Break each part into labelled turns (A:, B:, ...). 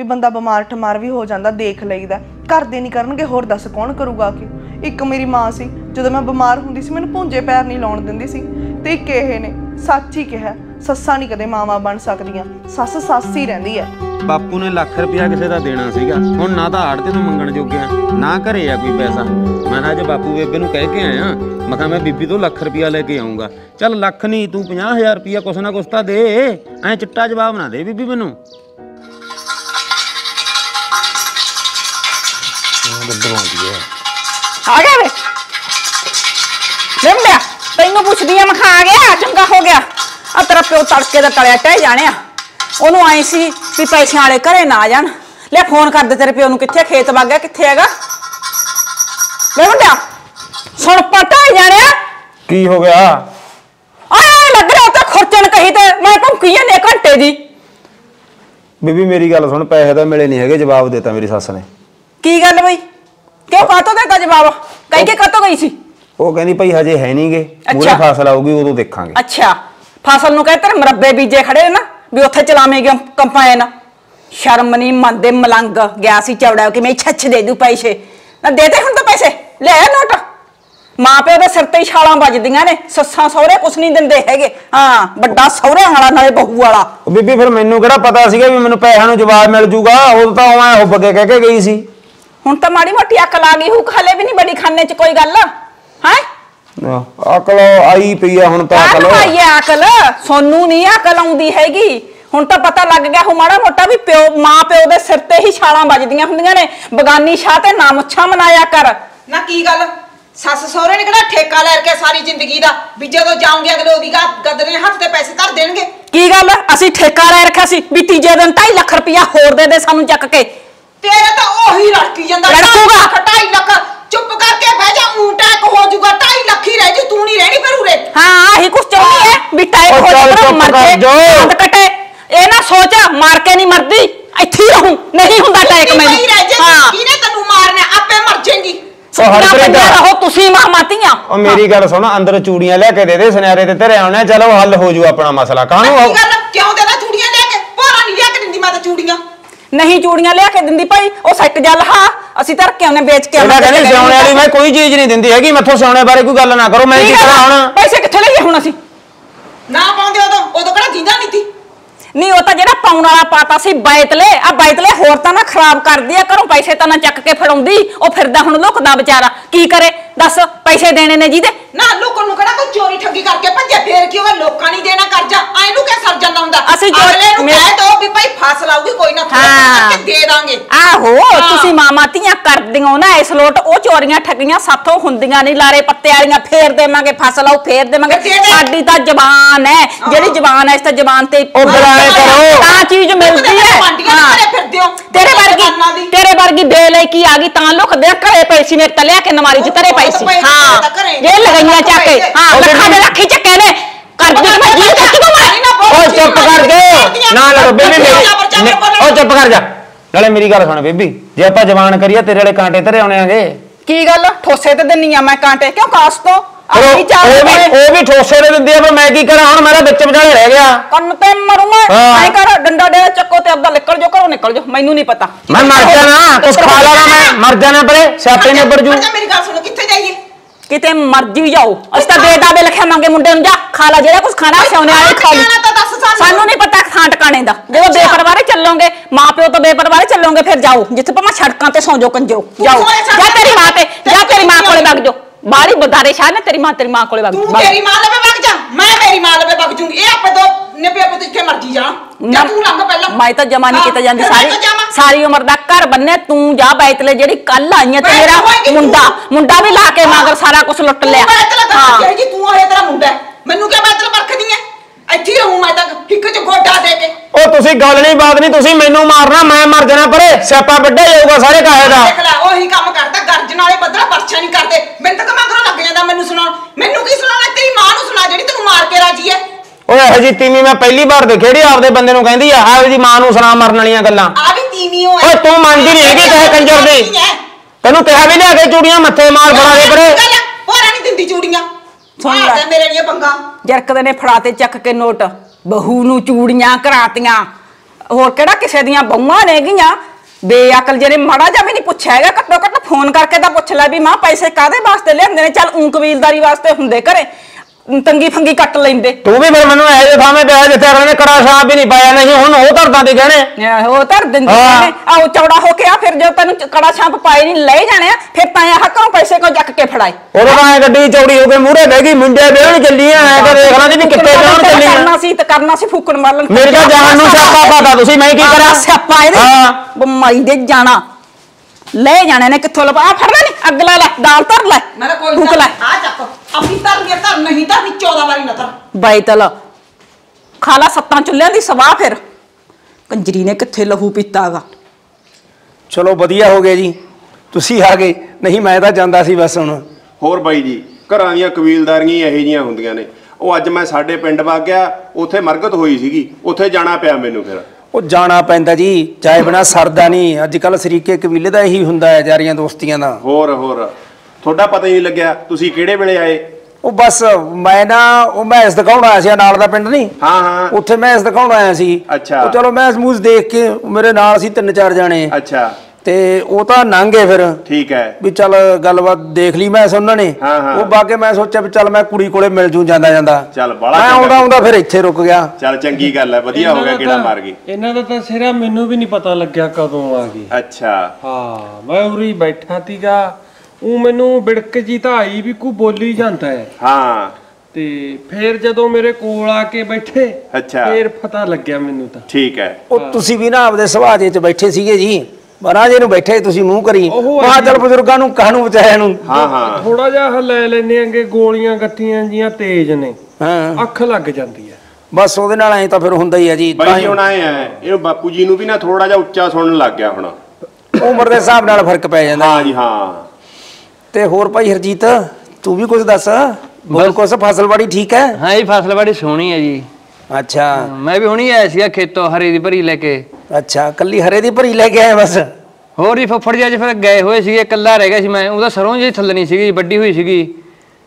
A: ਵੀ ਬੰਦਾ ਬਿਮਾਰ ਠਮਾਰ ਵੀ ਹੋ ਜਾਂਦਾ, ਦੇਖ ਲਈਦਾ। ਘਰ ਦੇ ਨਹੀਂ ਕਰਨਗੇ, ਹੋਰ ਦੱਸ ਕੌਣ ਕਰੂਗਾ ਕਿ? ਇੱਕ ਮੇਰੀ ਮਾਂ ਸੀ, ਜਦੋਂ ਮੈਂ ਬਿਮਾਰ ਹੁੰਦੀ ਸੀ, ਮੈਨੂੰ ਭੁੰਜੇ ਪੈਰ ਨਹੀਂ ਲਾਉਣ ਦਿੰਦੀ ਸੀ। ਤੇ ਇੱਕ ਇਹ ਨੇ, ਸੱਚ ਹੀ ਕਿਹਾ, ਸੱਸਾਂ ਨਹੀਂ ਕਦੇ ਮਾਵਾਂ ਬਣ ਸਕਦੀਆਂ, ਸੱਸ ਸੱਸ ਹੀ ਰਹਿੰਦੀ ਹੈ।
B: ਬਾਪੂ ਨੇ ਲੱਖ ਰੁਪਇਆ ਕਿਸੇ ਦਾ ਦੇਣਾ ਸੀਗਾ, ਹੁਣ ਨਾ ਤਾਂ ਆੜਤੇ ਤੋਂ ਮੰਗਣ ਜੋਗਿਆ ਨਾ ਘਰੇ ਆ ਕੋਈ ਪੈਸਾ। ਮੈਂ ਕਿਹਾ ਅੱਜ ਬਾਪੂ ਬੇਬੇ ਨੂੰ ਕਹਿ ਕੇ ਆਇਆ, ਮੈਂ ਕਿਹਾ ਮੈਂ ਬੀਬੀ ਤੋਂ ਲੱਖ ਰੁਪਇਆ ਲੈ ਕੇ ਆਉਂਗਾ ਚੱਲ ਲੱਖ ਨਹੀਂ, ਤੂੰ 50000 ਰੁਪਇਆ ਕੁਛ ਨਾ ਕੁਛ ਤਾਂ ਦੇ, ਐ ਚਿੱਟਾ ਜਵਾਬ ਨਾ ਦੇ ਬੀਬੀ ਮੈਨੂੰ।
C: ਆ ਗਿਆ ਵੇ। ਲੈ ਮੁੰਡਿਆ ਤੈਨੂੰ ਪੁੱਛਦੀ ਆ ਮੈਂ ਖਾ ਗਿਆ ਚੰਗਾ ਹੋ ਗਿਆ। ਆ ਤੇਰਾ ਪਿਓ ਤੜਕੇ ਦਾ ਤਲਿਆ ਟਹਿ ਜਾਣਿਆ। ਉਹਨੂੰ ਆਈ ਸੀ ਵੀ ਪੈਸਿਆਂ ਵਾਲੇ ਘਰੇ ਨਾ ਆ ਜਾਣ। ਲੈ ਫੋਨ ਕਰ ਦੇ ਤੇਰੇ ਪਿਓ ਨੂੰ ਕਿੱਥੇ ਖੇਤ ਵਗ ਗਿਆ ਕਿੱਥੇ ਹੈਗਾ? ਲੈ ਮੁੰਡਿਆ ਸੁਣ ਪਟਾ ਜਾਣਿਆ।
B: ਕੀ ਹੋ ਗਿਆ?
C: ਆਏ ਲੱਗ ਰਿਹਾ ਤੇ ਖਰਚਣ ਕਹੀ ਤੇ ਮੈਂ ਭੁੰਕੀ ਜਾਂਦੇ ਘੰਟੇ ਦੀ।
B: ਬੀਬੀ ਮੇਰੀ ਗੱਲ ਸੁਣ ਪੈਸੇ ਤਾਂ ਮਿਲੇ ਨਹੀਂ ਹੈਗੇ ਜਵਾਬ ਦਿੱਤਾ ਮੇਰੀ ਸੱਸ ਨੇ।
C: ਕੀ ਗੱਲ ਬਈ? ਕਿਉਂ ਕਾਤੋਂ ਦੇਤਾ ਜਵਾਬ? ਕਹੀ ਕੇ ਕਾਤੋਂ ਗਈ ਸੀ?
B: ਉਹ ਕਹਿੰਦੀ ਭਾਈ ਹਜੇ ਹੈ ਨਹੀਂਗੇ ਪੂਰਾ। ਫਾਸਲ ਆਊਗੀ ਉਦੋਂ ਦੇਖਾਂਗੇ।
C: ਅੱਛਾ। ਫਸਲ ਨੂੰ ਕਹਿੰਦੇ ਮਰੱਬੇ ਬੀਜੇ ਖੜੇ ਨੇ ਵੀ ਉੱਥੇ ਚਲਾਵੇਂਗੇ ਕੰਪਾਈਨ ਸ਼ਰਮ ਨਹੀਂ ਮੰਨਦੇ ਮਲੰਗ ਗਿਆ ਸੀ ਚੌੜਾ ਕਿ ਮੈਂ ਛੱਛ ਦੇ ਦੂ ਪੈਸੇ। ਨਾ ਦੇ ਦੇ ਹੁਣ ਤਾਂ ਪੈਸੇ ਲੈ ਆ ਨੋਟ। ਮਾਂ ਪਿਓ ਦੇ ਸਿਰ ਤੇ ਹੀ ਛਾਲਾਂ ਵੱਜਦੀਆਂ ਨੇ ਸੱਸਾਂ ਸਹੁਰੇ ਕੁਛ ਨਹੀਂ ਦਿੰਦੇ ਹੈਗੇ। ਹਾਂ ਵੱਡਾ ਸਹੁਰੇ ਵਾਲਾ ਨਾਲੇ ਬਹੂ ਵਾਲਾ।
B: ਉਹ ਬੀਬੀ ਫਿਰ ਮੈਨੂੰ ਕਿਹੜਾ ਪਤਾ ਸੀਗਾ ਵੀ ਮੈਨੂੰ ਪੈਸਿਆਂ ਨੂੰ ਜਵਾਬ ਮਿਲ ਜੂਗਾ? ਉਦੋਂ ਤਾਂ ਉਹ ਐ ਹੁੱਬ ਕੇ ਕਹਿ ਕੇ ਗਈ ਸੀ।
C: ਹੁਣ ਤਾਂ ਮਾੜੀ ਮੋਟੀ ਅਕਲ ਆ ਗਈ ਹੂ ਹਲੇ ਵੀ ਨਹੀਂ ਬੜੀ ਖਾਨੇ 'ਚ ਕੋਈ ਗੱਲ ਹੈ?
B: ਅਕਲ ਆਈ ਪਈ ਆ ਹੁਣ ਤਾਂ ਅਕਲ।
C: ਆਹ ਭਾਈ ਅਕਲ ਸੋਨੂੰ ਨਹੀਂ ਅਕਲ ਆਉਂਦੀ ਹੈਗੀ। ਹੁਣ ਤਾਂ ਪਤਾ ਲੱਗ ਗਿਆ ਹੋ ਮਾੜਾ ਮੋਟਾ ਵੀ ਪਿਓ ਮਾਂ ਪਿਓ ਦੇ ਸਿਰ ਤੇ ਹੀ ਛਾਲਾਂ ਵੱਜਦੀਆਂ ਹੁੰਦੀਆਂ ਨੇ। ਬਗਾਨੀ ਸ਼ਾਹ ਤੇ ਨਾ ਮੁੱਛਾਂ ਮਨਾਇਆ ਕਰ।
D: ਨਾ ਕੀ ਗੱਲ? ਸੱਸ ਸਹੁਰੇ ਨੇ ਕਿਹੜਾ ਠੇਕਾ ਲੈ ਕੇ ਸਾਰੀ ਜ਼ਿੰਦਗੀ ਦਾ? ਵੀ ਜਦੋਂ ਜਾਉਂਗੇ ਅਗਲੇ ਉਹਦੀ ਗਾ ਗਦਰੇ ਹੱਥ ਤੇ ਪੈਸੇ ਧਰ ਦੇਣਗੇ।
C: ਕੀ ਗੱਲ? ਅਸੀਂ ਠੇਕਾ ਲੈ ਰੱਖਿਆ ਸੀ ਵੀ ਤੀਜੇ ਦਿਨ 2.5 ਲੱਖ ਰੁਪਇਆ ਹੋਰ ਦੇ ਦੇ ਸਾਨੂੰ ਚੱਕ ਕੇ।
D: ਤੇਰੇ ਤਾਂ ਉਹੀ ਰੜਕੀ ਜਾਂਦਾ।
C: ਰੜਕੂਗਾ।
D: 2.5 ਲੱਖ ਚੁੱਪ ਕਰਕੇ ਬਹਿ ਜਾ ਊਂਟਾ ਹੋ ਜਾਊਗਾ। 2.5 ਲੱਖ ਹੀ ਰਹਿ ਜੂ ਤੂੰ ਨਹੀਂ ਰਹਿਣੀ ਫਿਰ ਉਰੇ।
C: ਹਾਂ ਆਹੀ ਕੁਛ ਚਾਹੁੰਦੀ ਹੈ ਵੀ ਟਾਈਮ
B: ਉਹ
C: ਹੋ
B: ਚੱਲ
C: ਜਾ
B: ਚੁੱਪ
C: ਮਰ
B: ਕਰ
C: ਕੇ
B: ਜੋ।
C: ਦੰਦ ਕੱਟੇ। ਇਹ ਨਾ ਸੋਚ ਮਾਰ ਕੇ ਨਹੀਂ ਮਰਦੀ ਇੱਥੇ ਹੀ ਰਹੂੰ। ਨਹੀਂ ਹੁੰਦਾ ਟੈਕ
D: ਨਹੀਂ
C: ਮੈਨੂੰ।
D: ਰਹਿ ਜੇ
C: ਹਾਂ।
D: ਕਿਹਨੇ ਤੈਨੂੰ ਮਾਰਨਾ? ਆਪੇ ਮਰ ਜਾਏਗੀ
B: ਉਹ ਹਰਪ੍ਰੀਤ
C: ਪੰਜਾਂ ਰਹੋ ਤੁਸੀਂ ਮਾਂ ਮਾਤੀਆਂ
B: ਉਹ ਮੇਰੀ ਗੱਲ ਸੁਣ ਅੰਦਰ ਚੂੜੀਆਂ ਲੈ ਕੇ ਦੇ ਦੇ ਸੁਨਿਆਰੇ ਤੇ ਆਉਣੇ ਚਲੋ ਹੱਲ ਹੋ ਜੂ ਆਪਣਾ ਮਸਲਾ। ਕਾਹਨੂੰ
D: ਕੀ ਗੱਲ ਕਿਉਂ ਦੇਣਾ ਚੂੜੀਆਂ ਲੈ ਕੇ? ਭੋਰਾ ਨਹੀਂ ਲਿਆ ਕੇ ਦਿੰਦੀ ਮੈਂ ਤਾਂ ਚੂੜੀਆਂ।
C: ਨਹੀਂ ਚੂੜੀਆਂ ਲਿਆ ਕੇ ਦਿੰਦੀ ਭਾਈ ਉਹ ਸੱਟ ਜਲ ਹਾਂ ਅਸੀਂ ਧਰ ਕੇ ਉਹਨੇ ਵੇਚ ਕੇ
B: ਇਹਦਾ ਕਹਿੰਦੀ ਸਿਆਉਣੇ ਵਾਲੀ ਮੈਂ ਕੋਈ ਚੀਜ਼ ਨਹੀਂ ਦਿੰਦੀ ਹੈਗੀ ਮੈਥੋਂ ਸਿਆਉਣੇ ਬਾਰੇ ਕੋਈ ਗੱਲ ਨਾ ਕਰੋ ਮੈਂ ਕੀ ਕਰਾਂ? ਹੁਣ?
C: ਪੈਸੇ ਕਿੱਥੇ ਲਈਏ ਹੁਣ ਅਸੀਂ?
D: ਨਾ ਪਾਉਂਦੇ ਉਦੋਂ ਉਦੋਂ ਕਿਹੜਾ ਜਿੰਦਾ ਨਹੀਂ ਤੀ
C: ਨਹੀਂ ਉਹ ਤਾਂ ਜਿਹੜਾ ਪਾਉਣ ਵਾਲਾ ਪਾਤਾ ਸੀ ਬੈਤਲੇ ਆ ਬੈਤਲੇ ਹੋਰ ਤਾਂ ਨਾ ਖਰਾਬ ਕਰਦੀ ਆ ਘਰੋਂ ਪੈਸੇ ਤਾਂ ਨਾ ਚੱਕ ਕੇ ਫੜਾਉਂਦੀ ਉਹ ਫਿਰਦਾ ਹੁਣ ਲੁਕਦਾ ਵਿਚਾਰਾ ਕੀ ਕਰੇ? ਦੱਸ ਪੈਸੇ ਦੇਣੇ ਨੇ ਜਿਹਦੇ
D: ਨਾ ਲੋਕਾਂ ਨੂੰ ਕਿਹੜਾ ਕੋਈ ਚੋਰੀ ਠੱਗੀ ਕਰਕੇ ਭੱਜੇ ਫੇਰ ਕੀ ਹੋਵੇ ਲੋਕਾਂ ਨਹੀਂ ਦੇਣਾ ਕਰਜ਼ਾ ਐ ਨੂੰ ਕਿਆ ਸਰ ਜਾਂਦਾ ਹੁੰਦਾ
C: ਅਸੀਂ ਜੋ-
D: ਅਗਲੇ ਨੂੰ ਕਹਿ ਦੋ ਵੀ ਭਾਈ ਫਸਲ ਆਊਗੀ ਕੋਈ ਨਾ ਥੋੜਾ
C: ਹਾਂ।
D: ਕਰਕੇ ਦੇ ਦਾਂਗੇ
C: ਆਹੋ
D: ਹਾਂ।
C: ਤੁਸੀਂ ਮਾਮਾ ਧੀਆਂ ਕਰਦੀਆਂ ਨਾ ਇਸ ਲੋਟ ਉਹ ਚੋਰੀਆਂ ਠੱਗੀਆਂ ਸਾਥੋਂ ਹੁੰਦੀਆਂ ਨਹੀਂ ਲਾਰੇ ਪੱਤੇ ਵਾਲੀਆਂ ਫੇਰ ਦੇਵਾਂਗੇ ਫਸਲ ਆਉ ਫੇਰ ਦੇਵਾਂਗੇ
D: ਦੇ ਦੇ।
C: ਸਾਡੀ ਤਾਂ ਜ਼ਬਾਨ ਹੈ ਜਿਹੜੀ ਜ਼ਬਾਨ ਹੈ ਇਸ ਤਾਂ ਜ਼ਬਾਨ ਤੇ
B: ਉਹ ਬੁਲਾਏ ਕਰੋ।
C: ਤਾਂ ਚੀਜ਼ ਮਿਲਦੀ ਹੈ
D: ਮੰਡੀਆਂ
C: ਹਾਂ।
D: ਘਰੇ ਫਿਰਦੇ ਹੋ
C: ਤੇਰੇ
D: ਦੁਕਾਨਾਂ ਦੀ।
C: ਵਰਗੀ ਤੇਰੇ ਵਰਗੀ ਬੇਲੇ ਕੀ ਆ ਗਈ ਤਾਂ ਲੁਕਦੇ ਆ, ਘਰੇ ਪਈ ਸੀ ਮੇਰੇ ਤਲਿਆ ਕੇ ਨਮਾਰੀ ਚ ਤੇਰੇ ਪਈ ਸੀ।
D: ਬਹੁਤ ਪਏ ਨੇ
C: ਹਾਂ।
D: ਤਾਂ ਘਰੇ।
C: ਇਹ ਲਗਾਈਆਂ ਚੱਕ ਕੇ। ਹਾਂ
B: ਉਹ
C: ਲੱਖਾਂ ਦੇ
B: ਬੀਬੀ-
C: ਲੱਖੀ ਚੱਕੇ ਨੇ। ਕਰ ਦੇ ਮੈਂ ਜੀ ਖਿੱਚ ਦੂੰ ਮੈਂ।
B: ਓ ਚੁੱਪ ਕਰ ਦੇ। ਨਾ ਲੜੋ ਬੇਬੀ ਮੇਰੀ ਨੇ- ਓ ਚੁੱਪ ਕਰ ਜਾ। ਨਾਲੇ ਮੇਰੀ ਗੱਲ ਸੁਣ ਬੇਬੀ। ਜੇ ਆਪਾਂ ਜਵਾਨ ਕਰੀਏ ਤੇਰੇ ਵਾਲੇ ਕਾਂਟੇ ਧਰੇ ਆਉਣੇ ਆਗੇ।
C: ਕੀ ਗੱਲ? ਠੋਸੇ ਤੇ ਦਿੰਨੀ ਆ ਮੈਂ ਕਾਂਟੇ। ਕਿਉਂ ਕਾਸ ਤੋਂ?
B: ਉਹ
C: ਆਹੀ ਚਾਹ
B: ਉਹ ਵੀ ਉਹ ਵੀ ਠੋਸੇ ਦੇ ਦਿੰਦੀ ਆ ਪਰ ਮੈਂ ਕੀ ਕਰਾਂ? ਹੁਣ ਮੇਰਾ ਵਿੱਚ ਵਿਚਾਲੇ ਰਹਿ ਗਿਆ।
C: ਕੰਨ ਤੇ ਮਰੂ ਮੈਂ।
B: ਹਾਂ।
C: ਐ ਕਰ ਡੰਡਾ ਡੇ ਚੱਕੋ ਤੇ ਆਪਦਾ ਨਿਕਲ ਜਾਓ ਘਰੋਂ ਨਿਕਲ ਜਾਓ। ਮੈਨੂੰ ਨਹੀਂ ਪਤਾ।
B: ਮੈਂ ਮਰ ਜਾਣਾ ਕੁਛ ਖਾ ਲਾਂਗਾ ਮੈਂ। ਮਰ ਜਾਣਾ ਪਰੇ ਸਿਆਪੇ ਨੇ ਬੜ ਜੂ
D: ਅੱਛਾ ਮੇਰੀ ਗੱਲ ਸੁਣੋ ਕਿੱਥੇ ਜਾਈਏ?
C: ਕਿਤੇ ਮਰਜ਼ੀ ਜਾਓ। ਅਸੀਂ ਤਾਂ ਬੇਦਾਵੇ ਲਿਖਿਆ ਮੰਗੇ ਮੁੰਡੇ ਨੂੰ ਜਾ ਖਾ ਲੈ ਜਿਹੜਾ ਕੁਝ ਖਾਣਾ ਸਿਆਉਣੇ ਵਾਲੇ ਖਾ ਲਈ
D: ਖਾਣਾ ਤਾਂ ਦੱਸ ਸਾਨੂੰ।
C: ਸਾਨੂੰ ਨਹੀਂ ਪਤਾ ਥਾਂ ਟਿਕਾਣੇ ਦਾ। ਜਦੋਂ ਬੇਪਰਵਾਰੇ ਚੱਲੋਗੇ ਮਾਂ ਪਿਓ ਤੋਂ ਬੇਪਰਵਾਰੇ ਚੱਲੋਗੇ ਫਿਰ ਜਾਓ। ਜਿੱਥੇ ਭਾਵੇਂ ਸੜਕਾਂ ਤੇ ਸੌਂ ਜਾਓ ਕੰਜੋ ਜਾਓ। ਜਾ ਤੇਰੀ ਮਾਂ ਤੇ ਜਾ ਬਾੜੀ ਬਦਾਰੇ ਸ਼ਾਹ ਨੇ ਤੇਰੀ ਮਾਂ ਤੇਰੀ ਮਾਂ ਕੋਲੇ ਵਗ
D: ਤੂੰ
C: ਵਗ।
D: ਤੇਰੀ ਮਾਂ ਲਵੇ ਵਗ ਜਾ ਮੈਂ ਮੇਰੀ ਮਾਂ ਲਵੇ ਵਗ ਜੂੰਗੀ ਇਹ ਆਪੇ ਦੋ ਨਿਪੇ ਆਪੇ ਜਿੱਥੇ ਮਰਜ਼ੀ ਜਾਣ ਜਾਂ ਤੂੰ ਲੰਘ ਪਹਿਲਾਂ
C: ਮੈਂ ਤਾਂ ਜਮਾ ਨਹੀਂ
D: ਹਾਂ,
C: ਕਿਤੇ ਜਾਂਦੀ
D: ਫਿਰ ਮੈਂ
C: ਸਾਰੀ
D: ਤਾਂ ਜਾਵਾਂ।
C: ਸਾਰੀ ਉਮਰ ਦਾ ਘਰ ਬੰਨੇ ਤੂੰ ਜਾ ਬੈਤਲੇ ਜਿਹੜੀ ਕੱਲ ਆਈਆਂ ਤੇ ਮੇਰਾ
D: ਤੂੰ।
C: ਮੁੰਡਾ ਮੁੰਡਾ ਵੀ ਲਾ ਕੇ ਮਗਰ ਸਾਰਾ ਕੁਝ ਲੁੱਟ ਲਿਆ
D: ਤਾਂ
C: ਹਾਂ।
D: ਕਹੇਗੀ ਤੂੰ ਹੋਏ ਤੇਰਾ ਮੁੰਡਾ ਹੈ। ਮੈਨੂੰ ਕਿਆ ਤੇਰਾ ਪਰਖਦੀ ਐ ਇੱਥੇ ਰਹੂੰ ਮੈਂ ਤਾਂ ਕਿੱਕ ਚ ਗੋਡਾ ਦੇ ਕੇ।
B: ਉਹ ਤੁਸੀਂ ਗੱਲ ਨਹੀਂ ਬਾਤ ਨਹੀਂ ਤੁਸੀਂ ਮੈਨੂੰ ਮਾਰਨਾ ਮੈਂ ਮਰ ਜਾਣਾ ਪਰੇ। ਸਿਆਪਾ ਵੱਡਾ ਜਾਊਗਾ ਸਾਰੇ ਕਾਹੇ ਦਾ।
D: ਦੇਖ ਲੈ ਉਹੀ ਕੰਮ ਕਰਦਾ ਗਰਜਨ ਵਾਲੇ ਬੱਦਲਾ ਪਰਛਾ ਨਹੀਂ ਕਰਦੇ। ਮੈਨੂੰ ਤਾਂ ਕਮਾਂਗਰੋਂ ਲੱਗ ਜਾਂਦਾ ਮੈਨੂੰ ਸੁਣਾਉਣ। ਮੈਨੂੰ ਕੀ ਸੁਣਾਉਣਾ ਤੇਰੀ ਮਾਂ ਨੂੰ ਸੁਣਾ ਜਿਹੜੀ ਤੈਨੂੰ ਮਾਰ ਕੇ ਰਾਜੀ ਐ।
B: ਓਏ ਇਹੋ ਜੀ ਤੀਵੀਂ ਮੈਂ ਪਹਿਲੀ ਵਾਰ ਦੇਖੀ ਜਿਹੜੀ ਆਪਦੇ ਬੰਦੇ ਨੂੰ ਕਹਿੰਦੀ ਆ ਆਹ ਦੀ ਮਾਂ ਨੂੰ ਸੁਣਾ ਮਰਨ ਵਾਲੀਆਂ ਗੱਲਾਂ।
D: ਆ ਵੀ ਤੀਵੀਂ ਹੋਏ
B: ਓਏ ਤੂੰ ਮੰਨਦੀ ਨਹੀਂ ਹੈਗੀ ਕਹੇ ਕੰਜਰ ਦੀ। ਤੈਨੂੰ ਕਿਹਾ ਵੀ ਲਿਆ ਕੇ ਚੂੜੀਆਂ ਮੱਥੇ ਮਾਰ ਫੜਾ ਦੇ ਪਰੇ।
D: ਹੋਰਾਂ ਨਹੀਂ ਦਿੰਦੀ ਚੂੜੀਆਂ।
C: ਸੁਣ ਲੈ।
D: ਮੇਰੇ ਲਈ ਪੰਗਾ।
C: ਜਰਕਦੇ ਨੇ ਫੜਾਤੇ ਚੱਕ ਕੇ ਨੋਟ। ਬਹੂ ਨੂੰ ਚੂੜੀਆਂ ਕਰਾਤੀਆਂ। ਹੋਰ ਕਿਹੜਾ ਕਿਸੇ ਦੀਆਂ ਬਹੂਆਂ ਨੇਗੀਆਂ ਬੇਅਕਲ ਜਿਹੜੇ ਮਾੜਾ ਜਿਹਾ ਵੀ ਨਹੀਂ ਪੁੱਛਿਆ ਹੈਗਾ। ਘੱਟੋ ਘੱਟ ਫੋਨ ਕਰਕੇ ਤਾਂ ਪੁੱਛ ਲੈ ਵੀ ਮਾਂ ਪੈਸੇ ਕਾਦੇ ਵਾਸਤੇ ਲਿਆਂਦੇ ਨੇ? ਚੱਲ ਊਂ ਕਬੀਲਦਾਰੀ ਵਾਸਤੇ ਹੁੰਦੇ ਘਰੇ। ਤੰਗੀ ਫੰਗੀ ਕੱਟ ਲੈਂਦੇ।
B: ਤੂੰ ਵੀ ਫਿਰ ਮੈਨੂੰ ਜੇ ਥਾਵੇਂ ਪਿਆ ਜਿੱਥੇ ਅਗਲੇ ਨੇ ਕੜਾ ਸ਼ਰਾਬ ਵੀ ਨਹੀਂ ਪਾਇਆ ਨਹੀਂ ਹੁਣ ਉਹ ਧਰਦਾਂ ਦੇ ਗਹਿਣੇ।
C: ਆਹੋ, ਉਹ ਧਰ ਦਿੰਦੇ
B: ਹਾਂ।
C: ਨੇ। ਆਓ ਚੌੜਾ ਹੋ ਕੇ ਆ ਫਿਰ ਜੋ ਤੈਨੂੰ ਚ- ਕੜਾ ਛਾਪ ਪਾਏ ਨਹੀਂ ਲੈ ਜਾਣੇ ਆ ਫਿਰ ਤਾਂ ਆਹ ਘਰੋਂ ਪੈਸੇ ਕੋ ਜੱਕ ਕੇ ਫੜਾਏ।
B: ਉਦੋਂ ਤਾਂ ਐ ਗੱਡੀ ਚੌੜੀ ਹੋ ਕੇ ਮੂਹਰੇ ਬਹਿ ਗਈ ਮੁੰਡੇ ਵਿਆਹਣ ਚੱਲੀਆਂ ਐ ਤਾਂ ਦੇਖ ਲਾਂ ਜੀ ਵੀ ਕਿੱਥੇ ਵਿਆਹਣ ਚੱਲੀਆਂ।
C: ਕਰਨਾ ਸੀ ਤੇ ਕਰਨਾ ਸੀ ਫੂਕਣ ਮਾਰਨ।
B: ਮੇਰੇ ਤਾਂ ਜਾਨ ਨੂੰ ਸਿਆਪਾ ਪਾਤਾ ਤੁਸੀਂ ਮੈਂ ਕੀ ਕਰਾਂ?
C: ਸਿਆਪਾ ਇਹਦੇ।
B: ਹਾਂ।
C: ਬਮਾਈ ਦੇ ਜਾਣਾ। ਲੈ ਜਾਣੇ ਨੇ ਕਿੱਥੋਂ ਲਵਾ ਆ ਫੜ ਲੈ ਨੀ ਅੱਗ ਲਾ ਲੈ ਦਾਲ ਧਰ ਲੈ
D: ਮੈਂ ਤਾਂ ਕੋਈ
C: ਫੂਕ ਲੈ।
D: ਆ ਚੱਕ ਆਪਣੀ ਧਰ ਗਿਆ ਧਰ ਨਹੀਂ ਤਾਂ ਵੀ 14 ਵਾਰੀ ਨਾ ਧਰ।
C: ਬਾਈਤਲ ਖਾ ਲਾ ਸੱਤਾਂ ਚੁੱਲ੍ਹਿਆਂ ਦੀ ਸਵਾਹ ਫਿਰ। ਕੰਜਰੀ ਨੇ ਕਿੱਥੇ ਲਹੂ ਪੀਤਾਗਾ?
E: ਚਲੋ ਵਧੀਆ ਹੋ ਗਿਆ ਜੀ। ਤੁਸੀਂ ਆ ਗਏ ਨਹੀਂ ਮੈਂ ਤਾਂ ਜਾਂਦਾ ਸੀ ਬਸ ਹੁਣ।
F: ਹੋਰ ਬਾਈ ਜੀ ਘਰਾਂ ਦੀਆਂ ਕਬੀਲਦਾਰੀਆਂ ਇਹੋ ਜੀਆਂ ਹੁੰਦੀਆਂ ਨੇ। ਉਹ ਅੱਜ ਮੈਂ ਸਾਡੇ ਪਿੰਡ ਵਗ ਗਿਆ ਉੱਥੇ ਮਰਗਤ ਹੋਈ ਸੀਗੀ ਉੱਥੇ ਜਾਣਾ ਪਿਆ ਮੈਨੂੰ ਫਿਰ।
E: ਉਹ ਜਾਣਾ ਪੈਂਦਾ ਜੀ ਚਾਹੇ ਬਿਨਾ ਸਰਦਾ ਨਹੀਂ। ਅੱਜ ਕੱਲ ਸਰੀਕੇ ਕਬੀਲੇ ਦਾ ਇਹੀ ਹੁੰਦਾ ਹੈ ਯਾਰੀਆਂ ਦੋਸਤੀਆਂ ਦਾ।
F: ਹੋਰ ਹੋਰ। ਤੁਹਾਡਾ ਪਤਾ ਹੀ ਨਹੀਂ ਲੱਗਿਆ ਤੁਸੀਂ ਕਿਹੜੇ ਵੇਲੇ ਆਏ?
E: ਉਹ ਬਸ ਮੈਂ ਨਾ ਉਹ ਮੈਸ ਦਿਖਾਉਣ ਆਇਆ ਸੀ ਨਾਲ ਦਾ ਪਿੰਡ ਨਹੀਂ?
F: ਹਾਂ ਹਾਂ।
E: ਉੱਥੇ ਮੈਸ ਦਿਖਾਉਣ ਆਇਆ ਸੀ।
F: ਅੱਛਾ।
E: ਉਹ ਚਲੋ ਮੈਸ ਮੂਸ ਦੇਖ ਕੇ ਮੇਰੇ ਨਾਲ ਸੀ ਤਿੰਨ ਚਾਰ ਜਾਣੇ।
F: ਅੱਛਾ।
E: ਤੇ ਉਹ ਤਾਂ ਲੰਘੇ ਫਿਰ।
F: ਠੀਕ ਹੈ।
E: ਵੀ ਚੱਲ ਗੱਲਬਾਤ ਦੇਖ ਲਈ ਮੈਸ ਉਹਨਾਂ ਨੇ। ਉਹ ਬਾਕੀ ਮੈਂ ਸੋਚਿਆ ਵੀ ਚੱਲ ਮੈਂ ਕੁੜੀ ਕੋਲੇ ਮਿਲ ਜੂ ਜਾਂਦਾ ਜਾਂਦਾ।
F: ਚੱਲ ਬਾਹਲਾ
E: ਮੈਂ। ਆਉਂਦਾ ਆਉਂਦਾ ਫਿਰ ਇੱਥੇ ਰੁਕ ਗਿਆ।
F: ਚੱਲ ਚੰਗੀ ਗੱਲ ਹੈ ਵਧੀਆ ਹੋ ਗਿਆ ਕਿਹੜਾ ਮਾਰ ਗਈ।
G: ਇਹਨਾਂ ਦਾ ਤਾਂ ਸਿਰਾ ਮੈਨੂੰ ਵੀ ਨਹੀਂ ਪਤਾ ਲੱਗਿਆ ਕਦੋਂ ਆ ਗਈ।
F: ਅੱਛਾ।
G: ਹਾਂ ਮੈਂ ਉਰੀ ਬੈਠਾ ਤੀਗਾ ਉਹ ਮੈਨੂੰ ਬਿੜਕ ਜੀ ਤਾਂ ਆਈ ਵੀ ਕੋ ਬੋਲੀ ਜਾਂਦਾ ਹੈ।
F: ਹਾਂ।
G: ਤੇ ਫੇਰ ਜਦੋਂ ਮੇਰੇ ਕੋਲ ਆ ਕੇ ਬੈਠੇ
F: ਅੱਛਾ।
G: ਫੇਰ ਪਤਾ ਲੱਗਿਆ ਮੈਨੂੰ ਤਾਂ।
F: ਠੀਕ ਹੈ।
E: ਉਹ ਤੁਸੀਂ ਵੀ ਨਾ ਆਪਦੇ ਸੁਭਾਅ ਦੇ ਚ ਬੈਠੇ ਸੀਗੇ ਜੀ। ਮਹਾਰਾਜ ਨੂੰ ਬੈਠੇ ਤੁਸੀਂ ਮੂੰਹ ਕਰੀ।
G: ਉਹ
E: ਚੱਲ ਬਜ਼ੁਰਗਾਂ ਨੂੰ ਕਾਹਨੂੰ ਬਚਾਇਆ ਨੂੰ
F: ਹਾਂ ਹਾਂ।
G: ਥੋੜਾ ਜਿਹਾ ਲੈ ਲੈਨੇ ਆਂਗੇ ਗੋਲੀਆਂ ਗੱਠੀਆਂ ਜੀਆਂ ਤੇਜ਼ ਨੇ।
E: ਹਾਂ।
G: ਅੱਖ ਲੱਗ ਜਾਂਦੀ ਹੈ।
E: ਬਸ ਉਹਦੇ ਨਾਲ ਐ ਤਾਂ ਫਿਰ ਹੁੰਦਾ ਹੀ ਆ ਜੀ ਤਾਂ
F: ਬਾਈ
E: ਹੀ
F: ਜੀ ਹੁਣ ਆਏ ਆ ਇਹਨੂੰ ਬਾਪੂ ਜੀ ਨੂੰ ਵੀ ਨਾ ਥੋੜਾ ਜਿਹਾ ਉੱਚਾ ਸੁਣਨ ਲੱਗ ਗਿਆ ਹੁਣ।
E: ਉਮਰ ਦੇ ਹਿਸਾਬ ਨਾਲ ਫ਼ਰਕ ਪੈ ਜਾਂਦਾ।
F: ਹਾਂ ਜੀ ਹਾਂ।
E: ਤੇ ਹੋਰ ਭਾਈ ਹਰਜੀਤ ਤੂੰ ਵੀ ਕੁਝ ਦੱਸ? ਬੋਲ ਕੁਛ ਫਸਲਵਾੜੀ ਠੀਕ ਹੈ?
H: ਹਾਂ ਇਹ ਫਸਲ ਬੜੀ ਸੋਹਣੀ ਹੈ ਜੀ।
E: ਅੱਛਾ।
H: ਮੈਂ ਵੀ ਹੁਣੀ ਆਇਆ ਸੀਗਾ ਖੇਤੋਂ ਹਰੀ ਦੀ ਭਰੀ ਲੈ ਕੇ।
E: ਅੱਛਾ ਕੱਲੀ ਹਰੇ ਦੀ ਭਰੀ ਲੈ ਕੇ ਆਏ ਬਸ?
H: ਹੋਰ ਹੀ ਫੁੱਫੜ ਜੀ ਅੱਜ ਫਿਰ ਗਏ ਹੋਏ ਸੀਗੇ ਇਕੱਲਾ ਰਹਿ ਗਿਆ ਸੀ ਮੈਂ। ਉਹਦਾ ਸਰੋਂ ਜਿਹੀ ਥੱਲਣੀ ਸੀਗੀ ਵੱਡੀ ਹੋਈ ਸੀਗੀ।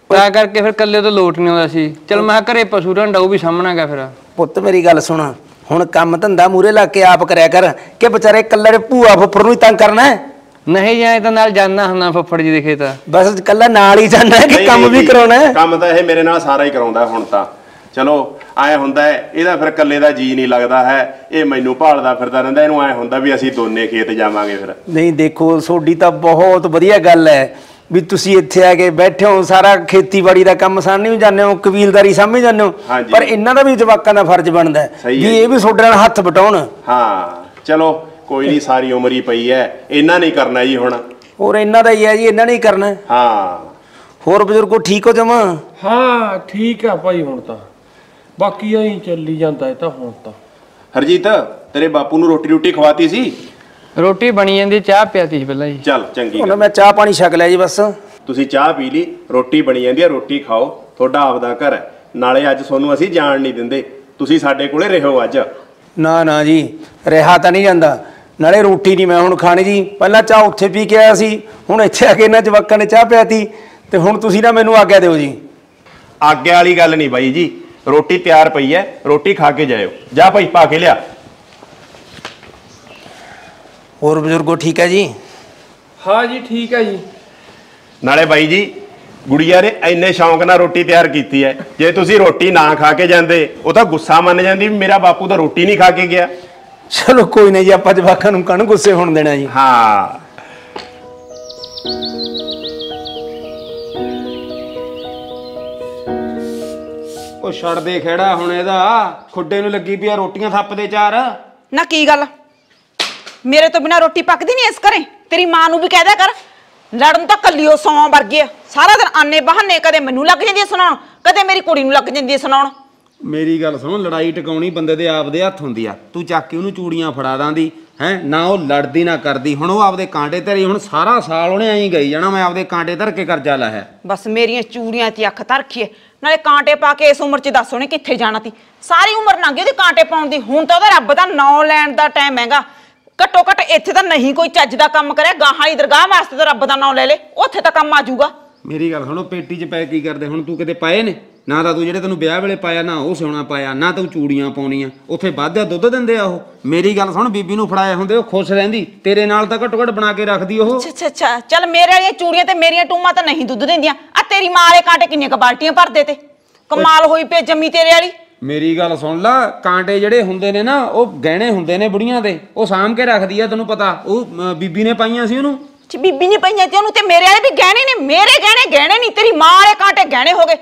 H: ਤਾਂ ਕਰਕੇ ਫਿਰ ਇਕੱਲੇ ਤੋਂ ਲੋਟ ਨਹੀਂ ਆਉਂਦਾ ਸੀ। ਚਲ ਮੈਂ ਕਿਹਾ ਘਰੇ ਪਸ਼ੂ ਢੰਡਾ ਉਹ ਵੀ ਸਾਹਮਣਾ ਗਾ ਫਿਰ।
E: ਪੁੱਤ ਮੇਰੀ ਗੱਲ ਸੁਣ। ਹੁਣ ਕੰਮ ਧੰਦਾ ਮੂਰੇ ਲਾ ਕੇ ਆਪ ਕਰਿਆ ਕਰ ਕਿ ਵਿਚਾਰੇ ਕੱਲੇ ਭੂਆ ਫੁੱਫੜ ਨੂੰ ਹੀ ਤੰਗ ਕਰਨਾ ਹੈ?
H: ਨਹੀਂ ਜਾਏ ਤਾਂ ਨਾਲ ਜਾਣਾ ਹੁੰਦਾ ਫੁੱਫੜ ਜੀ ਦੇ ਖੇਤ।
E: ਬਸ ਕੱਲਾ ਨਾਲ ਹੀ ਜਾਣਾ ਹੈ ਕਿ
F: ਨਹੀਂ,
E: ਕੰਮ
F: ਨਹੀਂ
E: ਵੀ
F: ਜੀ,
E: ਕਰਾਉਣਾ ਹੈ?
F: ਕੰਮ ਤਾਂ ਇਹ ਮੇਰੇ ਨਾਲ ਸਾਰਾ ਹੀ ਕਰਾਉਂਦਾ ਹੁਣ ਤਾਂ। ਚਲੋ ਐ ਹੁੰਦਾ ਹੈ ਇਹਦਾ ਫਿਰ ਇਕੱਲੇ ਦਾ ਜੀ ਨਹੀਂ ਲੱਗਦਾ ਹੈ ਇਹ ਮੈਨੂੰ ਭਾਲਦਾ ਫਿਰਦਾ ਰਹਿੰਦਾ ਇਹਨੂੰ ਐ ਹੁੰਦਾ ਵੀ ਅਸੀਂ ਦੋਨੇ ਖੇਤ ਜਾਵਾਂਗੇ ਫਿਰ।
E: ਨਹੀਂ ਦੇਖੋ ਤੁਹਾਡੀ ਤਾਂ ਬਹੁਤ ਵਧੀਆ ਗੱਲ ਹੈ ਵੀ ਤੁਸੀਂ ਇੱਥੇ ਆ ਕੇ ਬੈਠੇ ਹੋ ਸਾਰਾ ਖੇਤੀਬਾੜੀ ਦਾ ਕੰਮ ਸਾਹਮਣੇ ਵੀ ਜਾਂਦੇ ਹੋ ਕਬੀਲਦਾਰੀ ਸਾਹਮਣੇ ਜਾਂਦੇ ਹੋ। ਪਰ ਇਹਨਾਂ ਦਾ ਵੀ ਜਵਾਕਾਂ ਦਾ ਫਰਜ਼ ਬਣਦਾ ਹੈ ਵੀ
F: ਹੈ
E: ਇਹ ਵੀ ਤੁਹਾਡੇ ਨਾਲ ਹੱਥ ਵਟਾਉਣ।
F: ਹਾਂ ਚਲੋ ਕੋਈ ਨਹੀਂ ਸਾਰੀ ਉਮਰ ਹੀ ਪਈ ਐ ਇਹਨਾਂ ਨਹੀਂ ਕਰਨਾ ਜੀ ਹੁਣ।
E: ਹੋਰ ਇਹਨਾਂ ਦਾ ਹੀ ਹੈ ਜੀ ਇਹਨਾਂ ਨੇ ਹੀ ਕਰਨਾ ਹੈ।
F: ਹਾਂ।
E: ਹੋਰ ਬਜ਼ੁਰਗੋ ਠੀਕ ਹੋ ਜਮਾ?
G: ਹਾਂ ਠੀਕ ਆ ਭਾਈ ਹੁਣ ਤਾਂ। ਬਾਕੀ ਐਂ ਚੱਲੀ ਜਾਂਦਾ ਇਹ ਤਾਂ ਹੁਣ ਤਾਂ।
F: ਹਰਜੀਤ ਤੇਰੇ ਬਾਪੂ ਨੂੰ ਰੋਟੀ ਰੋਟੀ ਖਵਾਤੀ ਸੀ?
H: ਰੋਟੀ ਬਣੀ ਜਾਂਦੀ ਚਾਹ ਪਿਆਤੀ ਸੀ ਪਹਿਲਾਂ ਜੀ।
F: ਚੱਲ ਚੰਗੀ
E: ਹੁਣ
F: ਗੱਲ।
E: ਮੈਂ ਚਾਹ ਪਾਣੀ ਛਕ ਲਿਆ ਜੀ ਬਸ।
F: ਤੁਸੀਂ ਚਾਹ ਪੀ ਲਈ ਰੋਟੀ ਬਣੀ ਜਾਂਦੀ ਹੈ ਰੋਟੀ ਖਾਓ। ਤੁਹਾਡਾ ਆਪਦਾ ਘਰ ਹੈ। ਨਾਲੇ ਅੱਜ ਤੁਹਾਨੂੰ ਅਸੀਂ ਜਾਣ ਨਹੀਂ ਦਿੰਦੇ। ਤੁਸੀਂ ਸਾਡੇ ਕੋਲੇ ਰਹੋ ਅੱਜ।
E: ਨਾ ਨਾ ਜੀ ਰਿਹਾ ਤਾਂ ਨਹੀਂ ਜਾਂਦਾ। ਨਾਲੇ ਰੋਟੀ ਨਹੀਂ ਮੈਂ ਹੁਣ ਖਾਣੀ ਜੀ। ਪਹਿਲਾਂ ਚਾਹ ਉੱਥੇ ਪੀ ਕੇ ਆਇਆ ਸੀ। ਹੁਣ ਇੱਥੇ ਆ ਕੇ ਇਹਨਾਂ ਜਵਾਕਾਂ ਨੇ ਚਾਹ ਪਿਆਤੀ। ਤੇ ਹੁਣ ਤੁਸੀਂ ਨਾ ਮੈਨੂੰ ਆਗਿਆ ਦਿਓ ਜੀ।
F: ਆਗੇ ਵਾਲੀ ਗੱਲ ਨਹੀਂ ਬਾਈ ਜੀ। ਰੋਟੀ ਤਿਆਰ ਪਈ ਹੈ ਰੋਟੀ ਖਾ ਕੇ ਜਾਇਓ। ਜਾ ਭਾਈ ਪਾ ਕੇ ਲਿਆ।
E: ਹੋਰ ਬਜ਼ੁਰਗੋ ਠੀਕ ਹੈ ਜੀ?
G: ਹਾਂ ਜੀ ਠੀਕ ਹੈ ਜੀ।
F: ਨਾਲੇ ਬਾਈ ਜੀ ਗੁੜੀਆ ਨੇ ਇੰਨੇ ਸ਼ੌਂਕ ਨਾਲ ਰੋਟੀ ਤਿਆਰ ਕੀਤੀ ਹੈ ਜੇ ਤੁਸੀਂ ਰੋਟੀ ਨਾ ਖਾ ਕੇ ਜਾਂਦੇ ਉਹ ਤਾਂ ਗੁੱਸਾ ਮੰਨ ਜਾਂਦੀ ਵੀ ਮੇਰਾ ਬਾਪੂ ਤਾਂ ਰੋਟੀ ਨਹੀਂ ਖਾ ਕੇ ਗਿਆ।
E: ਚਲੋ ਕੋਈ ਨਹੀਂ ਜੀ ਆਪਾਂ ਜਵਾਕਾਂ ਨੂੰ ਕਣ ਗੁੱਸੇ ਹੋਣ ਦੇਣਾ ਜੀ।
F: ਹਾਂ।
B: ਉਹ ਛੱਡ ਦੇ ਖੇੜਾ ਹੁਣ ਇਹਦਾ ਖੁੱਡੇ ਨੂੰ ਲੱਗੀ ਪਿਆ ਰੋਟੀਆਂ ਥੱਪਦੇ ਚਾਰ।
D: ਨਾ ਕੀ ਗੱਲ? ਮੇਰੇ ਤੋਂ ਬਿਨਾ ਰੋਟੀ ਪੱਕਦੀ ਨਹੀਂ ਇਸ ਘਰੇ? ਤੇਰੀ ਮਾਂ ਨੂੰ ਵੀ ਕਹਿ ਦਿਆ ਕਰ। ਲੜਨ ਤਾਂ ਕੱਲਿਓ ਸੌਂ ਵਰਗੇ ਆ। ਸਾਰਾ ਦਿਨ ਆਨੇ ਬਹਾਨੇ ਕਦੇ ਮੈਨੂੰ ਲੱਗ ਜਾਂਦੀ ਆ ਸੁਣਾਉਣ ਕਦੇ ਮੇਰੀ ਕੁੜੀ ਨੂੰ ਲੱਗ ਜਾਂਦੀ ਆ ਸੁਣਾਉਣ।
B: ਮੇਰੀ ਗੱਲ ਸੁਣ ਲੜਾਈ ਟਿਕਾਉਣੀ ਬੰਦੇ ਦੇ ਆਪਦੇ ਹੱਥ ਹੁੰਦੀ ਆ। ਤੂੰ ਚੱਕ ਕੇ ਉਹਨੂੰ ਚੂੜੀਆਂ ਫੜਾ ਦਾਂਦੀ ਹੈ? ਨਾ ਉਹ ਲੜਦੀ ਨਾ ਕਰਦੀ। ਹੁਣ ਉਹ ਆਪਦੇ ਕਾਂਟੇ ਧਰੀ ਹੁਣ ਸਾਰਾ ਸਾਲ ਉਹਨੇ ਐਂ ਗਈ ਜਾਣਾ ਮੈਂ ਆਪਦੇ ਕਾਂਟੇ ਧਰ ਕੇ ਕਰਜ਼ਾ ਲਾਇਆ।
D: ਬਸ ਮੇਰੀਆਂ ਚੂੜੀਆਂ ਤੇ ਅੱਖ ਧਰਖੀਏ ਨਾਲੇ ਕਾਂਟੇ ਪਾ ਕੇ ਇਸ ਉਮਰ 'ਚ ਦੱਸ ਉਹਨੇ ਕਿੱਥੇ ਜਾਣਾ ਤੀ ਸਾਰੀ ਉਮਰ ਲੰਘ ਗਈ ਉਹਦੇ ਕਾਂਟੇ ਪਾਉਣ ਦੀ। ਹੁਣ ਤਾਂ ਉਹਦਾ ਰੱਬ ਦਾ ਨਾਂ ਲੈਣ ਦਾ ਟਾਈਮ ਹੈਗਾ। ਘੱਟੋ ਘੱਟ ਇੱਥੇ ਤਾਂ ਨਹੀਂ ਕੋਈ ਚੱਜ ਦਾ ਕੰਮ ਕਰਿਆ। ਗਾਹਾਂ ਦੀ ਦਰਗਾਹ ਵਾਸਤੇ ਤਾਂ ਰੱਬ ਦਾ ਨਾਂ ਲੈ ਲੇ। ਉੱਥੇ ਤਾਂ ਕੰਮ ਆ ਜਾਊਗਾ।
B: ਮੇਰੀ ਗੱਲ ਸੁਣੋ, ਪੇਟੀ 'ਚ ਪੈ ਕੀ ਕਰਦੇ? ਹੁਣ ਤੂੰ ਕਿਤੇ ਪਾਏ ਨੇ? ਨਾ ਤਾਂ ਤੂੰ ਜਿਹੜੇ ਤੈਨੂੰ ਵਿਆਹ ਵੇਲੇ ਪਾਇਆ ਨਾ ਉਹ ਸਿਉਣਾ ਪਾਇਆ ਨਾ ਤੂੰ ਚੂੜੀਆਂ ਪਾਉਣੀਆਂ। ਉੱਥੇ ਵਾਧਾ ਦੁੱਧ ਦਿੰਦੇ ਆ ਉਹ। ਮੇਰੀ ਗੱਲ ਸੁਣ ਬੀਬੀ ਨੂੰ ਫੜਾਏ ਹੁੰਦੇ ਉਹ ਖੁਸ਼ ਰਹਿੰਦੀ। ਤੇਰੇ ਨਾਲ ਤਾਂ ਘੱਟੋ ਘੱਟ ਬਣਾ ਕੇ ਰੱਖਦੀ ਉਹ।
D: ਅੱਛਾ ਅੱਛਾ ਅੱਛਾ। ਚੱਲ ਮੇਰੇ ਵਾਲੀਆਂ ਚੂੜੀਆਂ ਤੇ ਮੇਰੀਆਂ ਟੂਮਾਂ ਤਾਂ ਨਹੀਂ ਦੁੱਧ ਦਿੰਦੀਆਂ। ਆ ਤੇਰੀ ਮਾਂ ਵਾਲੇ ਕਾਂਟੇ ਕਿੰਨੀਆਂ ਕ ਬਾਲਟੀਆਂ ਭਰਦੇ ਤੇ? ਕਮਾਲ ਹੋਈ ਪਈ ਜੰਮੀ ਤੇਰੇ ਵਾਲੀ।
B: ਮੇਰੀ ਗੱਲ ਸੁਣ ਲਾ ਕਾਂਟੇ ਜਿਹੜੇ ਹੁੰਦੇ ਨੇ ਨਾ ਉਹ ਗਹਿਣੇ ਹੁੰਦੇ ਨੇ ਬੁੜੀਆਂ ਦੇ। ਉਹ ਸਾਂਭ ਕੇ ਰੱਖਦੀ ਆ ਤੈਨੂੰ ਪਤਾ। ਉਹ ਅਮ, ਬੀਬੀ ਨੇ ਪਾਈਆਂ ਸੀ ਉਹਨੂੰ।
D: ਜੀ ਬੀਬੀ ਨੇ ਪਈਆਂ ਤੇ ਉਹਨੂੰ ਤੇ ਮੇਰੇ ਵਾਲੇ ਵੀ ਗਹਿਣੇ ਨੇ ਮੇਰੇ ਗਹਿਣੇ ਗਹਿਣੇ ਨਹੀਂ ਤੇਰੀ ਮਾਂ ਵਾਲੇ ਕਾਂਟੇ ਗਹਿਣੇ ਹੋ ਗਏ।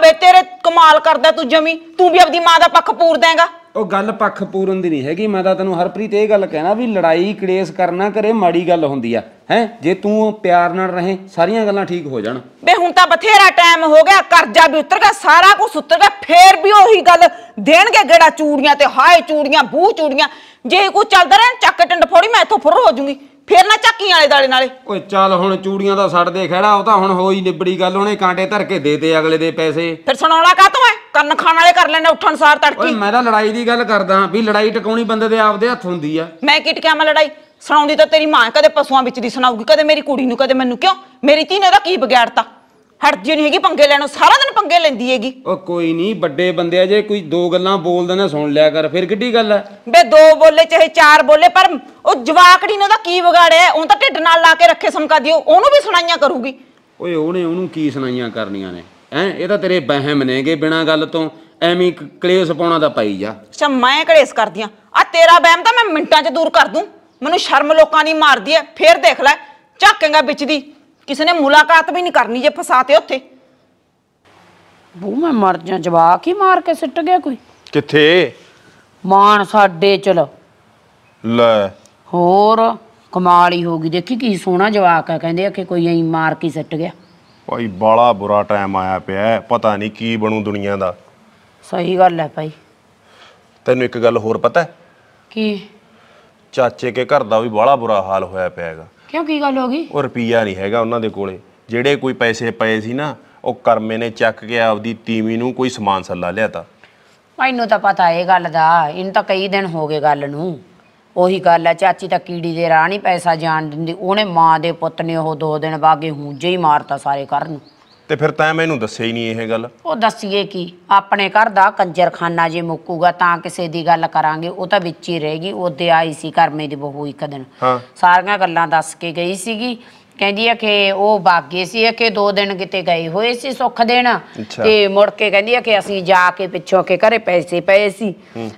D: ਬੇ ਤੇਰੇ ਕਮਾਲ ਕਰਦਾ ਤੂੰ ਜਮੀ ਤੂੰ ਵੀ ਆਪਦੀ ਮਾਂ ਦਾ ਪੱਖ ਪੂਰ ਦੇਂਗਾ।
B: ਉਹ ਗੱਲ ਪੱਖ ਪੂਰਨ ਦੀ ਨਹੀਂ ਹੈਗੀ ਮੈਂ ਤਾਂ ਤੈਨੂੰ ਹਰਪ੍ਰੀਤ ਇਹ ਗੱਲ ਕਹਿਣਾ ਵੀ ਲੜਾਈ ਕਲੇਸ਼ ਕਰਨਾ ਕਰੇ ਮਾੜੀ ਗੱਲ ਹੁੰਦੀ ਆ ਹੈ? ਜੇ ਤੂੰ ਪਿਆਰ ਨਾਲ ਰਹੇ ਸਾਰੀਆਂ ਗੱਲਾਂ ਠੀਕ ਹੋ ਜਾਣ।
D: ਬੇ ਹੁਣ ਤਾਂ ਬਥੇਰਾ ਟਾਈਮ ਹੋ ਗਿਆ ਕਰਜ਼ਾ ਵੀ ਉਤਰ ਗਿਆ ਸਾਰਾ ਕੁਝ ਉਤਰ ਗਿਆ ਫੇਰ ਵੀ ਉਹੀ ਗੱਲ ਦੇਣਗੇ ਗੇੜਾ ਚੂੜੀਆਂ ਤੇ ਹਾਏ ਚੂੜੀਆਂ ਬੂ ਚੂੜੀਆਂ। ਜੇ ਕੋਈ ਚੱਲਦਾ ਰਹਿ ਚੱਕ ਟੰਡ ਫੋੜੀ ਮੈਂ ਇੱਥੋਂ ਫੁਰ ਹੋ ਜੂੰਗੀ। ਫੇਰ ਨਾ ਚੱਕੀ ਵਾਲੇ ਦਾਲੇ ਨਾਲੇ।
B: ਓਏ ਚੱਲ ਹੁਣ ਚੂੜੀਆਂ ਦਾ ਛੱਡ ਦੇ ਖੜਾ ਉਹ ਤਾਂ ਹੁਣ ਹੋਈ ਨਿਬੜੀ ਗੱਲ ਉਹਨੇ ਕਾਂਟੇ ਧਰ ਕੇ ਦੇ ਤੇ ਅਗਲੇ ਦੇ ਪੈਸੇ।
D: ਫਿਰ ਸੁਣਾਉਣਾ ਕਾਤੋਂ ਐ? ਕੰਨ ਖਾਣ ਵਾਲੇ ਕਰ ਲੈਣੇ ਉੱਠਣ ਸਾਰ
B: ਓਏ
D: ਤੜਕੀ
B: ਮੈਂ ਤਾਂ ਲੜਾਈ ਦੀ ਗੱਲ ਕਰਦਾ ਵੀ ਲੜਾਈ ਟਕਾਉਣੀ ਬੰਦੇ ਦੇ ਆਪਦੇ ਹੱਥ ਹੁੰਦੀ ਆ।
D: ਮੈਂ ਕਿਟ ਕਿਆ ਮੈਂ ਲੜਾਈ? ਸੁਣਾਉਂਦੀ ਤਾਂ ਤੇਰੀ ਮਾਂ ਕਦੇ ਪਸ਼ੂਆਂ ਵਿੱਚ ਦੀ ਸੁਣਾਊਗੀ ਕਦੇ ਮੇਰੀ ਕੁੜੀ ਨੂੰ ਕਦੇ ਮੈਨੂੰ। ਕਿਉਂ? ਮੇਰੀ ਧੀ ਨੇ ਉਹਦਾ ਕੀ ਵਿਗਾੜਤਾ? ਹਟ ਨਹੀਂ ਹੈਗੀ ਪੰਗੇ ਲੈਣੋਂ ਸਾਰਾ ਦਿਨ ਪੰਗੇ ਲੈਂਦੀ ਹੈਗੀ।
B: ਉਹ ਕੋਈ ਨਹੀਂ ਵੱਡੇ ਬੰਦੇ ਆ ਜੇ ਕੋਈ ਦੋ ਗੱਲਾਂ ਬੋਲਦੇ ਨੇ ਸੁਣ ਲਿਆ ਕਰ ਫਿਰ ਕਿੱਡੀ ਗੱਲ ਆ?
D: ਬੇ ਦੋ ਬੋਲੇ ਚਾਹੇ ਚਾਰ ਬੋਲੇ ਪਰ ਉਹ ਜਵਾਕੜੀ ਨੇ ਉਹਦਾ ਕੀ ਵਿਗਾੜਿਆ ਉਹ ਤਾਂ ਢਿੱਡ ਨਾਲ ਲਾ ਕੇ ਰੱਖੇ ਸਮਕਾ ਦਿਓ ਉਹਨੂੰ ਵੀ ਸੁਣਾਈਆਂ ਕਰੂਗੀ।
B: ਓਏ ਉਹਨੇ ਉਹਨੂੰ ਕੀ ਸੁਣਾਈਆਂ ਕਰਨੀਆਂ ਨੇ? ਹੈ ਇਹ ਤਾਂ ਤੇਰੇ ਵਹਿਮ ਨੇਗੇ ਬਿਨਾਂ ਗੱਲ ਤੋਂ। ਐਵੇਂ ਕ- ਕਲੇਸ਼ ਪਾਉਣਾ ਤਾਂ ਪਾਈ ਜਾ।
D: ਅੱਛਾ ਮੈਂ ਕਲੇਸ ਕਰਦੀਆਂ ਆ ਤੇਰਾ ਵਹਿਮ ਤਾਂ ਮੈਂ ਮਿੰਟਾਂ 'ਚ ਦੂਰ ਕਰ ਦੂੰ। ਮੈਨੂੰ ਸ਼ਰਮ ਲੋਕਾਂ ਦੀ ਮਾਰਦੀ ਐ ਫੇਰ ਦੇਖ ਲੈ ਝਾਕੇਗਾ ਵਿੱਚ ਦੀ। ਕਿਸੇ ਨੇ ਮੁਲਾਕਾਤ ਵੀ ਨਹੀਂ ਕਰਨੀ ਜੇ ਫਸਾਤੇ ਉੱਥੇ।
I: ਬੂ ਮੈਂ ਮਰ ਜਾ ਜਵਾਕ ਹੀ ਮਾਰ ਕੇ ਸਿੱਟ ਗਿਆ ਕੋਈ?
F: ਕਿੱਥੇ?
I: ਮਾਨ ਸਾਡੇ ਚਲ।
F: ਲੈ।
I: ਹੋਰ ਕਮਾਲ ਹੀ ਹੋ ਗਈ। ਦੇਖੀ ਕੀ ਸੋਹਣਾ ਜਵਾਕ ਹੈ ਕਹਿੰਦੇ ਆ ਕਿ ਕੋਈ ਐਂ ਮਾਰ ਕੇ ਸਿੱਟ ਗਿਆ।
F: ਭਾਈ ਬਾਲਾ ਬੁਰਾ ਟਾਈਮ ਆਇਆ ਪਿਆ ਹੈ। ਪਤਾ ਨਹੀਂ ਕੀ ਬਣੂ ਦੁਨੀਆ ਦਾ।
I: ਸਹੀ ਗੱਲ ਹੈ ਭਾਈ।
F: ਤੈਨੂੰ ਇੱਕ ਗੱਲ ਹੋਰ ਪਤਾ ਹੈ?
I: ਕੀ?
F: ਚਾਚੇ ਕੇ ਘਰ ਦਾ ਵੀ ਬਾਲਾ ਬੁਰਾ ਹਾਲ ਹੋਇਆ ਪਿਆ ਹੈਗਾ।
I: ਕਿਉਂ ਕੀ ਗੱਲ ਹੋ ਗਈ?
F: ਉਹ ਰੁਪਈਆ ਨਹੀਂ ਹੈਗਾ ਉਹਨਾਂ ਦੇ ਕੋਲੇ। ਜਿਹੜੇ ਕੋਈ ਪੈਸੇ ਪਏ ਸੀ ਨਾ ਉਹ ਕਰਮੇ ਨੇ ਚੱਕ ਕੇ ਆਪਦੀ ਤੀਵੀਂ ਨੂੰ ਕੋਈ ਸਮਾਨ ਸੱਲਾ ਲਿਆਤਾ
I: ਮੈਨੂੰ ਤਾਂ ਪਤਾ ਇਹ ਗੱਲ ਦਾ ਇਹਨੂੰ ਤਾਂ ਕਈ ਦਿਨ ਹੋ ਗਏ ਗੱਲ ਨੂੰ। ਉਹੀ ਗੱਲ ਹੈ ਚਾਚੀ ਤਾਂ ਕੀੜੀ ਦੇ ਰਾਹ ਨਹੀਂ ਪੈਸਾ ਜਾਣ ਦਿੰਦੀ। ਉਹਨੇ ਮਾਂ ਦੇ ਪੁੱਤ ਨੇ ਉਹ ਦੋ ਦਿਨ ਬਾਗੇ ਹੁੰਜੇ ਹੀ ਮਾਰਤਾ ਸਾਰੇ ਘਰ ਨੂੰ।
F: ਤੇ ਫਿਰ ਤਾਂ ਮੈਨੂੰ ਦੱਸਿਆ ਹੀ ਨਹੀਂ ਇਹ ਗੱਲ।
I: ਉਹ ਦੱਸੀਏ ਕੀ? ਆਪਣੇ ਘਰ ਦਾ ਕੰਜਰਖਾਨਾ ਜੇ ਮੁੱਕੂਗਾ ਤਾਂ ਕਿਸੇ ਦੀ ਗੱਲ ਕਰਾਂਗੇ ਉਹ ਤਾਂ ਵਿੱਚ ਹੀ ਰਹੇਗੀ ਉਹਦੇ ਆਈ ਸੀ ਕਰਮੇ ਦੀ ਬਹੂ ਇੱਕ ਦਿਨ।
F: ਹਾਂ।
I: ਸਾਰੀਆਂ ਗੱਲਾਂ ਦੱਸ ਕੇ ਗਈ ਸੀਗੀ। ਕਹਿੰਦੀ ਆ ਕਿ ਉਹ ਬਾਗੇ ਸੀ ਕਿ ਦੋ ਦਿਨ ਕਿਤੇ ਗਏ ਹੋਏ ਸੀ ਸੁੱਖ ਦੇਣ। ਤੇ ਮੁੜ ਕੇ ਕਹਿੰਦੀ ਆ ਕਿ ਅਸੀਂ ਜਾ ਕੇ ਪਿੱਛੋਂ ਕੇ ਘਰੇ ਪੈਸੇ ਪਏ ਸੀ।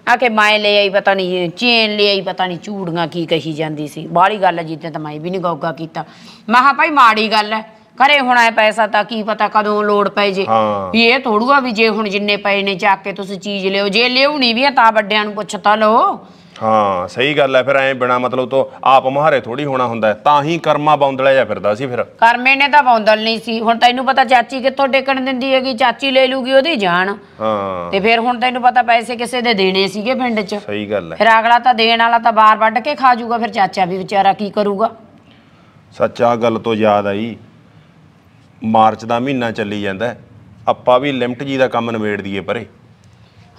I: ਆ ਕਿ ਮੈਂ ਲੈ ਆਈ ਪਤਾ ਨਹੀਂ ਚੇਨ ਲੈ ਆਈ ਪਤਾ ਨਹੀਂ ਚੂੜੀਆਂ ਕੀ ਕਹੀ ਜਾਂਦੀ ਸੀ। ਬਾਹਲੀ ਗੱਲ ਜਿੱਤੇ ਤਾਂ ਮੈਂ ਵੀ ਨਹੀਂ ਗੌਗਾ ਕੀਤਾ। ਮੈਂ ਕਿਹਾ ਭਾਈ ਮਾੜੀ ਗੱਲ ਹੈ ਘਰੇ ਹੁਣ ਆਏ ਪੈਸਾ ਤਾਂ ਕੀ ਪਤਾ ਕਦੋਂ ਲੋੜ ਪੈ ਜੇ।
F: ਹਾਂ।
I: ਵੀ ਇਹ ਥੋੜੂਆ ਵੀ ਜੇ ਹੁਣ ਜਿੰਨੇ ਪਏ ਨੇ ਚੱਕ ਕੇ ਤੁਸੀਂ ਚੀਜ਼ ਲਿਓ ਜੇ ਲਿਆਉਣੀ ਵੀ ਆ ਤਾਂ ਵੱਡਿਆਂ ਨੂੰ ਪੁੱਛ ਤਾਂ ਲਓ।
F: ਹਾਂ ਸਹੀ ਗੱਲ ਹੈ ਫਿਰ ਐ ਬਿਨਾ ਮਤਲਬ ਤੋਂ ਆਪ ਮਹਾਰੇ ਥੋੜੀ ਹੋਣਾ ਹੁੰਦਾ ਹੈ। ਤਾਂ ਹੀ ਕਰਮਾ ਬੌਂਦਲਿਆ ਜਾ ਫਿਰਦਾ ਸੀ ਫਿਰ।
I: ਕਰਮੇ ਨੇ ਤਾਂ ਬੌਂਦਲ ਨਹੀਂ ਸੀ ਹੁਣ ਤੈਨੂੰ ਪਤਾ ਚਾਚੀ ਕਿੱਥੋਂ ਟੇਕਣ ਦਿੰਦੀ ਹੈਗੀ ਚਾਚੀ ਲੈ ਲੂਗੀ ਉਹਦੀ ਜਾਨ।
F: ਹਾਂ।
I: ਤੇ ਫਿਰ ਹੁਣ ਤੈਨੂੰ ਪਤਾ ਪੈਸੇ ਕਿਸੇ ਦੇ ਦੇਣੇ ਸੀਗੇ ਪਿੰਡ 'ਚ।
F: ਸਹੀ ਗੱਲ ਹੈ
I: ਫਿਰ ਅਗਲਾ ਤਾਂ ਦੇਣ ਵਾਲਾ ਤਾਂ ਬਾਰ ਵੱਢ ਕੇ ਖਾ ਜਾਊਗਾ ਫਿਰ ਚਾਚਾ ਵੀ ਵਿਚਾਰਾ ਕੀ ਕਰੂਗਾ?
F: ਸੱਚਾ ਗੱਲ ਤੋਂ ਯਾਦ ਆਈ ਮਾਰਚ ਦਾ ਮਹੀਨਾ ਚੱਲੀ ਜਾਂਦਾ ਹੈ। ਆਪਾਂ ਵੀ ਲਿਮਟ ਜੀ ਦਾ ਕੰਮ ਨਿਬੇੜ ਦਈਏ ਪਰੇ।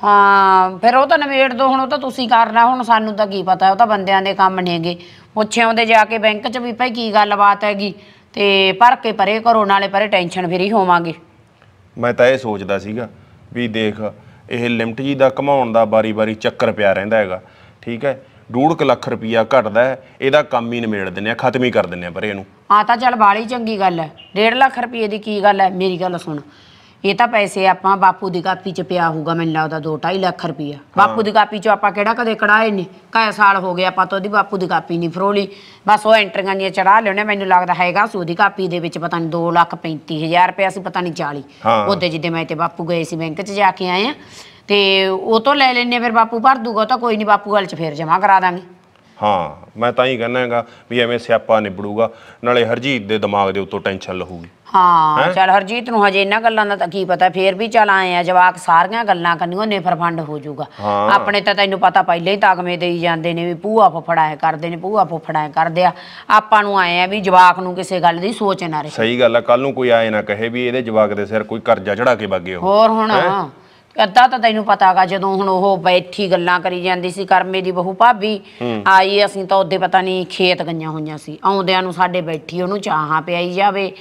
I: ਹਾਂ ਫਿਰ ਉਹ ਤਾਂ ਨਵੇੜ ਦੋ ਹੁਣ ਉਹ ਤਾਂ ਤੁਸੀਂ ਕਰਨਾ ਹੁਣ ਸਾਨੂੰ ਤਾਂ ਕੀ ਪਤਾ ਉਹ ਤਾਂ ਬੰਦਿਆਂ ਦੇ ਕੰਮ ਨੇਗੇ ਪੁੱਛੇ ਆਉਂਦੇ ਜਾ ਕੇ ਬੈਂਕ 'ਚ ਵੀ ਭਾਈ ਕੀ ਗੱਲਬਾਤ ਹੈਗੀ ਤੇ ਭਰ ਕੇ ਪਰੇ ਕਰੋ ਨਾਲੇ ਪਰੇ ਟੈਨਸ਼ਨ ਫਰੀ ਹੋਵਾਂਗੇ।
F: ਮੈਂ ਤਾਂ ਇਹ ਸੋਚਦਾ ਸੀਗਾ ਵੀ ਦੇਖ ਇਹ ਲਿਮਟ ਜੀ ਦਾ ਕਮਾਉਣ ਦਾ ਬਾਰੀ-ਬਾਰੀ ਚੱਕਰ ਪਿਆ ਰਹਿੰਦਾ ਹੈਗਾ ਠੀਕ ਹੈ? ਡੂਢ ਕੁ ਲੱਖ ਰੁਪਈਆ ਘਟਦਾ ਹੈ ਇਹਦਾ ਕੰਮ ਹੀ ਨਿਬੇੜ ਦਿੰਨੇ ਆ ਖਤਮ ਹੀ ਕਰ ਦਿੰਨੇ ਆ ਪਰੇ ਇਹਨੂੰ।
I: ਆ ਤਾਂ ਚੱਲ ਬਾਲੀ ਚੰਗੀ ਗੱਲ ਹੈ। 1.5 ਲੱਖ ਰੁਪਏ ਦੀ ਕੀ ਗੱਲ ਹੈ? ਮੇਰੀ ਗੱਲ ਸੁਣ। ਇਹ ਤਾਂ ਪੈਸੇ ਆਪਾਂ ਬਾਪੂ ਦੀ ਕਾਪੀ 'ਚ ਪਿਆ ਹੋਊਗਾ ਮੈਨੂੰ ਲੱਗਦਾ 2.5 ਲੱਖ ਰੁਪਈਆ। ਬਾਪੂ ਦੀ ਕਾਪੀ 'ਚ ਆਪਾਂ ਕਿਹੜਾ ਕਦੇ ਕਢਾਏ ਨੇ। ਕਾਇਆ ਸਾਲ ਹੋ ਗਏ ਆਪਾਂ ਤਾਂ ਉਹਦੀ ਬਾਪੂ ਦੀ ਕਾਪੀ ਨਹੀਂ ਫਰੋਲੀ। ਬਸ ਉਹ ਐਂਟਰੀਆਂ ਦੀਆਂ ਚੜਾ ਲਿਓਨੇ ਮੈਨੂੰ ਲੱਗਦਾ ਹੈਗਾ ਸੀ ਉਹਦੀ ਕਾਪੀ ਦੇ ਵਿੱਚ ਪਤਾ ਨਹੀਂ 2 ਲੱਖ 35 ਹਜ਼ਾਰ ਰੁਪਇਆ ਸੀ ਪਤਾ ਨਹੀਂ 40
F: ਹਾਂ।
I: ਉਹਦੇ ਜਿੱਦੇ ਮੈਂ ਤੇ ਬਾਪੂ ਗਏ ਸੀ ਬੈਂਕ 'ਚ ਜਾ ਕੇ ਆਏ ਆ। ਤੇ ਉਹ ਤੋਂ ਲੈ ਲੈਣੇ ਫਿਰ ਬਾਪੂ ਭਰ ਦੂਗਾ ਤਾਂ ਕੋਈ ਨਹੀਂ ਬਾਪੂ ਗੱਲ 'ਚ ਫੇਰ ਜਮਾ ਕਰਾ ਦਾਂਗੇ।
F: ਹਾਂ ਮੈਂ ਤਾਂ ਹੀ ਕਹਿੰਦਾ ਹੈਗਾ ਵੀ ਐਵੇਂ ਸਿਆਪਾ ਨਿਬੜੂਗਾ ਨਾਲੇ ਹਰਜੀਤ ਦੇ ਦਿਮਾਗ ਦੇ ਉੱਤੋਂ ਟੈਨਸ਼ਨ ਲਹੂਗੀ।
I: ਹਾਂ ਚੱਲ ਹਰਜੀਤ ਨੂੰ ਹਜੇ ਇਹਨਾਂ ਗੱਲਾਂ ਦਾ ਤਾਂ ਕੀ ਪਤਾ ਫੇਰ ਵੀ ਚੱਲ ਆਏ ਆ ਜਵਾਕ ਸਾਰੀਆਂ ਗੱਲਾਂ ਕਰਨੀਆਂ ਨੇਫਰ ਫੰਡ ਹੋ ਜਾਊਗਾ।
F: ਹਾਂ।
I: ਆਪਣੇ ਤਾਂ ਤੈਨੂੰ ਪਤਾ ਪਹਿਲੇ ਹੀ ਤਗਮੇ ਦੇਈ ਜਾਂਦੇ ਨੇ ਵੀ ਭੂਆ ਫਫੜਾਏ ਕਰਦੇ ਨੇ ਭੂਆ ਫਫੜਾਏ ਕਰਦੇ ਆ। ਆਪਾਂ ਨੂੰ ਆਏ ਆ ਵੀ ਜਵਾਕ ਨੂੰ ਕਿਸੇ ਗੱਲ ਦੀ ਸੋਚ ਨਾ ਰਹੇ।
F: ਸਹੀ ਗੱਲ ਹੈ ਕੱਲ ਨੂੰ ਕੋਈ ਆਏ ਨਾ ਕਹੇ ਵੀ ਇਹਦੇ ਜਵਾਕ ਦੇ ਸਿਰ ਕੋਈ ਕਰਜ਼ਾ ਚੜਾ ਕੇ ਬਾਗੇ ਉਹ।
I: ਹੋਰ ਹੁਣ? ਅੱਧਾ ਤਾਂ ਤੈਨੂੰ ਪਤਾਗਾ ਜਦੋਂ ਹੁਣ ਉਹ ਬੈਠੀ ਗੱਲਾਂ ਕਰੀ ਜਾਂਦੀ ਸੀ ਕਰਮੇ ਦੀ ਬਹੂ ਭਾਬੀ ਆਈ ਅਸੀਂ ਤਾਂ ਉਹਦੇ ਪਤਾ ਨਹੀਂ ਖੇਤ ਗਈਆਂ ਹੋਈਆਂ ਸੀ। ਆਉਂਦਿਆਂ ਨੂੰ ਸਾਡੇ ਬੈਠੀ ਉਹਨੂੰ ਚਾਹਾਂ ਪਿਆਈ ਜਾਵੇ।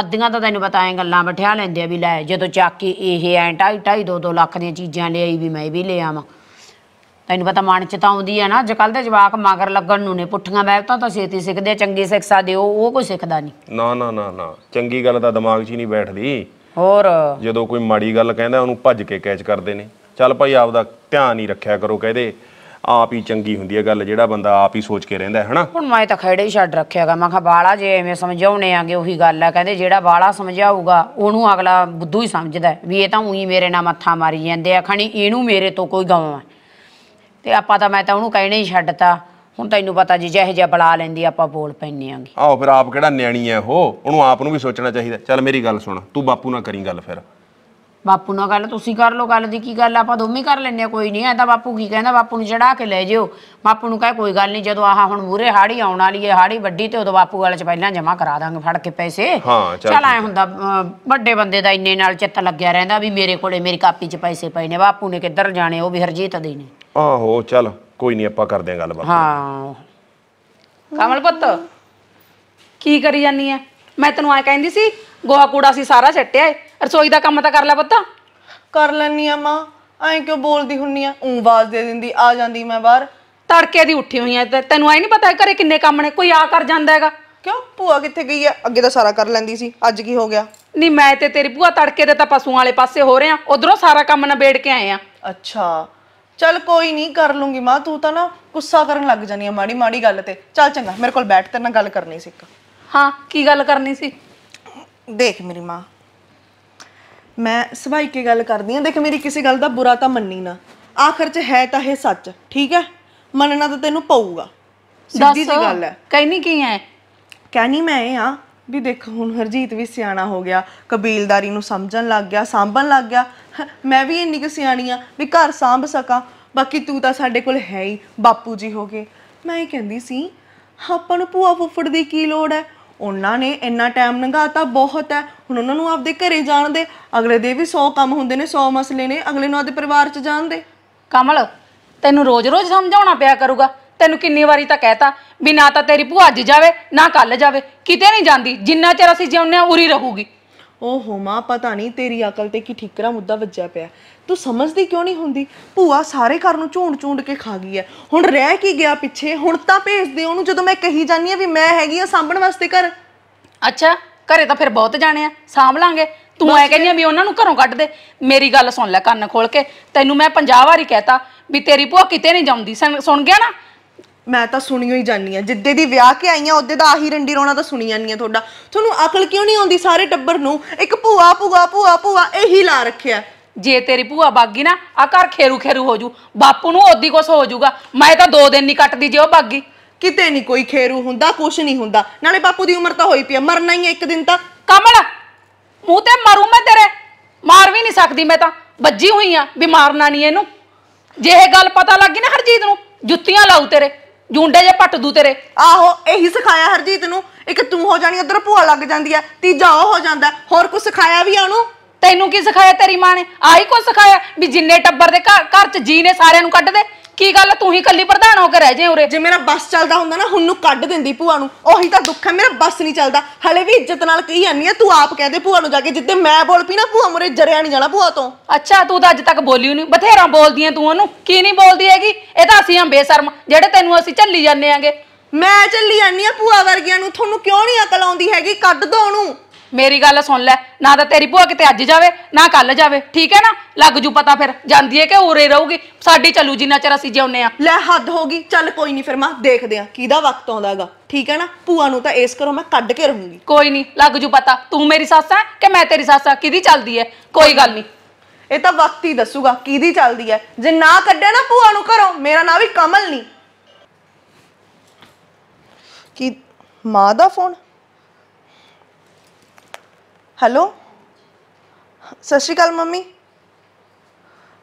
I: ਅੱਧੀਆਂ ਤਾਂ ਤੈਨੂੰ ਪਤਾ ਐ ਗੱਲਾਂ ਬਿਠਾ ਲੈਂਦੇ ਆ ਵੀ ਲੈ ਜਦੋਂ ਚੱਕ ਇਹ ਐ ਢਾਈ ਢਾਈ ਦੋ ਦੋ ਲੱਖ ਦੀਆਂ ਚੀਜ਼ਾਂ ਲਿਆਈ ਵੀ ਮੈਂ ਵੀ ਲੈ ਆਵਾਂ ਤੈਨੂੰ ਪਤਾ ਮਨ ਚ ਤਾਂ ਆਉਂਦੀ ਆ ਨਾ ਅੱਜ ਕੱਲ ਦੇ ਜਵਾਕ ਮਗਰ ਲੱਗਣ ਨੂੰ ਨੇ ਪੁੱਠੀਆਂ ਬੈਠਾਂ ਤਾਂ ਛੇਤੀ ਸਿੱਖਦੇ ਚੰਗੀ ਸਿੱਖਿਆ ਦਿਓ ਉਹ ਕੋਈ ਸਿੱਖਦਾ ਨਹੀਂ।
F: ਨਾ ਨਾ ਨਾ ਨਾ। ਚੰਗੀ ਗੱਲ ਤਾਂ ਦਿਮਾਗ 'ਚ ਹੀ ਨਹੀਂ ਬੈਠਦੀ।
I: ਹੋਰ?
F: ਜਦੋਂ ਕੋਈ ਮਾੜੀ ਗੱਲ ਕਹਿੰਦਾ ਉਹਨੂੰ ਭੱਜ ਕੇ ਕੈਚ ਕਰਦੇ ਨੇ। ਚੱਲ ਭਾਈ ਆਪਦਾ ਧਿਆਨ ਹੀ ਰੱਖਿਆ ਕਰੋ ਕਹਦੇ। ਆਪ ਹੀ ਚੰਗੀ ਹੁੰਦੀ ਹੈ ਗੱਲ ਜਿਹੜਾ ਬੰਦਾ ਆਪ ਹੀ ਸੋਚ ਕੇ ਰਹਿੰਦਾ ਹੈ ਹਨਾ?
I: ਹੁਣ ਮੈਂ ਤਾਂ ਖੜੇ ਹੀ ਛੱਡ ਰੱਖਿਆਗਾ ਮੈਂ ਕਿਹਾ ਬਾਲਾ ਜੇ ਐਵੇਂ ਸਮਝਾਉਣੇ ਆਗੇ ਉਹੀ ਗੱਲ ਆ ਕਹਿੰਦੇ ਜਿਹੜਾ ਬਾਲਾ ਸਮਝਾਊਗਾ ਉਹਨੂੰ ਅਗਲਾ ਬੁੱਧੂ ਹੀ ਸਮਝਦਾ ਹੈ ਵੀ ਇਹ ਤਾਂ ਉਹੀ ਮੇਰੇ ਨਾਲ ਮੱਥਾ ਮਾਰੀ ਜਾਂਦੇ ਆ। ਖਣੀ ਇਹਨੂੰ ਮੇਰੇ ਤੋਂ ਕੋਈ ਗਾਉਂ ਆ ਤੇ ਆਪਾਂ ਤਾਂ ਮੈਂ ਤਾਂ ਉਹਨੂੰ ਕਹਿਣੇ ਹੀ ਛੱਡਤਾ। ਹੁਣ ਤੈਨੂੰ ਪਤਾ ਜੀ ਜਿਹੇ ਜਿਹਾ ਬੁਲਾ ਲੈਂਦੀ ਆਪਾਂ ਬੋਲ ਪੈਨੇ ਆਂਗੇ।
F: ਆਹੋ ਫਿਰ ਆਪ ਕਿਹੜਾ ਨਿਆਣੀ ਹੈ ਉਹ? ਉਹਨੂੰ ਆਪ ਨੂੰ ਵੀ ਸੋਚਣਾ ਚਾਹੀਦਾ। ਚੱਲ ਮੇਰੀ ਗੱਲ ਸੁਣ ਤੂੰ ਬਾਪੂ ਨਾਲ ਕਰੀ ਗੱਲ ਫਿਰ।
I: ਬਾਪੂ ਨਾਲ ਗੱਲ ਤੁਸੀਂ ਕਰ ਲਓ ਗੱਲ ਦੀ ਕੀ ਗੱਲ ਆ, ਆਪਾਂ ਦੋਵੇਂ ਕਰ ਲੈਨੇ ਆ ਕੋਈ ਨਹੀਂ। ਐ ਤਾਂ ਬਾਪੂ ਕੀ ਕਹਿੰਦਾ ਬਾਪੂ ਨੂੰ ਚੜਾ ਕੇ ਲੈ ਜਿਓ। ਬਾਪੂ ਨੂੰ ਕਹੇ ਕੋਈ ਗੱਲ ਨਹੀਂ ਜਦੋਂ ਆਹ ਹੁਣ ਮੂਰੇ ਹਾੜੀ ਆਉਣ ਵਾਲੀ ਹੈ ਹਾੜੀ ਵੱਡੀ ਤੇ ਉਦੋਂ ਬਾਪੂ ਵਾਲੇ ਚ ਪਹਿਲਾਂ ਜਮਾ ਕਰਾ ਦਾਂਗੇ ਫੜ ਕੇ ਪੈਸੇ।
F: ਹਾਂ, ਚੱਲ
I: ਚੱਲ ਐ ਹੁੰਦਾ ਵੱਡੇ ਬੰਦੇ ਦਾ ਇੰਨੇ ਨਾਲ ਚਿੱਤ ਲੱਗਿਆ ਰਹਿੰਦਾ ਵੀ ਮੇਰੇ ਕੋਲੇ ਮੇਰੀ ਕਾਪੀ 'ਚ ਪੈਸੇ ਪਏ ਨੇ ਬਾਪੂ ਨੇ ਕਿੱਧਰ ਜਾਣੇ ਉਹ ਵੀ ਹਰਜੀਤ ਦੇ ਨੇ।
F: ਆਹੋ ਚੱਲ। ਕੋਈ ਨਹੀਂ ਆਪਾਂ ਕਰਦੇ ਆਂ ਗੱਲ ਬਾਪੂ
I: ਹਾਂ।
J: ਕਮਲ ਪੁੱਤ ਕੀ ਕਰੀ ਜਾਨੀ ਐ? ਮੈਂ ਤੈਨੂੰ ਐ ਕਹਿੰਦੀ ਸੀ ਗੋਹਾ ਕੂੜਾ ਸੀ ਸਾਰਾ ਛੱਟਿਆ ਏ। ਰਸੋਈ ਦਾ ਕੰਮ ਤਾਂ ਕਰ ਲੈ ਪੁੱਤ।
A: ਕਰ ਲੈਨੀ ਆ ਮਾਂ ਐਂ ਕਿਉਂ ਬੋਲਦੀ ਹੁੰਨੀ ਆ? ਊਂ ਆਵਾਜ਼ ਦੇ ਦਿੰਦੀ ਆ ਜਾਂਦੀ ਮੈਂ ਬਾਹਰ।
J: ਤੜਕੇ ਦੀ ਉੱਠੀ ਹੋਈ ਐ ਤੇ ਤੈਨੂੰ ਐ ਨਹੀਂ ਪਤਾ ਘਰੇ ਕਿੰਨੇ ਕੰਮ ਨੇ ਕੋਈ ਆ ਕਰ ਜਾਂਦਾ ਹੈਗਾ।
A: ਕਿਉਂ? ਭੂਆ ਕਿੱਥੇ ਗਈ ਆ ਅੱਗੇ ਤਾਂ ਸਾਰਾ ਕਰ ਲੈਂਦੀ ਸੀ ਅੱਜ ਕੀ ਹੋ ਗਿਆ?
J: ਨਹੀਂ ਮੈਂ ਤੇ ਤੇਰੀ ਭੂਆ ਤੜਕੇ ਦੇ ਤਾਂ ਪਸ਼ੂਆਂ ਵਾਲੇ ਪਾਸੇ ਹੋ ਰਹੇ ਆ ਉਧਰੋਂ ਸਾਰਾ ਕੰਮ ਨਿਬੇੜ ਕੇ ਆਏ ਆ।
A: ਅੱਛਾ। ਚੱਲ ਕੋਈ ਨਹੀਂ ਕਰ ਲੂੰਗੀ ਮਾਂ ਤੂੰ ਤਾਂ ਨਾ ਗੁੱਸਾ ਕਰਨ ਲੱਗ ਜਾਨੀ ਆ ਮਾੜੀ ਮਾੜੀ ਗੱਲ ਤੇ। ਚੱਲ ਚੰਗਾ ਮੇਰੇ ਕੋਲ ਬੈਠ ਤੇਰੇ ਨਾਲ ਗੱਲ ਕਰਨੀ ਸੀ ਇੱਕ।
J: ਹਾਂ ਕੀ ਗੱਲ ਕਰਨੀ ਸੀ?
A: ਦੇਖ ਮੇਰੀ ਮਾਂ ਮੈਂ ਸਭਾਈ ਕੇ ਗੱਲ ਕਰਦੀ ਆ। ਦੇਖ ਮੇਰੀ ਕਿਸੇ ਗੱਲ ਦਾ ਬੁਰਾ ਤਾਂ ਮੰਨੀ ਨਾ। ਆਖਰ 'ਚ ਹੈ ਤਾਂ ਇਹ ਸੱਚ ਠੀਕ ਹੈ? ਮੰਨਣਾ ਤਾਂ ਤੈਨੂੰ ਪਊਗਾ। ਸਿੱਧੀ ਜੀ ਗੱਲ ਹੈ।
J: ਕਹਿਨੀ ਕੀ ਐ?
A: ਕਹਿਣੀ ਮੈਂ ਇਹ ਆ ਵੀ ਦੇਖ ਹੁਣ ਹਰਜੀਤ ਵੀ ਸਿਆਣਾ ਹੋ ਗਿਆ ਕਬੀਲਦਾਰੀ ਨੂੰ ਸਮਝਣ ਲੱਗ ਗਿਆ ਸਾਂਭਣ ਲੱਗ ਗਿਆ। ਹ, ਮੈਂ ਵੀ ਇੰਨੀ ਕੁ ਸਿਆਣੀ ਆ ਵੀ ਘਰ ਸਾਂਭ ਸਕਾਂ। ਬਾਕੀ ਤੂੰ ਤਾਂ ਸਾਡੇ ਕੋਲ ਹੈ ਹੀ, ਬਾਪੂ ਜੀ ਹੋ ਗਏ ਮੈਂ ਇਹ ਕਹਿੰਦੀ ਸੀ, ਆਪਾਂ ਨੂੰ ਭੂਆ ਫੁੱਫੜ ਦੀ ਕੀ ਲੋੜ ਹੈ? ਉਹਨਾਂ ਨੇ ਇੰਨਾ ਟਾਈਮ ਲੰਘਾਤਾ ਬਹੁਤ ਹੈ। ਹੁਣ ਉਹਨਾਂ ਨੂੰ ਆਪਦੇ ਘਰੇ ਜਾਣ ਦੇ। ਅਗਲੇ ਦੇ ਵੀ 100 ਕੰਮ ਹੁੰਦੇ ਨੇ 100 ਮਸਲੇ ਨੇ, ਅਗਲੇ ਨੂੰ ਆਪਦੇ ਪਰਿਵਾਰ 'ਚ ਜਾਣ ਦੇ।
J: ਕਮਲ, ਤੈਨੂੰ ਰੋਜ਼-ਰੋਜ਼ ਸਮਝਾਉਣਾ ਪਿਆ ਕਰੂਗਾ। ਤੈਨੂੰ ਕਿੰਨੀ ਵਾਰੀ ਤਾਂ ਕਹਿਤਾ ਵੀ ਨਾ ਤਾਂ ਤੇਰੀ ਭੂਆ ਅੱਜ ਜਾਵੇ, ਨਾ ਕੱਲ ਜਾਵੇ। ਕਿਤੇ ਨਹੀਂ ਜਾਂਦੀ, ਜਿੰਨਾ ਚਿਰ ਅਸੀਂ ਜਿਉਂਦੇ ਆ ਉਰੀ ਰਹੂਗੀ।
A: ਓਹੋ ਮਾਂ ਪਤਾ ਨਹੀਂ ਤੇਰੀ ਅਕਲ ਤੇ ਕੀ ਠੀਕਰਾ ਮੁੱਦਾ ਵੱਜਿਆ ਪਿਆ। ਤੂੰ ਸਮਝਦੀ ਕਿਉਂ ਨਹੀਂ ਹੁੰਦੀ? ਭੂਆ ਸਾਰੇ ਘਰ ਨੂੰ ਝੂੰਡ ਝੂੰਡ ਕੇ ਖਾ ਗਈ ਐ। ਹੁਣ ਰਹਿ ਕੀ ਗਿਆ ਪਿੱਛੇ? ਹੁਣ ਤਾਂ ਭੇਜਦੇ ਉਹਨੂੰ ਜਦੋਂ ਮੈਂ ਕਹੀ ਜਾਨੀ ਆ ਵੀ ਮੈਂ ਹੈਗੀ ਆ ਸਾਂਭਣ ਵਾਸਤੇ ਘਰ।
J: ਅੱਛਾ ਘਰੇ ਤਾਂ ਫਿਰ ਬਹੁਤ ਜਾਣੇ ਆ ਸਾਂਭ ਲਾਂਗੇ। ਤੂੰ ਐ ਕਹਿੰਦੀ ਆ ਵੀ ਉਹਨਾਂ ਨੂੰ ਘਰੋਂ ਕੱਢ ਦੇ। ਮੇਰੀ ਗੱਲ ਸੁਣ ਲੈ ਕੰਨ ਖੋਲ ਕੇ। ਤੈਨੂੰ ਮੈਂ 50 ਵਾਰੀ ਕਹਿਤਾ ਵੀ ਤੇਰੀ ਭੂਆ ਕਿਤੇ ਨਹੀਂ ਜਾਂਦੀ। ਸੁਣ ਗਿਆ ਨਾ?
A: ਮੈਂ ਤਾਂ ਸੁਣੀ ਹੋਈ ਜਾਨੀ ਆ ਜਿੱਦੇ ਦੀ ਵਿਆਹ ਕੇ ਆਈਆਂ ਉਹਦੇ ਦਾ ਆਹੀ ਰੰਡੀ ਰੋਣਾ ਤਾਂ ਸੁਣੀ ਜਾਨੀ ਆ ਤੁਹਾਡਾ। ਤੁਹਾਨੂੰ ਅਕਲ ਕਿਉਂ ਨਹੀਂ ਆਉਂਦੀ ਸਾਰੇ ਟੱਬਰ ਨੂੰ? ਇੱਕ ਭੂਆ ਭੂਆ ਭੂਆ ਭੂਆ ਇਹੀ ਲਾ ਰੱਖਿਆ।
J: ਜੇ ਤੇਰੀ ਭੂਆ ਬਾਗੀ ਨਾ ਆ ਘਰ ਖੇਰੂ ਖੇਰੂ ਹੋ ਜੂ। ਬਾਪੂ ਨੂੰ ਉਹਦੀ ਕੁਛ ਹੋ ਜੂਗਾ। ਮੈਂ ਤਾਂ ਦੋ ਦਿਨ ਨਹੀਂ ਕੱਟਦੀ ਜੇ ਉਹ ਬਾਗੀ।
A: ਕਿਤੇ ਨਹੀਂ ਕੋਈ ਖੇਰੂ ਹੁੰਦਾ ਕੁਛ ਨਹੀਂ ਹੁੰਦਾ। ਨਾਲੇ ਬਾਪੂ ਦੀ ਉਮਰ ਤਾਂ ਹੋਈ ਪਈ ਆ ਮਰਨਾ ਹੀ ਆ ਇੱਕ ਦਿਨ ਤਾਂ।
J: ਕਮਲ ਮੂੰਹ ਤੇ ਮਰੂ ਮੈਂ ਤੇਰੇ? ਮਾਰ ਵੀ ਨਹੀਂ ਸਕਦੀ ਮੈਂ ਤਾਂ। ਵੱਜੀ ਹੋਈ ਆ ਵੀ ਮਾਰਨਾ ਨਹੀਂ ਇਹਨੂੰ। ਜੇ ਇਹ ਗੱਲ ਪਤਾ ਲੱਗੀ ਨਾ ਹਰਜੀਤ ਨੂੰ ਜੁੱਤੀਆਂ ਲਾਊ ਤੇਰੇ। ਜੁੰਡੇ ਜੇ ਪੱਟ ਦੂ ਤੇਰੇ।
A: ਆਹੋ ਇਹੀ ਸਿਖਾਇਆ ਹਰਜੀਤ ਨੂੰ ਇੱਕ ਤੂੰ ਹੋ ਜਾਣੀ ਉਧਰ ਭੂਆ ਲੱਗ ਜਾਂਦੀ ਆ ਤੀਜਾ ਉਹ ਹੋ ਜਾਂਦਾ ਹੋਰ ਕੁਝ ਸਿਖਾਇਆ ਵੀ ਆ ਉਹਨੂੰ?
J: ਤੈਨੂੰ ਕੀ ਸਿਖਾਇਆ ਤੇਰੀ ਮਾਂ ਨੇ? ਆਹੀ ਕੁਝ ਸਿਖਾਇਆ ਵੀ ਜਿੰਨੇ ਟੱਬਰ ਦੇ ਘਰ ਘਰ ਚ ਜੀ ਨੇ ਸਾਰਿਆਂ ਨੂੰ ਕੱਢ ਦੇ। ਕੀ ਗੱਲ ਤੂੰ ਹੀ ਕੱਲੀ ਪ੍ਰਧਾਨ ਹੋ ਕੇ ਰਹਿ ਜੇ ਉਰੇ।
A: ਜੇ ਮੇਰਾ ਬੱਸ ਚੱਲਦਾ ਹੁੰਦਾ ਨਾ ਹੁਣ ਨੂੰ ਕੱਢ ਦਿੰਦੀ ਭੂਆ ਨੂੰ। ਉਹੀ ਤਾਂ ਦੁੱਖ ਹੈ ਮੇਰਾ ਬੱਸ ਨਹੀਂ ਚੱਲਦਾ। ਹਲੇ ਵੀ ਇੱਜ਼ਤ ਨਾਲ ਕਹੀ ਜਾਂਦੀ ਆ ਤੂੰ ਆਪ ਕਹਿ ਦੇ ਭੂਆ ਨੂੰ ਜਾ ਕੇ ਜਿੱਦੇ ਮੈਂ ਬੋਲ ਪਈ ਨਾ ਭੂਆ ਮੁਰੇ ਜਰਿਆ ਨਹੀਂ ਜਾਣਾ ਭੂਆ ਤੋਂ।
J: ਅੱਛਾ ਤੂੰ ਤਾਂ ਅੱਜ ਤੱਕ ਬੋਲੀ ਨਹੀਂ ਬਥੇਰਾ ਬੋਲਦੀ ਐ ਤੂੰ ਉਹਨੂੰ। ਕੀ ਨਹੀਂ ਬੋਲਦੀ ਹੈਗੀ? ਇਹ ਤਾਂ ਅਸੀਂ ਆ ਬੇਸ਼ਰਮ ਜਿਹੜੇ ਤੈਨੂੰ ਅਸੀਂ ਝੱਲੀ ਜਾਂਦੇ ਆਂਗੇ।
A: ਮੈਂ ਚੱਲੀ ਜਾਂਦੀ ਆ ਭੂਆ ਵਰਗਿਆਂ ਨੂੰ। ਤੁਹਾਨੂੰ ਕਿਉਂ ਨਹੀਂ ਅਕਲ ਆਉਂਦੀ ਹੈਗੀ? ਕੱਢ ਦੋ ਉਹਨੂੰ।
J: ਮੇਰੀ ਗੱਲ ਸੁਣ ਲੈ ਨਾ ਤਾਂ ਤੇਰੀ ਭੂਆ ਕਿਤੇ ਅੱਜ ਜਾਵੇ ਨਾ ਕੱਲ ਜਾਵੇ ਠੀਕ ਹੈ ਨਾ? ਲੱਗ ਜੂ ਪਤਾ ਫਿਰ ਜਾਂਦੀ ਹੈ ਕਿ ਉਰੇ ਰਹੂਗੀ ਸਾਡੀ ਚੱਲੂ ਜਿੰਨਾ ਚਿਰ ਅਸੀਂ ਜਿਉਂਦੇ ਆ
A: ਲੈ ਹੱਦ ਹੋ ਗਈ ਚੱਲ ਕੋਈ ਨਹੀਂ ਫਿਰ ਮਾਂ ਦੇਖਦੇ ਆ ਕਿਹਦਾ ਵਕਤ ਆਉਂਦਾਗਾ ਠੀਕ ਹੈ ਨਾ? ਭੂਆ ਨੂੰ ਤਾਂ ਇਸ ਕਰੋ ਮੈਂ ਕੱਢ ਕੇ ਰਹੂੰਗੀ।
J: ਕੋਈ ਨਹੀਂ ਲੱਗ ਜੂ ਪਤਾ ਤੂੰ ਮੇਰੀ ਸੱਸ ਹੈ ਕਿ ਮੈਂ ਤੇਰੀ ਸੱਸ ਆ ਕਿਹਦੀ ਚੱਲਦੀ ਹੈ? ਕੋਈ ਗੱਲ ਨਹੀਂ।
A: ਇਹ ਤਾਂ ਵਕਤ ਹੀ ਦੱਸੂਗਾ ਕਿਹਦੀ ਚੱਲਦੀ ਹੈ। ਜੇ ਨਾ ਕੱਢਿਆ ਨਾ ਭੂਆ ਨੂੰ ਘਰੋਂ ਮੇਰਾ ਨਾਂ ਵੀ ਕਮਲ ਨਹੀਂ। ਕੀ ਮਾਂ ਦਾ ਫੋਨ? ਹੈਲੋ ਸਤਿ ਸ਼੍ਰੀ ਅਕਾਲ ਮੰਮੀ।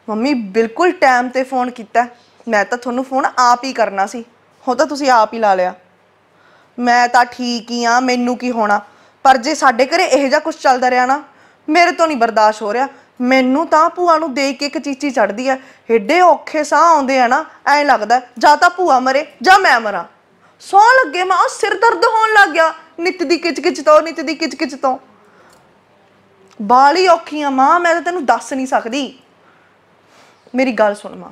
A: ਮੰਮੀ, ਬਿਲਕੁਲ ਟਾਈਮ ਤੇ ਫੋਨ ਕੀਤਾ। ਮੈਂ ਤਾਂ ਤੁਹਾਨੂੰ ਫੋਨ ਆਪ ਹੀ ਕਰਨਾ ਸੀ। ਹੋ ਤਾਂ ਤੁਸੀਂ ਆਪ ਹੀ ਲਾ ਲਿਆ। ਮੈਂ ਤਾਂ ਠੀਕ ਹੀ ਆ ਮੈਨੂੰ ਕੀ ਹੋਣਾ? ਪਰ ਜੇ ਸਾਡੇ ਘਰੇ ਇਹੋ ਜਿਹਾ ਕੁਝ ਚੱਲਦਾ ਰਿਹਾ ਨਾ, ਮੇਰੇ ਤੋਂ ਨਹੀਂ ਬਰਦਾਸ਼ਤ ਹੋ ਰਿਹਾ। ਮੈਨੂੰ ਤਾਂ ਭੂਆ ਨੂੰ ਦੇਖ ਕੇ ਇੱਕ ਚੀਚੀ ਚੜਦੀ ਆ। ਏਡੇ ਔਖੇ ਸਾਹ ਆਉਂਦੇ ਆ ਨਾ, ਐਂ ਲੱਗਦਾ, ਜਾਂ ਤਾਂ ਭੂਆ ਮਰੇ, ਜਾਂ ਮੈਂ ਮਰਾਂ। ਸੌ ਲੱਗੇ ਮਾਂ, ਸਿਰ ਦਰਦ ਹੋਣ ਲੱਗ ਗਿਆ। ਨਿੱਤ ਦੀ ਕਿਚ ਤੋਂ, ਨਿੱਤ ਦੀ ਕਿਚ ਤੋਂ। ਬਾਲੀ ਔਖੀ ਆ ਮਾਂ, ਮੈਂ ਤਾਂ ਤੈਨੂੰ ਦੱਸ ਨਹੀਂ ਸਕਦੀ। ਮੇਰੀ ਗੱਲ ਸੁਣ ਮਾਂ,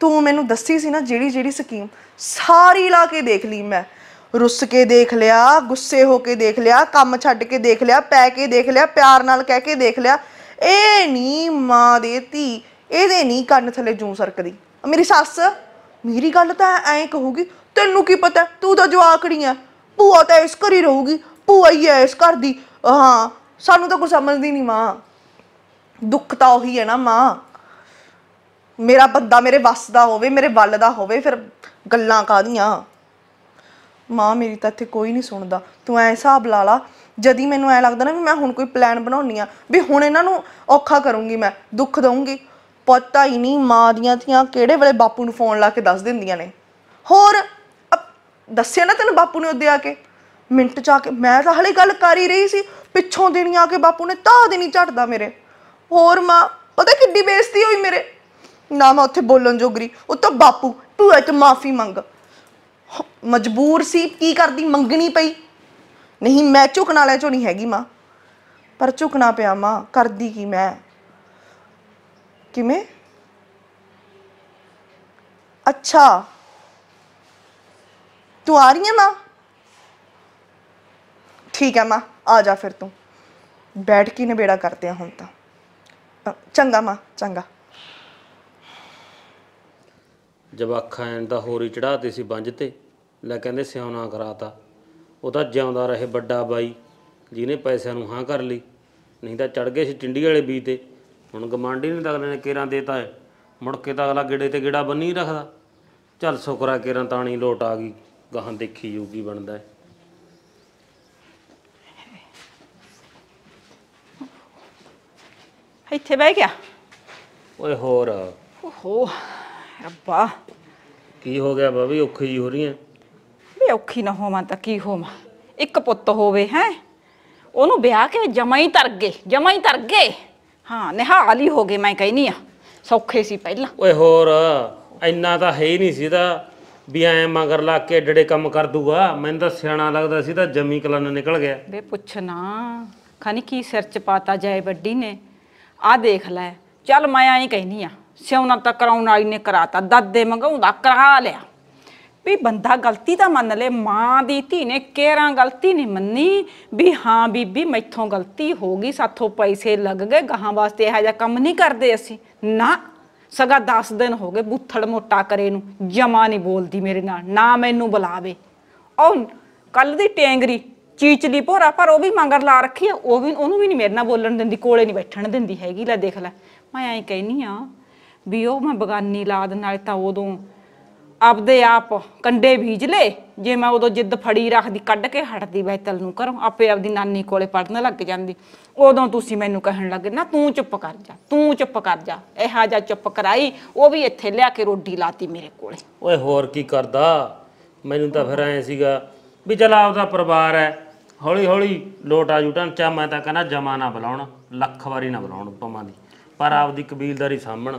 A: ਤੂੰ ਮੈਨੂੰ ਦੱਸੀ ਸੀ ਨਾ ਜਿਹੜੀ ਜਿਹੜੀ ਸਕੀਮ, ਸਾਰੀ ਲਾ ਕੇ ਦੇਖ ਲਈ ਮੈਂ। ਰੁੱਸ ਕੇ ਦੇਖ ਲਿਆ, ਗੁੱਸੇ ਹੋ ਕੇ ਦੇਖ ਲਿਆ, ਕੰਮ ਛੱਡ ਕੇ ਦੇਖ ਲਿਆ, ਪੈ ਕੇ ਦੇਖ ਲਿਆ, ਪਿਆਰ ਨਾਲ ਕਹਿ ਕੇ ਦੇਖ ਲਿਆ। ਇਹ ਨਹੀਂ ਮਾਂ ਦੇ ਧੀ, ਇਹਦੇ ਨਹੀਂ ਕੰਨ ਥੱਲੇ ਜੂੰ ਸਰਕਦੀ। ਮੇਰੀ ਸੱਸ, ਮੇਰੀ ਗੱਲ ਤਾਂ ਐਂ ਕਹੂਗੀ, ਤੈਨੂੰ ਕੀ ਪਤਾ, ਤੂੰ ਤਾਂ ਜਵਾਕੜੀ ਆ ਭੂਆ ਤਾਂ ਇਸ ਘਰ ਹੀ ਰਹੂਗੀ, ਭੂਆ ਹੀ ਐ ਇਸ ਘਰ ਦੀ। ਹਾਂ ਸਾਨੂੰ ਤਾਂ ਕੁਝ ਸਮਝਦੀ ਨਹੀਂ ਮਾਂ। ਦੁੱਖ ਤਾਂ ਉਹੀ ਹੈ ਨਾ ਮਾਂ। ਮੇਰਾ ਬੰਦਾ ਮੇਰੇ ਵੱਸ ਦਾ ਹੋਵੇ, ਮੇਰੇ ਵੱਲ ਦਾ ਹੋਵੇ, ਫਿਰ ਗੱਲਾਂ ਕਾਦੀਆਂ ਮਾਂ, ਮੇਰੀ ਤਾਂ ਇੱਥੇ ਕੋਈ ਨਹੀਂ ਸੁਣਦਾ। ਤੂੰ ਐ ਹਿਸਾਬ ਲਾ ਲਾ, ਜਦੀ ਮੈਨੂੰ ਐ ਲੱਗਦਾ ਨਾ ਵੀ ਮੈਂ ਹੁਣ ਕੋਈ ਪਲਾਨ ਬਣਾਉਣੀ ਆ, ਵੀ ਹੁਣ ਇਹਨਾਂ ਨੂੰ ਔਖਾ ਕਰੂੰਗੀ ਮੈਂ, ਦੁੱਖ ਦਊਂਗੀ। ਪਤਾ ਹੀ ਨਹੀਂ ਮਾਂ ਦੀਆਂ ਧੀਆਂ ਕਿਹੜੇ ਵੇਲੇ ਬਾਪੂ ਨੂੰ ਫੋਨ ਲਾ ਕੇ ਦੱਸ ਦਿੰਦੀਆਂ ਨੇ। ਹੋਰ ਦੱਸਿਆ ਨਾ ਤੈਨੂੰ ਬਾਪੂ ਨੇ ਉਹਦੇ ਆ ਕੇ? ਮਿੰਟ ਚ ਆ ਕੇ, ਮੈਂ ਤਾਂ ਹਲੇ ਗੱਲ ਕਰ ਹੀ ਰਹੀ ਸੀ, ਪਿੱਛੋਂ ਦੇਣੀ ਆ ਕੇ ਬਾਪੂ ਨੇ ਤਾਂ ਦੇਣੀ ਝਟਦਾ ਮੇਰੇ। ਹੋਰ ਮਾਂ, ਪਤਾ ਕਿੱਡੀ ਬੇਇੱਜ਼ਤੀ ਹੋਈ ਮੇਰੇ? ਨਾ ਮੈਂ ਉੱਥੇ ਬੋਲਣ ਜੋਗਰੀ ਉਹ ਤਾਂ ਬਾਪੂ, ਤੂੰ ਇਹ ਮਾਫੀ ਮੰਗ। ਹ- ਮਜਬੂਰ ਸੀ, ਕੀ ਕਰਦੀ, ਮੰਗਣੀ ਪਈ। ਨਹੀਂ, ਮੈਂ ਝੁਕਣ ਵਾਲਿਆਂ ਚੋਂ ਨਹੀਂ ਹੈਗੀ ਮਾਂ। ਪਰ ਝੁਕਣਾ ਪਿਆ ਮਾਂ, ਕਰਦੀ ਕੀ ਮੈਂ? ਕਿਵੇਂ? ਅੱਛਾ। ਤੂੰ ਆ ਰਹੀ ਹੈ ਮਾਂ? ਠੀਕ ਹੈ ਮਾਂ ਆ ਜਾ ਫਿਰ ਤੂੰ। ਬੈਠ ਕੇ ਨਿਬੇੜਾ ਕਰਦੇ ਆ ਹੁਣ ਤਾਂ। ਅ, ਚੰਗਾ ਮਾਂ ਚੰਗਾ।
K: ਜਵਾਖਾਂ ਐਨ ਤਾਂ ਹੋਰ ਹੀ ਚੜਾਤੇ ਸੀ ਬੰਜ ਤੇ ਲੈ ਕਹਿੰਦੇ ਸਿਉਣਾ ਕਰਾਤਾ। ਉਹ ਤਾਂ ਜਿਉਂਦਾ ਰਹੇ ਵੱਡਾ ਬਾਈ ਜਿਹਨੇ ਪੈਸਿਆਂ ਨੂੰ ਹਾਂ ਕਰ ਲਈ। ਨਹੀਂ ਤਾਂ ਚੜ ਗਏ ਸੀ ਟਿੰਡੀ ਵਾਲੇ ਬੀਜ ਤੇ। ਹੁਣ ਗਮਾਂਡੀ ਨੇ ਤਾਂ ਅਗਲੇ ਨੇ ਕੇਰਾਂ ਦੇਤਾ ਹੈ ਮੁੜ ਕੇ ਤਾਂ ਅਗਲਾ ਗੇੜੇ ਤੇ ਗੇੜਾ ਬੰਨੀ ਰੱਖਦਾ। ਚੱਲ ਸੁਕਰਾ ਕੇਰਾਂ ਤਾਣੀ ਲੋਟ ਆ ਗਈ ਗਾਹਾਂ ਦੇਖੀ ਜੂ ਕੀ ਬਣਦਾ ਹੈ
C: ਇੱਥੇ ਬਹਿ ਗਿਆ
K: ਓਏ ਹੋਰ।
C: ਓਹੋ ਰੱਬਾ।
K: ਕੀ ਹੋ ਗਿਆ ਬਾਬੀ? ਔਖੀ ਜੀ ਹੋ ਰਹੀ ਹੈ
C: ਵੀ ਔਖੀ ਨਾ ਹੋਵਾਂ ਤਾਂ ਕੀ ਹੋਵਾਂ? ਇੱਕ ਪੁੱਤ ਹੋਵੇ ਹੈ? ਉਹਨੂੰ ਵਿਆਹ ਕੇ ਜਮਾ ਹੀ ਤਰ ਗਏ ਜਮਾ ਹੀ ਤਰ ਗਏ। ਹਾਂ ਨਿਹਾਲ ਹੀ ਹੋ ਗਏ ਮੈਂ ਕਹਿਨੀ ਆ। ਸੌਖੇ ਸੀ ਪਹਿਲਾਂ।
K: ਓਏ ਹੋਰ ਇੰਨਾ ਤਾਂ ਹੈ ਹੀ ਨਹੀਂ ਸੀ ਦਾ ਵੀ ਐ ਮਗਰ ਲਾ ਕੇ ਡੜੇ ਕੰਮ ਕਰ ਦੂਗਾ। ਮੈਨੂੰ ਤਾਂ ਸਿਆਣਾ ਲੱਗਦਾ ਸੀ ਤਾਂ ਜਮੀ ਕਲਨ ਨਿਕਲ ਗਿਆ।
C: ਵੇ ਪੁੱਛ ਨਾ ਖਾਨੀ ਕੀ ਸਿਰ ਚ ਪਾਤਾ ਜਾਏ ਵੱਡੀ ਨੇ? ਆ ਦੇਖ ਲੈ, ਚੱਲ ਮੈਂ ਐਂ ਕਹਿਨੀ ਆ ਸਿਉਣਾ ਤਾਂ ਕਰਾਉਣ ਵਾਲੀ ਨੇ ਕਰਾਤਾ, ਦਾਦੇ ਮੰਗਾਉਂਦਾ ਕਰਾ ਲਿਆ। ਵੀ ਬੰਦਾ ਗਲਤੀ ਤਾਂ ਮੰਨ ਲੈ, ਮਾਂ ਦੀ ਧੀ ਨੇ ਕੇਰਾਂ ਗਲਤੀ ਨਹੀਂ ਮੰਨੀ, ਵੀ ਹਾਂ ਬੀਬੀ ਮੈਥੋਂ ਗਲਤੀ ਹੋ ਗਈ, ਸਾਥੋਂ ਪੈਸੇ ਲੱਗ ਗਏ, ਗਾਹਾਂ ਵਾਸਤੇ ਇਹੋ ਜਿਹਾ ਕੰਮ ਨਹੀਂ ਕਰਦੇ ਅਸੀਂ। ਨਾ, ਸਗਾ 10 ਦਿਨ ਹੋ ਗਏ ਬੁੱਥੜ ਮੋਟਾ ਕਰੇ ਨੂੰ, ਜਮਾ ਨਹੀਂ ਬੋਲਦੀ ਮੇਰੇ ਨਾਲ, ਨਾ ਮੈਨੂੰ ਬੁਲਾਵੇ। ਉਹ ਕੱਲ ਦੀ ਟੈਂਗਰੀ ਚੀਚਲੀ ਭੋਰਾ, ਪਰ ਉਹ ਵੀ ਮੰਗਰ ਲਾ ਰੱਖੀ ਆ, ਉਹ ਵੀ ਉਹਨੂੰ ਵੀ ਨਹੀਂ ਮੇਰੇ ਨਾਲ ਬੋਲਣ ਦਿੰਦੀ, ਕੋਲੇ ਨਹੀਂ ਬੈਠਣ ਦਿੰਦੀ ਹੈਗੀ, ਲੈ ਦੇਖ ਲੈ। ਮੈਂ ਐਂ ਕਹਿਨੀ ਆ ਵੀ ਉਹ ਮੈਂ ਬਗਾਨੀ ਲਾਦ ਨਾਲੇ ਤਾਂ ਉਦੋਂ ਆਪਦੇ ਆਪ ਕੰਡੇ ਬੀਜ ਲੇ, ਜੇ ਮੈਂ ਉਦੋਂ ਜਿੱਦ ਫੜੀ ਰੱਖਦੀ, ਕੱਢ ਕੇ ਹਟਦੀ ਬੈਤਲ ਨੂੰ ਕਰੋ ਆਪੇ ਆਪਦੀ ਨਾਨੀ ਕੋਲੇ ਪੜਨ ਲੱਗ ਜਾਂਦੀ। ਉਦੋਂ ਤੁਸੀਂ ਮੈਨੂੰ ਕਹਿਣ ਲੱਗੇ, ਨਾ ਤੂੰ ਚੁੱਪ ਕਰ ਜਾ, ਤੂੰ ਚੁੱਪ ਕਰ ਜਾ, ਇਹੋ ਜਿਹਾ ਚੁੱਪ ਕਰਾਈ, ਉਹ ਵੀ ਇੱਥੇ ਲਿਆ ਕੇ ਰੋਟੀ ਲਾਤੀ ਮੇਰੇ ਕੋਲੇ।
K: ਓਏ ਹੋਰ ਕੀ ਕਰਦਾ? ਮੈਨੂੰ ਤਾਂ ਫਿਰ ਐ ਸੀਗਾ ਵੀ ਚਲ ਆਪਦਾ ਪਰਿਵਾਰ ਹੈ ਹੌਲੀ ਹੌਲੀ ਲੋਟ ਆ ਜੂ ਢਾਂਚਾ ਮੈਂ ਤਾਂ ਕਹਿੰਦਾ ਜਮਾ ਨਾ ਬੁਲਾਉਣ, ਲੱਖ ਵਾਰੀ ਨਾ ਬੁਲਾਉਣ ਪਵਾਂ ਦੀ। ਪਰ ਆਪਦੀ ਕਬੀਲਦਾਰੀ ਸਾਂਭਣ।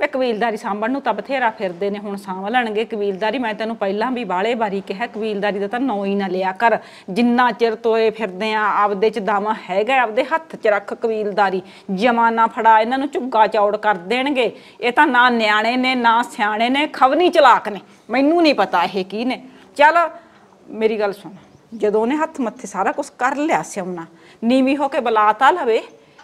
C: ਵੇ ਕਬੀਲਦਾਰੀ ਸਾਂਭਣ ਨੂੰ ਤਾਂ ਬਥੇਰਾ ਫਿਰਦੇ ਨੇ, ਹੁਣ ਸਾਂਭ ਲੈਣਗੇ ਕਬੀਲਦਾਰੀ। ਮੈਂ ਤੈਨੂੰ ਪਹਿਲਾਂ ਵੀ ਬਾਲੇ ਵਾਰੀ ਕਿਹਾ, ਕਬੀਲਦਾਰੀ ਦਾ ਤਾਂ ਨਾਂ ਹੀ ਨਾ ਲਿਆ ਕਰ। ਜਿੰਨਾ ਚਿਰ ਤੋਏ ਫਿਰਦੇ ਆ, ਆਪਦੇ ਚ ਦਮ ਹੈਗਾ ਆਪਦੇ ਹੱਥ 'ਚ ਰੱਖ ਕਬੀਲਦਾਰੀ। ਜਮਾਨਾ ਫੜਾ, ਇਹਨਾਂ ਨੂੰ ਝੁੱਗਾ ਚੌੜ ਕਰ ਦੇਣਗੇ। ਇਹ ਤਾਂ ਨਾ ਨਿਆਣੇ ਨੇ, ਨਾ ਸਿਆਣੇ ਨੇ, ਖਵਨੀ ਚਲਾਕ ਨੇ। ਮੈਨੂੰ ਨਹੀਂ ਪਤਾ ਇਹ ਕੀ ਨੇ। ਚੱਲ, ਮੇਰੀ ਗੱਲ ਸੁਣ। ਜਦੋਂ ਉਹਨੇ ਹੱਥ ਮੱਥੇ ਸਾਰਾ ਕੁਝ ਕਰ ਲਿਆ ਸਿਉਣਾ ਨੀਵੀਂ ਹੋ ਕੇ ਬੁਲਾਤਾ ਲਵੇ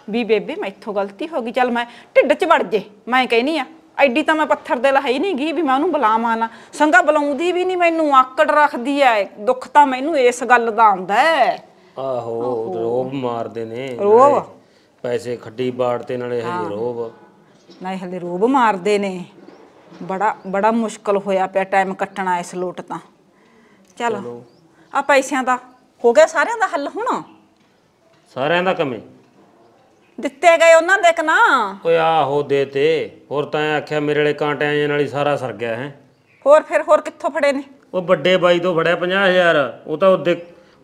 C: ਵੀ ਬੇਬੇ ਮੈਥੋਂ ਗਲਤੀ ਹੋ ਗਈ ਚੱਲ ਮੈਂ ਢਿੱਡ 'ਚ ਵੜ ਜੇ ਮੈਂ ਕਹਿਨੀ ਆ ਐਡੀ ਤਾਂ ਮੈਂ ਪੱਥਰ ਦੇ ਲਹਾਈ ਨਹੀਂ ਗਈ ਵੀ ਮੈਂ ਉਹਨੂੰ ਬੁਲਾਵਾਂ ਨਾ ਸੰਗਾ ਬੁਲਾਉਂਦੀ ਵੀ ਨਹੀਂ ਮੈਨੂੰ ਆਕੜ ਰੱਖਦੀ ਐ ਦੁੱਖ ਤਾਂ ਮੈਨੂੰ ਇਸ ਗੱਲ ਦਾ ਆਉਂਦਾ ਹੈ
K: ਆਹੋ ਰੋਬ ਮਾਰਦੇ ਨੇ? ਨਾਲੇ ਪੈਸੇ ਖੱਡੀ ਬਾੜ ਤੇ ਨਾਲੇ ਹਜੇ ਰੋਬ।
C: ਨਾ ਇਹ ਹਲੇ ਰੋਬ ਮਾਰਦੇ ਨੇ ਬੜਾ ਬੜਾ ਮੁਸ਼ਕਲ ਹੋਇਆ ਪਿਆ ਟਾਈਮ ਕੱਟਣਾ ਇਸ ਲੋਟ ਤਾਂ। ਚੱਲ। ਆ ਪੈਸਿਆਂ ਦਾ ਹੋ ਗਿਆ ਸਾਰਿਆਂ ਦਾ ਹੱਲ ਹੁਣ?
K: ਸਾਰਿਆਂ ਦਾ ਕਮੇ?
C: ਦਿੱਤੇ ਗਏ ਉਹਨਾਂ ਦੇ ਕਿ ਨਾ?
K: ਓਏ ਆਹੋ ਦੇ ਤੇ ਹੋਰ ਤਾਂ ਐਂ ਆਖਿਆ ਮੇਰੇ ਵਾਲੇ ਕਾਂਟਿਆਂ ਜਿਹੇ ਨਾਲ ਹੀ ਸਾਰਾ ਸਰ ਗਿਆ ਹੈ।
C: ਹੋਰ ਫਿਰ ਹੋਰ ਕਿੱਥੋਂ ਫੜੇ ਨੇ?
K: ਉਹ ਵੱਡੇ ਬਾਈ ਤੋਂ ਫੜਿਆ 50000 ਉਹ ਤਾਂ ਉਹਦੇ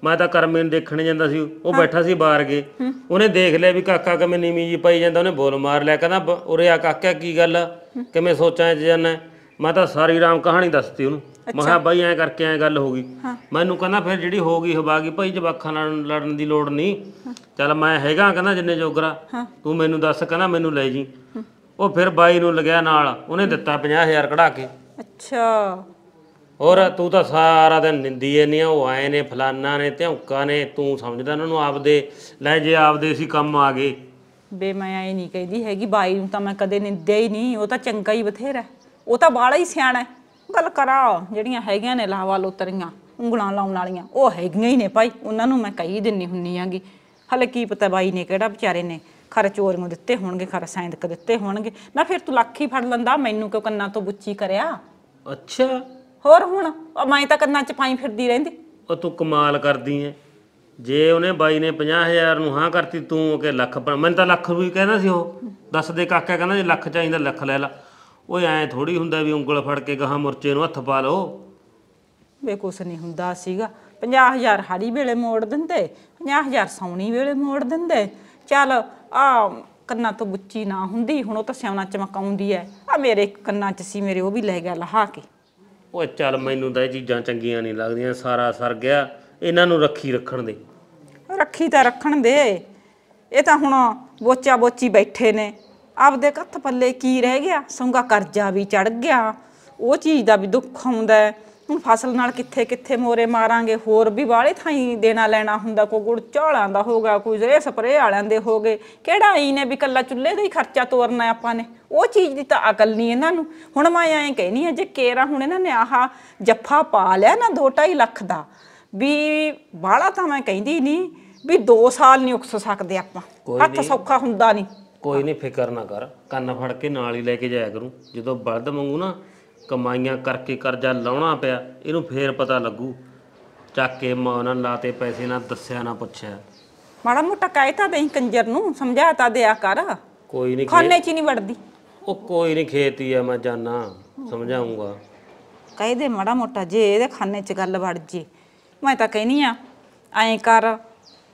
K: ਮੈਂ ਤਾਂ ਕਰਮੇ ਨੂੰ ਦੇਖਣ ਜਾਂਦਾ ਸੀ ਉਹ ਬੈਠਾ ਸੀ ਬਾਹਰ ਕੇ ਉਹਨੇ ਦੇਖ ਲਿਆ ਵੀ ਕਾਕਾ ਕਿਵੇਂ ਨੀਵੀਂ ਜੀ ਪਾਈ ਜਾਂਦਾ ਉਹਨੇ ਬੋਲ ਮਾਰ ਲਿਆ ਕਹਿੰਦਾ ਬ- ਉਰੇ ਆ ਕਾਕਾ ਕੀ ਗੱਲ? ਕਿਵੇਂ ਸੋਚਾਂ ਚ ਜਾਨਾ ਮੈਂ ਤਾਂ ਸਾਰੀ ਰਾਮ ਕਹਾਣੀ ਦੱਸਤੀ ਉਹਨੂੰ। ਮੈਂ ਕਿਹਾ ਬਾਈ ਐਂ ਕਰਕੇ ਐਂ ਗੱਲ ਹੋ ਗਈ। ਮੈਨੂੰ ਕਹਿੰਦਾ ਫਿਰ ਜਿਹੜੀ ਹੋ ਗਈ ਹਵਾ ਗਈ ਭਾਈ ਜਵਾਖਾਂ ਨਾਲ ਲੜਨ ਦੀ ਲੋੜ ਨਹੀਂ। ਚੱਲ ਮੈਂ ਹੈਗਾ ਕਹਿੰਦਾ ਜਿੰਨੇ ਜੋਗਰਾ। ਤੂੰ ਮੈਨੂੰ ਦੱਸ ਕਹਿੰਦਾ ਮੈਨੂੰ ਲੈ ਜੀ। ਉਹ ਫਿਰ ਬਾਈ ਨੂੰ ਲਗਿਆ ਨਾਲ। ਉਹਨੇ ਦਿੱਤਾ 50000 ਕਢਾ ਕੇ।
C: ਅੱਛਾ।
K: ਹੋਰ ਤੂੰ ਤਾਂ ਸਾਰਾ ਦਿਨ ਨਿੰਦੀ ਐ ਨਹੀਂ ਉਹ ਆਏ ਨੇ ਫਲਾਨਾ ਨੇ ਧੌਂਕਾ ਨੇ ਤੂੰ ਸਮਝਦਾ ਉਹਨਾਂ ਨੂੰ ਆਪਦੇ। ਲੈ ਜੇ ਆਪਦੇ ਸੀ ਕੰਮ ਆ ਗਏ।
C: ਬੇ ਮੈਂ ਐ ਨਹੀਂ ਕਹਿੰਦੀ ਹੈਗੀ ਬਾਈ ਨੂੰ ਤਾਂ ਮੈਂ ਕਦੇ ਨਿੰਦਿਆ ਹੀ ਨਹੀਂ ਉਹ ਤਾਂ ਚੰਗਾ ਹੀ ਬਥੇਰਾ। ਹੈ। ਉਹ ਤਾਂ ਬਾਲਾ ਹੀ ਸਿਆਣਾ ਹੈ। ਗੱਲ ਕਰਾ ਜਿਹੜੀਆਂ ਹੈਗੀਆਂ ਨੇ ਲਾਵਾ ਲੋਤਰੀਆਂ ਉਂਗਲਾਂ ਲਾਉਣ ਵਾਲੀਆਂ ਉਹ ਹੈਗੀਆਂ ਹੀ ਨੇ ਭਾਈ। ਉਹਨਾਂ ਨੂੰ ਮੈਂ ਕਹੀ ਦਿੰਨੀ ਹੁੰਨੀ ਆਂਗੀ। ਹਲੇ ਕੀ ਪਤਾ ਬਾਈ ਨੇ ਕਿਹੜਾ ਵਿਚਾਰੇ ਨੇ ਖਰ ਚੋਰੀਆਂ ਦਿੱਤੇ ਹੋਣਗੇ ਖਰ ਸੈਂਦਕ ਦਿੱਤੇ ਹੋਣਗੇ। ਨਾ ਫਿਰ ਤੂੰ ਲੱਖ ਹੀ ਫੜ ਲੈਂਦਾ ਮੈਨੂੰ ਕਿਉਂ ਕੰਨਾਂ ਤੋਂ ਬੁੱਚੀ ਕਰਿਆ?
K: ਅੱਛਾ।
C: ਹੋਰ ਹੁਣ ਉਹ ਮੈਂ ਤਾਂ ਕੰਨਾਂ 'ਚ ਪਾਈ ਫਿਰਦੀ ਰਹਿੰਦੀ।
K: ਉਹ ਤੂੰ ਕਮਾਲ ਕਰਦੀ ਐ। ਜੇ ਉਹਨੇ ਬਾਈ ਨੇ 50000 ਨੂੰ ਹਾਂ ਕਰਤੀ ਤੂੰ ਕਿ ਲੱਖ ਬਣ- ਮੈਨੂੰ ਤਾਂ ਲੱਖ ਵੀ ਕਹਿੰਦਾ ਸੀ ਉਹ। ਦੱਸ ਦੇ ਕਾਕਾ ਕਹਿੰਦਾ ਜੇ ਲੱਖ ਚਾਹੀਦਾ ਲੱਖ ਲੈ ਲਾ। ਓਏ ਐ ਥੋੜੀ ਹੁੰਦਾ ਵੀ ਉਂਗਲ ਫੜ ਕੇ ਗਾਹਾਂ ਮੁਰਚੇ ਨੂੰ ਹੱਥ ਪਾ ਲਓ।
C: ਵੇ ਕੁਛ ਨਹੀਂ ਹੁੰਦਾ ਸੀਗਾ। 50000 ਹਾੜੀ ਵੇਲੇ ਮੋੜ ਦਿੰਦੇ 50000 ਸੌਣੀ ਵੇਲੇ ਮੋੜ ਦਿੰਦੇ। ਚੱਲ ਆ ਕੰਨਾਂ ਤੋਂ ਬੁੱਚੀ ਨਾ ਹੁੰਦੀ ਹੁਣ ਉਹ ਤਾਂ ਸਿਆਉਣਾ ਚਮਕਾਉਂਦੀ ਐ। ਆ ਮੇਰੇ ਇੱਕ ਕੰਨਾਂ 'ਚ ਸੀ ਮੇਰੇ ਉਹ ਵੀ ਲੈ ਗਿਆ ਲਹਾ ਕੇ।
K: ਓਏ ਚੱਲ ਮੈਨੂੰ ਤਾਂ ਇਹ ਚੀਜ਼ਾਂ ਚੰਗੀਆਂ ਨਹੀਂ ਲੱਗਦੀਆਂ ਸਾਰਾ ਸਰ ਗਿਆ। ਇਹਨਾਂ ਨੂੰ ਰੱਖੀ ਰੱਖਣ ਦੇ।
C: ਰੱਖੀ ਤਾਂ ਰੱਖਣ ਦੇ। ਇਹ ਤਾਂ ਹੁਣ ਬੋਚਾ ਬੋਚੀ ਬੈਠੇ ਨੇ। ਆਪਦੇ ਹੱਥ ਪੱਲੇ ਕੀ ਰਹਿ ਗਿਆ? ਸੰਗਾ ਕਰਜ਼ਾ ਵੀ ਚੜ ਗਿਆ। ਉਹ ਚੀਜ਼ ਦਾ ਵੀ ਦੁੱਖ ਆਉਂਦਾ। ਹੁਣ ਫਸਲ ਨਾਲ ਕਿੱਥੇ ਕਿੱਥੇ ਮੋਰੇ ਮਾਰਾਂਗੇ? ਹੋਰ ਵੀ ਵਾਲੇ ਥਾਈ ਦੇਣਾ ਲੈਣਾ ਹੁੰਦਾ। ਕੋਈ ਗੁੜ ਝੋਲਾਂ ਦਾ ਹੋਗਾ ਕੋਈ ਰੇ ਸਪਰੇ ਵਾਲਿਆਂ ਦੇ ਹੋਗੇ ਕਿਹੜਾ ਹੀ ਨੇ ਵੀ ਕੱਲਾ ਚੁੱਲ੍ਹੇ ਦਾ ਹੀ ਖਰਚਾ ਤੋਰਨਾ ਆਪਾਂ ਨੇ? ਉਹ ਚੀਜ਼ ਦੀ ਤਾਂ ਅਕਲ ਨਹੀਂ ਇਹਨਾਂ ਨੂੰ। ਹੁਣ ਮੈਂ ਐਂ ਕਹਿਨੀ ਆ ਜੇ ਕੇਰਾ ਹੁਣ ਇਹਨਾਂ ਨੇ ਆਹ ਜੱਫਾ ਪਾ ਲਿਆ ਨਾ 2.5 ਲੱਖ ਦਾ ਵੀ ਬਾਹਲਾ ਤਾਂ ਮੈਂ ਕਹਿੰਦੀ ਨਹੀਂ ਵੀ 2 ਸਾਲ ਨਹੀਂ ਉਕਸ ਸਕਦੇ ਆਪਾਂ। ਹੱਥ ਸੌਖਾ ਹੁੰਦਾ ਨਹੀਂ।
K: ਕੋਈ ਨਹੀਂ ਫਿਕਰ ਨਾ ਕਰ ਕੰਨ ਫੜ ਕੇ ਨਾਲ ਹੀ ਲੈ ਕੇ ਜਾਇਆ ਕਰੂੰ। ਜਦੋਂ ਬਲਦ ਮੰਗੂ ਨਾ ਕਮਾਈਆਂ ਕਰਕੇ ਕਰਜ਼ਾ ਲਾਉਣਾ ਪਿਆ ਇਹਨੂੰ ਫੇਰ ਪਤਾ ਲੱਗੂ। ਚੱਕ ਕੇ ਮਾਂ ਨਾਲ ਲਾਤੇ ਪੈਸੇ ਨਾ ਦੱਸਿਆ ਨਾ ਪੁੱਛਿਆ।
C: ਮਾੜਾ ਮੋਟਾ ਕਹਿਤਾ ਦੇਈ ਕੰਜਰ ਨੂੰ ਸਮਝਾਤਾ ਦਿਆ ਕਰ।
K: ਕੋਈ ਨਹੀਂ
C: ਖਾਨੇ ਚ ਹੀ ਨਹੀਂ ਵੜਦੀ।
K: ਉਹ ਕੋਈ ਨਹੀਂ ਖੇਤੀ ਆ ਮੈਂ ਜਾਣਾ ਸਮਝਾਉਂਗਾ।
C: ਕਹਿ ਦੇ ਮਾੜਾ ਮੋਟਾ ਜੇ ਇਹਦੇ ਖਾਨੇ 'ਚ ਗੱਲ ਵੜ ਜੇ। ਮੈਂ ਤਾਂ ਕਹਿਨੀ ਆ ਐਂ ਕਰ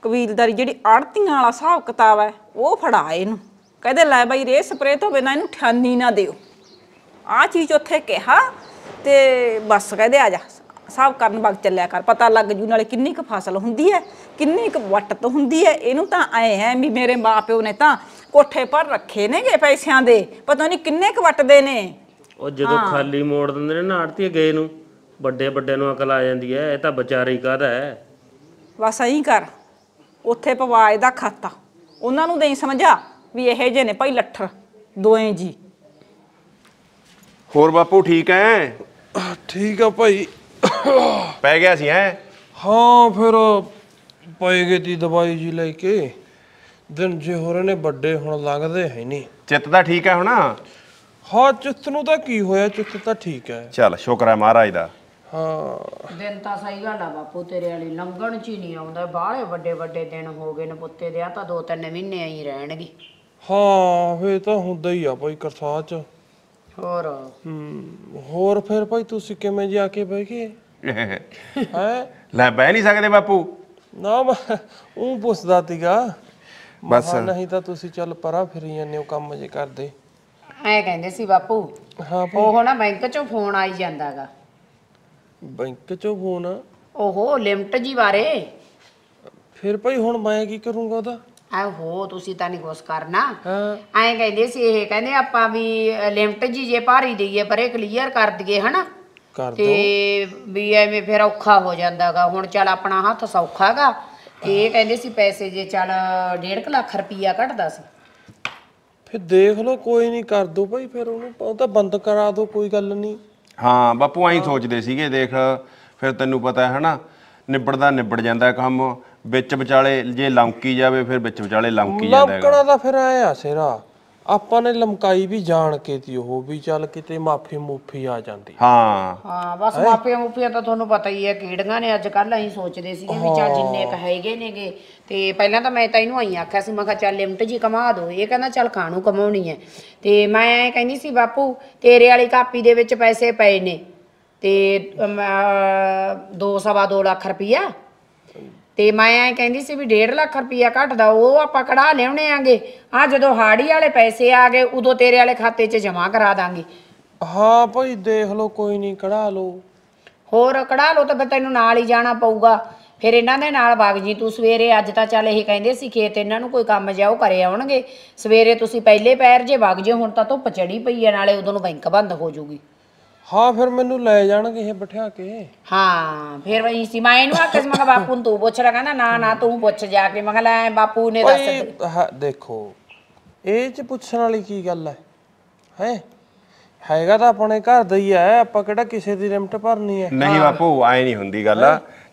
C: ਕਬੀਲਦਾਰੀ ਜਿਹੜੀ ਆੜਤੀਆਂ ਵਾਲਾ ਹਿਸਾਬ ਕਿਤਾਬ ਹੈ ਉਹ ਫੜਾ ਇਹਨੂੰ। ਕਹਿੰਦੇ ਲੈ ਬਾਈ ਰੇ ਸਪਰੇ ਤੋਂ ਬਿਨਾਂ ਇਹਨੂੰ ਠਾਨੀ ਨਾ ਦਿਓ। ਆ ਚੀਜ਼ ਉੱਥੇ ਕਿਹਾ ਤੇ ਬਸ ਕਹਦੇ ਆ ਜਾ ਹਿਸਾਬ ਕਰਨ ਵਗ ਚੱਲਿਆ ਕਰ। ਪਤਾ ਲੱਗ ਜੂ ਨਾਲੇ ਕਿੰਨੀ ਕੁ ਫਸਲ ਹੁੰਦੀ ਹੈ ਕਿੰਨੀ ਕੁ ਵੱਟ ਹੁੰਦੀ ਹੈ। ਇਹਨੂੰ ਤਾਂ ਐ ਹੈ ਵੀ ਮੇਰੇ ਮਾਪਿਓ ਨੇ ਤਾਂ ਕੋਠੇ ਪਰ ਰੱਖੇ ਨੇਗੇ ਪੈਸਿਆਂ ਦੇ। ਪਤਾ ਨਹੀਂ ਕਿੰਨੇ ਕੁ ਵੱਟਦੇ ਨੇ।
K: ਉਹ ਜਦੋਂ ਖਾਲੀ ਮੋੜ ਦਿੰਦੇ ਨੇ ਨਾ ਆੜਤੀ ਗਏ ਨੂੰ ਵੱਡੇ ਵੱਡੇ ਨੂੰ ਅਕਲ ਆ ਜਾਂਦੀ ਹੈ ਇਹ ਤਾਂ ਵਿਚਾਰੇ ਹੀ ਕਾਹਦਾ ਹੈ।
C: ਬਸ ਐਂ ਕਰ ਉੱਥੇ ਪਵਾ ਇਹਦਾ ਖਾਤਾ। ਉਹਨਾਂ ਨੂੰ ਦੇਈ ਸਮਝਾ। ਵੀ ਇਹ ਜੇ ਨੇ ਭਾਈ ਲੱਠਰ ਦੋਏ ਜੀ।
F: ਹੋਰ ਬਾਪੂ ਠੀਕ ਐ?
G: ਠੀਕ ਆ ਭਾਈ।
F: ਪੈ ਗਿਆ ਸੀ ਐ?
G: ਹਾਂ ਫਿਰ ਪਏ ਗਏ ਤੀ ਦਵਾਈ ਜੀ ਲੈ ਕੇ। ਦਿਨ ਜੇ ਹੋ ਰਹੇ ਨੇ ਵੱਡੇ ਹੁਣ ਲੱਗਦੇ ਹੈ ਨਹੀਂ।
F: ਚਿੱਤ ਤਾਂ ਠੀਕ ਐ ਹੁਣ?
G: ਹਾਂ ਚਿੱਤ ਨੂੰ ਤਾਂ ਕੀ ਹੋਇਆ ਚਿੱਤ ਤਾਂ ਠੀਕ ਹੈ
F: ਚੱਲ ਸ਼ੁਕਰ ਐ ਮਹਾਰਾਜ ਦਾ।
G: ਹਾਂ।
I: ਦਿਨ ਤਾਂ ਸਹੀ ਗੱਲ ਆ ਬਾਪੂ ਤੇਰੇ ਵਾਲੀ ਲੰਘਣ ਚ ਹੀ ਨਹੀਂ ਆਉਂਦਾ। ਬਾਹਲੇ ਵੱਡੇ ਵੱਡੇ ਦਿਨ ਹੋ ਗਏ ਨੇ ਪੁੱਤੇ ਦੇ ਆ ਤਾਂ ਦੋ ਤਿੰਨ ਮਹੀਨੇ ਆਈ ਰਹਿਣਗੇ।
G: ਹਾਂ ਫੇ ਤਾਂ ਹੁੰਦਾ ਹੀ ਆ ਭਾਈ ਕਰਸਾ ਚ।
I: ਹੋਰ।
G: ਹੂੰ ਹੋਰ ਫਿਰ ਭਾਈ ਤੁਸੀਂ ਕਿਵੇਂ ਜਾ ਕੇ ਬਹਿ ਗਏ? ਹੈ?
F: ਲੈ ਬਹਿ ਨਹੀਂ ਸਕਦੇ ਬਾਪੂ।
G: ਨਾ ਮੈਂ ਉਹ ਪੁੱਛਦਾ ਤੀਗਾ
F: ਬਸ।
G: ਨਹੀਂ ਤਾਂ ਤੁਸੀਂ ਚੱਲ ਪਰਾਂ ਫਿਰੀ ਜਾਂਦੇ ਹੋ ਕੰਮ ਜੇ ਕਰਦੇ।
I: ਐ ਕਹਿੰਦੇ ਸੀ ਬਾਪੂ
G: ਹਾਂ ਭਾਈ
I: ਉਹ ਨਾ ਬੈਂਕ ਚੋਂ ਫੋਨ ਆਈ ਜਾਂਦਾਗਾ।
G: ਬੈਂਕ ਚੋਂ ਫੋਨ?
I: ਓਹੋ ਲਿਮਟ ਜੀ ਬਾਰੇ।
G: ਫਿਰ ਭਾਈ ਹੁਣ ਮੈਂ ਕੀ ਕਰੂੰਗਾ ਉਹਦਾ?
I: ਆਹੋ ਤੁਸੀਂ ਤਾਂ ਨਹੀਂ ਕੁਛ ਕਰਨਾ।
G: ਹਾਂ।
I: ਐਂ ਕਹਿੰਦੇ ਸੀ ਇਹ ਕਹਿੰਦੇ ਆਪਾਂ ਵੀ ਲਿਮਟ ਜੀ ਜੇ ਭਾਰੀ ਦਈਏ ਪਰੇ ਕਲੀਅਰ ਕਰ ਦਈਏ ਹਨਾ?
G: ਕਰ ਦੋ
I: ਤੇ ਵੀ ਐਵੇਂ ਫਿਰ ਔਖਾ ਹੋ ਜਾਂਦਾਗਾ। ਹੁਣ ਚੱਲ ਆਪਣਾ ਹੱਥ ਸੌਖਾਗਾ ਇਹ ਕਹਿੰਦੇ ਸੀ ਪੈਸੇ ਜੇ ਚੱਲ 1.5 ਲੱਖ ਰੁਪਈਆ ਘਟਦਾ ਸੀ।
G: ਫਿਰ ਦੇਖ ਲਓ ਕੋਈ ਨਹੀਂ ਕਰ ਦੋ ਭਾਈ ਫਿਰ ਉਹਨੂੰ ਉਹ ਤਾਂ ਬੰਦ ਕਰਾ ਦੋ ਕੋਈ ਗੱਲ ਨਹੀਂ।
F: ਹਾਂ ਬਾਪੂ ਐਂ ਸੋਚਦੇ ਸੀਗੇ ਦੇਖ ਫਿਰ ਤੈਨੂੰ ਪਤਾ ਹੈ ਨਾ ਨਿਬੜਦਾ ਨਿਬੜ ਜਾਂਦਾ ਕੰਮ। ਵਿੱਚ ਵਿਚਾਲੇ ਜੇ ਲੰਕੀ ਜਾਵੇ ਫਿਰ ਵਿੱਚ ਵਿਚਾਲੇ ਲੰਕੀ ਜਾਂਦਾ ਹੈਗਾ।
G: ਲਮਕਣਾ ਤਾਂ ਫਿਰ ਆਇਆ ਸਿਰਾ ਆਪਾਂ ਨੇ ਲਮਕਾਈ ਵੀ ਜਾਣ ਕੇ ਤੀ ਉਹ ਵੀ ਚੱਲ ਕਿਤੇ ਮਾਫੀ ਮੂਫੀ ਆ ਜਾਂਦੀ।
F: ਹਾਂ।
I: ਹਾਂ ਬਸ ਮਾਪਿਆਂ ਮੁਪਿਆਂ ਤਾਂ ਤੁਹਾਨੂੰ ਪਤਾ ਹੀ ਹੈ ਕੀੜੀਆਂ ਨੇ ਅੱਜ ਕੱਲ ਅਸੀਂ ਸੋਚਦੇ ਸੀਗੇ ਵੀ ਚੱਲ ਜਿੰਨੇ ਕ ਹੈਗੇ ਨੇਗੇ। ਤੇ ਪਹਿਲਾਂ ਤਾਂ ਮੈਂ ਤਾਂ ਇਹਨੂੰ ਆਈ ਆਖਿਆ ਸੀ ਮੈਂ ਕਿਹਾ ਚੱਲ ਲਿਮਟ ਜੀ ਕਮਾ ਦੋ। ਇਹ ਕਹਿੰਦਾ ਚੱਲ ਖਾਣੂ ਕਮਾਉਣੀ ਹੈ? ਤੇ ਮੈਂ ਐਂ ਕਹਿੰਦੀ ਸੀ ਬਾਪੂ ਤੇਰੇ ਵਾਲੀ ਕਾਪੀ ਦੇ ਵਿੱਚ ਪੈਸੇ ਪਏ ਨੇ। ਤੇ ਅਮ, ਅਹ, ਦੋ ਸਵਾ ਦੋ ਲੱਖ ਰੁਪਈਆ ਤੇ ਮੈਂ ਐਂ ਕਹਿੰਦੀ ਸੀ ਵੀ 1.5 ਲੱਖ ਰੁਪਈਆ ਘਟਦਾ ਉਹ ਆਪਾਂ ਕਢਾ ਲਿਆਉਣੇ ਆਂਗੇ। ਆ ਜਦੋਂ ਹਾੜੀ ਵਾਲੇ ਪੈਸੇ ਆ ਗਏ ਉਦੋਂ ਤੇਰੇ ਵਾਲੇ ਖਾਤੇ 'ਚ ਜਮਾ ਕਰਾ ਦਾਂਗੇ।
G: ਹਾਂ ਭਾਈ ਦੇਖ ਲਓ ਕੋਈ ਨਹੀਂ ਕਢਾ ਲਓ।
I: ਹੋਰ ਕਢਾ ਲਓ ਤਾਂ ਫਿਰ ਤੈਨੂੰ ਨਾਲ ਹੀ ਜਾਣਾ ਪਊਗਾ। ਫਿਰ ਇਹਨਾਂ ਦੇ ਨਾਲ ਵਗ ਜੀ ਤੂੰ ਸਵੇਰੇ ਅੱਜ ਤਾਂ ਚੱਲ ਇਹ ਕਹਿੰਦੇ ਸੀ ਖੇਤ ਇਹਨਾਂ ਨੂੰ ਕੋਈ ਕੰਮ ਜਾ ਉਹ ਕਰੇ ਆਉਣਗੇ। ਸਵੇਰੇ ਤੁਸੀਂ ਪਹਿਲੇ ਪੈਰ ਜੇ ਵਗ ਜੇ ਹੁਣ ਤਾਂ ਧੁੱਪ ਚੜੀ ਪਈ ਹੈ ਨਾਲੇ ਉਦੋਂ ਨੂੰ ਬੈਂਕ ਬੰਦ ਹੋ ਜਾਊਗੀ।
G: ਹਾਂ ਫਿਰ ਮੈਨੂੰ ਲੈ ਜਾਣਗੇ ਇਹ ਬਿਠਾ ਕੇ।
I: ਹਾਂ ਫਿਰ ਵਈ ਸੀ। ਮੈਂ ਇਹਨੂੰ ਆਖਿਆ ਸੀ ਮੈਂ ਕਿਹਾ ਬਾਪੂ ਨੂੰ ਤੂੰ ਪੁੱਛ ਲੈ ਕਹਿੰਦਾ ਨਾ ਨਾ ਤੂੰ ਪੁੱਛ ਜਾ ਕੇ। ਮੈਂ ਕਿਹਾ ਲੈ ਬਾਪੂ ਨੇ ਦੱਸ
G: ਭਾਈ
I: ਦਿੱਤਾ।
G: ਹਾਂ, ਦੇਖੋ ਇਹ ਚ ਪੁੱਛਣ ਵਾਲੀ ਕੀ ਗੱਲ ਹੈ ਹੈ? ਹੈਗਾ ਤਾਂ ਆਪਣੇ ਘਰ ਦਾ ਹੀ ਹੈ ਆਪਾਂ ਕਿਹੜਾ ਕਿਸੇ ਦੀ ਲਿਮਟ ਭਰਨੀ ਹੈ
F: ਨਹੀਂ ਬਾਪੂ ਐ ਨਹੀਂ ਹੁੰਦੀ ਗੱਲ।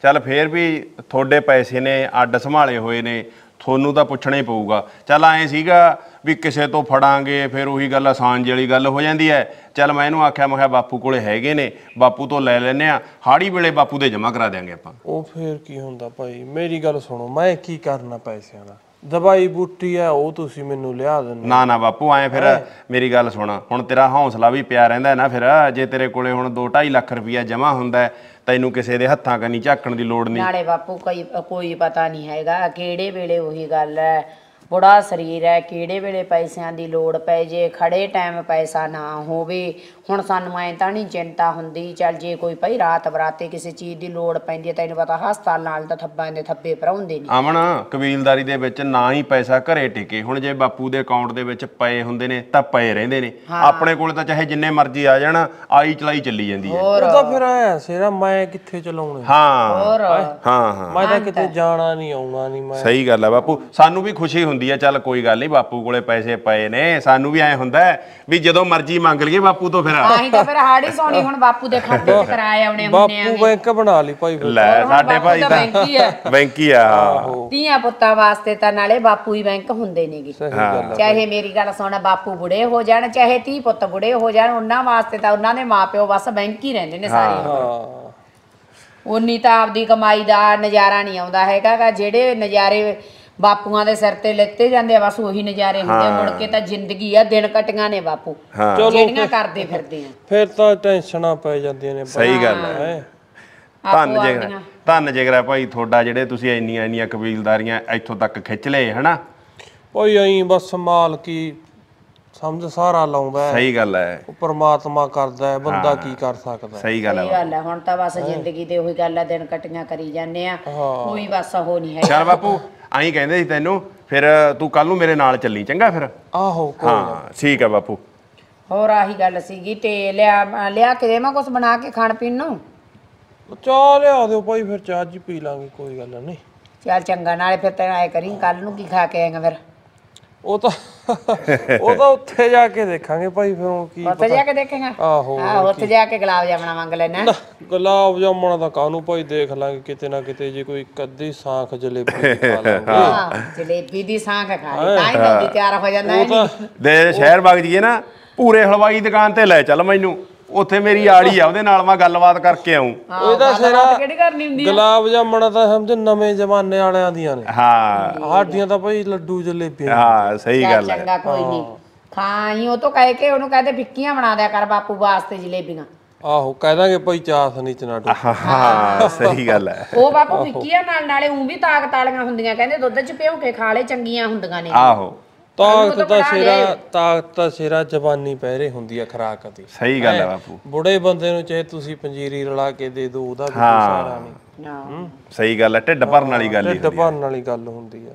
F: ਚੱਲ ਫੇਰ ਵੀ ਤੁਹਾਡੇ ਪੈਸੇ ਨੇ ਅੱਡ ਸੰਭਾਲੇ ਹੋਏ ਨੇ ਤੁਹਾਨੂੰ ਤਾਂ ਪੁੱਛਣਾ ਹੀ ਪਊਗਾ। ਚੱਲ ਐ ਸੀਗਾ ਵੀ ਕਿਸੇ ਤੋਂ ਫੜਾਂਗੇ ਫਿਰ ਉਹੀ ਗੱਲ ਆਸਾਨ ਜਿਹੀ ਗੱਲ ਹੋ ਜਾਂਦੀ ਹੈ। ਚੱਲ ਮੈਂ ਇਹਨੂੰ ਆਖਿਆ ਮੈਂ ਕਿਹਾ ਬਾਪੂ ਕੋਲੇ ਹੈਗੇ ਨੇ ਬਾਪੂ ਤੋਂ ਲੈ ਲੈਨੇ ਆ ਹਾੜੀ ਵੇਲੇ ਬਾਪੂ ਦੇ ਜਮ੍ਹਾਂ ਕਰਾ ਦਿਆਂਗੇ ਆਪਾਂ।
G: ਉਹ ਫੇਰ ਕੀ ਹੁੰਦਾ ਭਾਈ? ਮੇਰੀ ਗੱਲ ਸੁਣੋ ਮੈਂ ਕੀ ਕਰਨਾ ਪੈਸਿਆਂ ਦਾ? ਦਵਾਈ ਬੂਟੀ ਹੈ ਉਹ ਤੁਸੀਂ ਮੈਨੂੰ ਲਿਆ ਦਿੰਦੇ
F: ਨਾ ਨਾ ਬਾਪੂ ਐ ਫਿਰ ਮੇਰੀ ਗੱਲ ਸੁਣ ਹੁਣ ਤੇਰਾ ਹੌਸਲਾ ਵੀ ਪਿਆ ਰਹਿੰਦਾ ਹੈ ਨਾ ਫਿਰ ਜੇ ਤੇਰੇ ਕੋਲੇ ਹੁਣ 2.5 ਲੱਖ ਰੁਪਈਆ ਜਮ੍ਹਾਂ ਹੁੰਦਾ ਤੈਨੂੰ ਕਿਸੇ ਦੇ ਹੱਥਾਂ ਕੰਨੀ ਝਾਕਣ ਦੀ ਲੋੜ ਨਹੀਂ।
I: ਨਾਲੇ ਬਾਪੂ ਕੋਈ ਕੋਈ ਪਤਾ ਨਹੀਂ ਹੈਗਾ ਕਿਹੜੇ ਵੇਲੇ ਉਹੀ ਗੱਲ ਹੈ ਬੁੜਾ ਸਰੀਰ ਹੈ, ਕਿਹੜੇ ਵੇਲੇ ਪੈਸਿਆਂ ਦੀ ਲੋੜ ਪੈ ਜੇ ਖੜੇ ਟਾਈਮ ਪੈਸਾ ਨਾ ਹੋਵੇ ਹੁਣ ਸਾਨੂੰ ਐ ਤਾਂ ਨਹੀਂ ਚਿੰਤਾ ਹੁੰਦੀ ਚੱਲ ਜੇ ਕੋਈ ਭਈ ਰਾਤ ਬਰਾਤੇ ਕਿਸੇ ਚੀਜ਼ ਦੀ ਲੋੜ ਪੈਂਦੀ ਹੈ ਤੈਨੂੰ ਪਤਾ ਹਸਪਤਾਲ ਨਾਲ ਤਾਂ ਥੱਬਾਂ ਦੇ ਥੱਬੇ ਭਰਾਉਂਦੇ ਨਹੀਂ।
F: ਅਮਨ ਕਬੀਲਦਾਰੀ ਦੇ ਵਿੱਚ ਨਾ ਹੀ ਪੈਸਾ ਘਰੇ ਟਿਕੇ। ਹੁਣ ਜੇ ਬਾਪੂ ਦੇ ਅਕਾਊਂਟ ਦੇ ਵਿੱਚ ਪਏ ਹੁੰਦੇ ਨੇ ਤਾਂ ਪਏ ਰਹਿੰਦੇ ਨੇ। ਆਪਣੇ ਕੋਲ ਤਾਂ ਚਾਹੇ ਜਿੰਨੇ ਮਰਜ਼ੀ ਆ ਜਾਣ ਆਈ ਚਲਾਈ ਚੱਲੀ ਜਾਂਦੀ ਹੈ।
G: ਉਹ ਤਾਂ ਫਿਰ ਆਇਆ ਸੇਰਾ ਮੈਂ ਕਿੱਥੇ ਚਲਾਉਣੇ?
F: ਹਾਂ। ਹਾਂ ਹਾਂ।
G: ਮੈਂ ਤਾਂ ਕਿਤੇ ਜਾਣਾ ਨਹੀਂ ਆਉਣਾ ਨਹੀਂ ਮੈਂ।
F: ਸਹੀ ਗੱਲ ਹੈ ਬਾਪੂ। ਸਾਨੂੰ ਵੀ ਖੁਸ਼ੀ ਹੁੰਦੀ ਹੈ ਚੱਲ ਕੋਈ ਗੱਲ ਨਹੀਂ ਬਾਪੂ ਕੋਲੇ ਪੈਸੇ ਪਏ ਨੇ। ਸਾਨੂੰ ਵੀ ਐ ਹੁੰਦਾ ਵੀ ਜਦੋਂ ਮਰਜ਼ੀ ਮੰਗ ਲਈਏ ਬਾਪੂ ਤੋਂ ਫਿਰ
I: ਆਹੀਂ ਤਾਂ ਫਿਰ ਹਾੜੀ ਸੋਣੀ ਹੁਣ ਬਾਪੂ ਦੇ ਖਾਤੇ 'ਚ ਕਰਾਏ ਆਉਣੇ ਹੁੰਨੇ ਆ
G: ਬਾਪੂ ਬੈਂਕ ਬਣਾ ਲਈ ਭਾਈ।
F: ਲੈ ਸਾਡੇ ਭਾਈ
I: ਤਾਂ ਬੈਂਕੀ ਹੈ।
F: ਬੈਂਕੀ ਆ। ਹਾਂ।
I: ਧੀਆਂ ਪੁੱਤਾਂ ਵਾਸਤੇ ਤਾਂ ਨਾਲੇ ਬਾਪੂ ਹੀ ਬੈਂਕ ਹੁੰਦੇ ਨੇਗੇ। ਚਾਹੇ ਮੇਰੀ ਗੱਲ ਸੁਣ ਬਾਪੂ ਬੁੜੇ ਹੋ ਜਾਣ ਚਾਹੇ ਧੀ ਪੁੱਤ ਬੁੜੇ ਹੋ ਜਾਣ ਉਹਨਾਂ ਵਾਸਤੇ ਤਾਂ ਉਹਨਾਂ ਦੇ ਮਾਪਿਓ ਬਸ ਬੈਂਕ ਹੀ ਰਹਿੰਦੇ ਨੇ ਸਾਰੇ
G: ਹਾਂ।
I: ਉਨੀ ਤਾਂ ਆਪਦੀ ਕਮਾਈ ਦਾ ਨਜ਼ਾਰਾ ਨਹੀਂ ਆਉਂਦਾ ਹੈਗਾ ਜਿਹੜੇ ਨਜ਼ਾਰੇ ਬਾਪੂਆਂ ਦੇ ਸਿਰ ਤੇ ਲੈਤੇ ਜਾਂਦੇ ਆ ਬਸ ਉਹੀ ਨਜ਼ਾਰੇ ਹੁੰਦੇ ਆ। ਮੁੜ ਕੇ ਤਾਂ ਜ਼ਿੰਦਗੀ ਆ ਦਿਨ ਕਟੀਆਂ ਨੇ ਬਾਪੂ।
F: ਹਾਂ।
I: ਜਿਹੜੀਆਂ ਕਰਦੇ ਫਿਰਦੇ ਆ।
G: ਫਿਰ ਤਾਂ ਟੈਨਸ਼ਨਾਂ ਪੈ ਜਾਂਦੀਆਂ ਨੇ।
F: ਸਹੀ ਗੱਲ ਹੈ
G: ਹੈਂ।
F: ਧੰਨ ਜਿਗਰਾ। ਧੰਨ ਜਿਗਰਾ ਭਾਈ ਤੁਹਾਡਾ ਜਿਹੜੇ ਤੁਸੀਂ ਇੰਨੀਆਂ ਇੰਨੀਆਂ ਕਬੀਲਦਾਰੀਆਂ ਇੱਥੋਂ ਤੱਕ ਖਿੱਚ ਲਏ ਹਨਾ?
G: ਕੋਈ ਐਂ ਬਸ ਮਾਲ ਕੀ ਸਮਝ ਸਾਰਾ ਲਾਉਂਦਾ ਹੈ।
F: ਸਹੀ ਗੱਲ ਹੈ।
G: ਉਹ ਪ੍ਰਮਾਤਮਾ ਕਰਦਾ ਹੈ ਬੰਦਾ ਕੀ ਕਰ ਸਕਦਾ ਹੈ।
F: ਸਹੀ ਗੱਲ ਹੈ
I: ਇਹ ਗੱਲ ਹੈ ਹੁਣ ਤਾਂ ਬਸ ਜ਼ਿੰਦਗੀ ਤੇ ਉਹੀ ਗੱਲ ਦਿਨ ਕਟੀਆਂ ਕਰੀ ਜਾਂਦੇ ਆ। ਕੋਈ ਬਸ ਉਹ ਨਹੀਂ ਹੈਗਾ
F: ਚੱਲ ਬਾਪੂ ਆਈ ਕਹਿੰਦੇ ਸੀ ਤੈਨੂੰ ਫਿਰ ਤੂੰ ਕੱਲ ਨੂੰ ਮੇਰੇ ਨਾਲ ਚੱਲੀ ਚੰਗਾ ਫਿਰ?
G: ਆਹੋ
F: ਹਾਂ ਠੀਕ ਹੈ ਬਾਪੂ।
I: ਹੋਰ ਆਹੀ ਗੱਲ ਸੀਗੀ ਤੇ ਲਿਆ ਲਿਆ ਕੇ ਦੇਵਾਂ ਕੁਛ ਬਣਾ ਕੇ ਖਾਣ ਪੀਣ ਨੂੰ?
G: ਚਾਹ ਲਿਆ ਦਿਓ ਭਾਈ ਫਿਰ ਚਾਹ ਜੀ ਪੀ ਲਾਂਗੇ ਕੋਈ ਗੱਲ ਨਹੀਂ।
I: ਚੱਲ ਚੰਗਾ ਨਾਲੇ ਫਿਰ ਤੈਨੂੰ ਆਏ ਕਰੀ ਕੱਲ ਨੂੰ ਕੀ ਖਾ ਕੇ ਆਏਗਾ ਫਿਰ?
G: ਉਹ ਤਾਂ ਉਹ ਤਾਂ ਉੱਥੇ ਜਾ ਕੇ ਦੇਖਾਂਗੇ ਭਾਈ ਫਿਰ ਹੁਣ ਕੀ
I: ਉੱਥੇ ਜਾ ਕੇ ਦੇਖੇਗਾ?
G: ਆਹੋ
I: ਆਹ ਉੱਥੇ ਜਾ ਕੇ ਗੁਲਾਬ ਜਾਮਣਾ ਮੰਗ ਲੈਣਾ
G: ਨਾ ਗੁਲਾਬ ਜਾਮਣਾ ਦਾ ਕਾਹਨੂੰ ਭਾਈ ਦੇਖ ਲਾਂਗੇ ਕਿਤੇ ਨਾ ਕਿਤੇ ਜੇ ਕੋਈ ਕੱਦੀ ਸਾਖ ਜਲੇਬੀ ਖਾ ਲਾਂਗੇ
I: ਹਾਂ ਜਲੇਬੀ ਦੀ ਸਾਂਖ ਖਾ ਲਈ ਤਾਂ ਹੀ ਜਲਦੀ ਤਿਆਰ ਹੋ ਜਾਂਦਾ ਹੈ।
F: ਦੇ ਸ਼ਹਿਰ ਵਗ ਜੀਏ ਨਾ ਪੂਰੇ ਹਲਵਾਈ ਦੁਕਾਨ ਤੇ ਲੈ ਚੱਲ ਮੈਨੂੰ। ਉੱਥੇ ਮੇਰੀ ਆੜੀ ਆ ਉਹਦੇ ਨਾਲ ਮੈਂ ਗੱਲਬਾਤ ਕਰਕੇ ਆਉਂ
I: ਹਾਂ,
G: ਉਹਦਾ
I: ਗੱਲਬਾਤ
G: ਸਿਰਾ
I: ਕਿਹੜੀ ਕਰਨੀ ਹੁੰਦੀ ਆ?
G: ਗੁਲਾਬ ਜਾਮਣਾ ਤਾਂ ਸਮਝ ਨਵੇਂ ਜ਼ਮਾਨੇ ਵਾਲਿਆਂ ਦੀਆਂ ਨੇ।
F: ਹਾਂ।
G: ਸਾਡੀਆਂ ਤਾਂ ਭਾਈ ਲੱਡੂ ਜਲੇਬੀਆਂ
F: ਹਾਂ ਸਹੀ ਗੱਲ ਹੈ
I: ਚੰਗਾ ਕੋਈ ਨਹੀਂ। ਖਾਈ ਉਹ ਤੋਂ ਕਹਿ ਕੇ ਉਹਨੂੰ ਕਹਦੇ ਫਿੱਕੀਆਂ ਬਣਾ ਦਿਆ ਕਰ ਬਾਪੂ ਵਾਸਤੇ ਜਲੇਬੀਆਂ।
G: ਆਹੋ ਕਹਿ ਦਾਂਗੇ ਭਾਈ ਚਾਸ ਨਹੀਂ ਚਨਾ ਟੂ
F: ਹਾਂ ਸਹੀ ਗੱਲ ਹੈ
I: ਉਹ ਬਾਪੂ ਫਿੱਕੀਆਂ ਨਾਲ ਨਾਲੇ ਉਂ ਵੀ ਤਾਕਤ ਵਾਲੀਆਂ ਹੁੰਦੀਆਂ ਕਹਿੰਦੇ ਦੁੱਧ ਚ ਭਿਓ ਕੇ ਖਾ ਲੈ ਚੰਗੀਆਂ ਹੁੰਦੀਆਂ ਨੇ।
F: ਆਹੋ।
G: ਤਾਕਤ
I: ਤਾਂ
G: ਤਾਂ ਸਿਰਾ। ਤਾਕਤ ਤਾਂ ਸਿਰਾ ਜਵਾਨੀ ਪਹਿਰੇ ਹੁੰਦੀ ਆ ਖਰਾਕ ਦੀ।
F: ਸਹੀ ਗੱਲ ਹੈ ਬਾਪੂ।
G: ਬੁੜੇ ਬੰਦੇ ਨੂੰ ਚਾਹੇ ਤੁਸੀਂ ਪੰਜੀਰੀ ਰਲਾ ਕੇ ਦੇ ਦਿਓ ਉਹਦਾ ਵੀ ਕੋਈ ਸਹਾਰਾ ਨਹੀਂ।
I: ਹਾਂ?
F: ਸਹੀ ਗੱਲ ਹੈ ਢਿੱਡ ਭਰਨ ਵਾਲੀ ਗੱਲ ਹੀ
G: ਢਿੱਡ ਭਰਨ ਵਾਲੀ ਗੱਲ ਹੁੰਦੀ ਆ।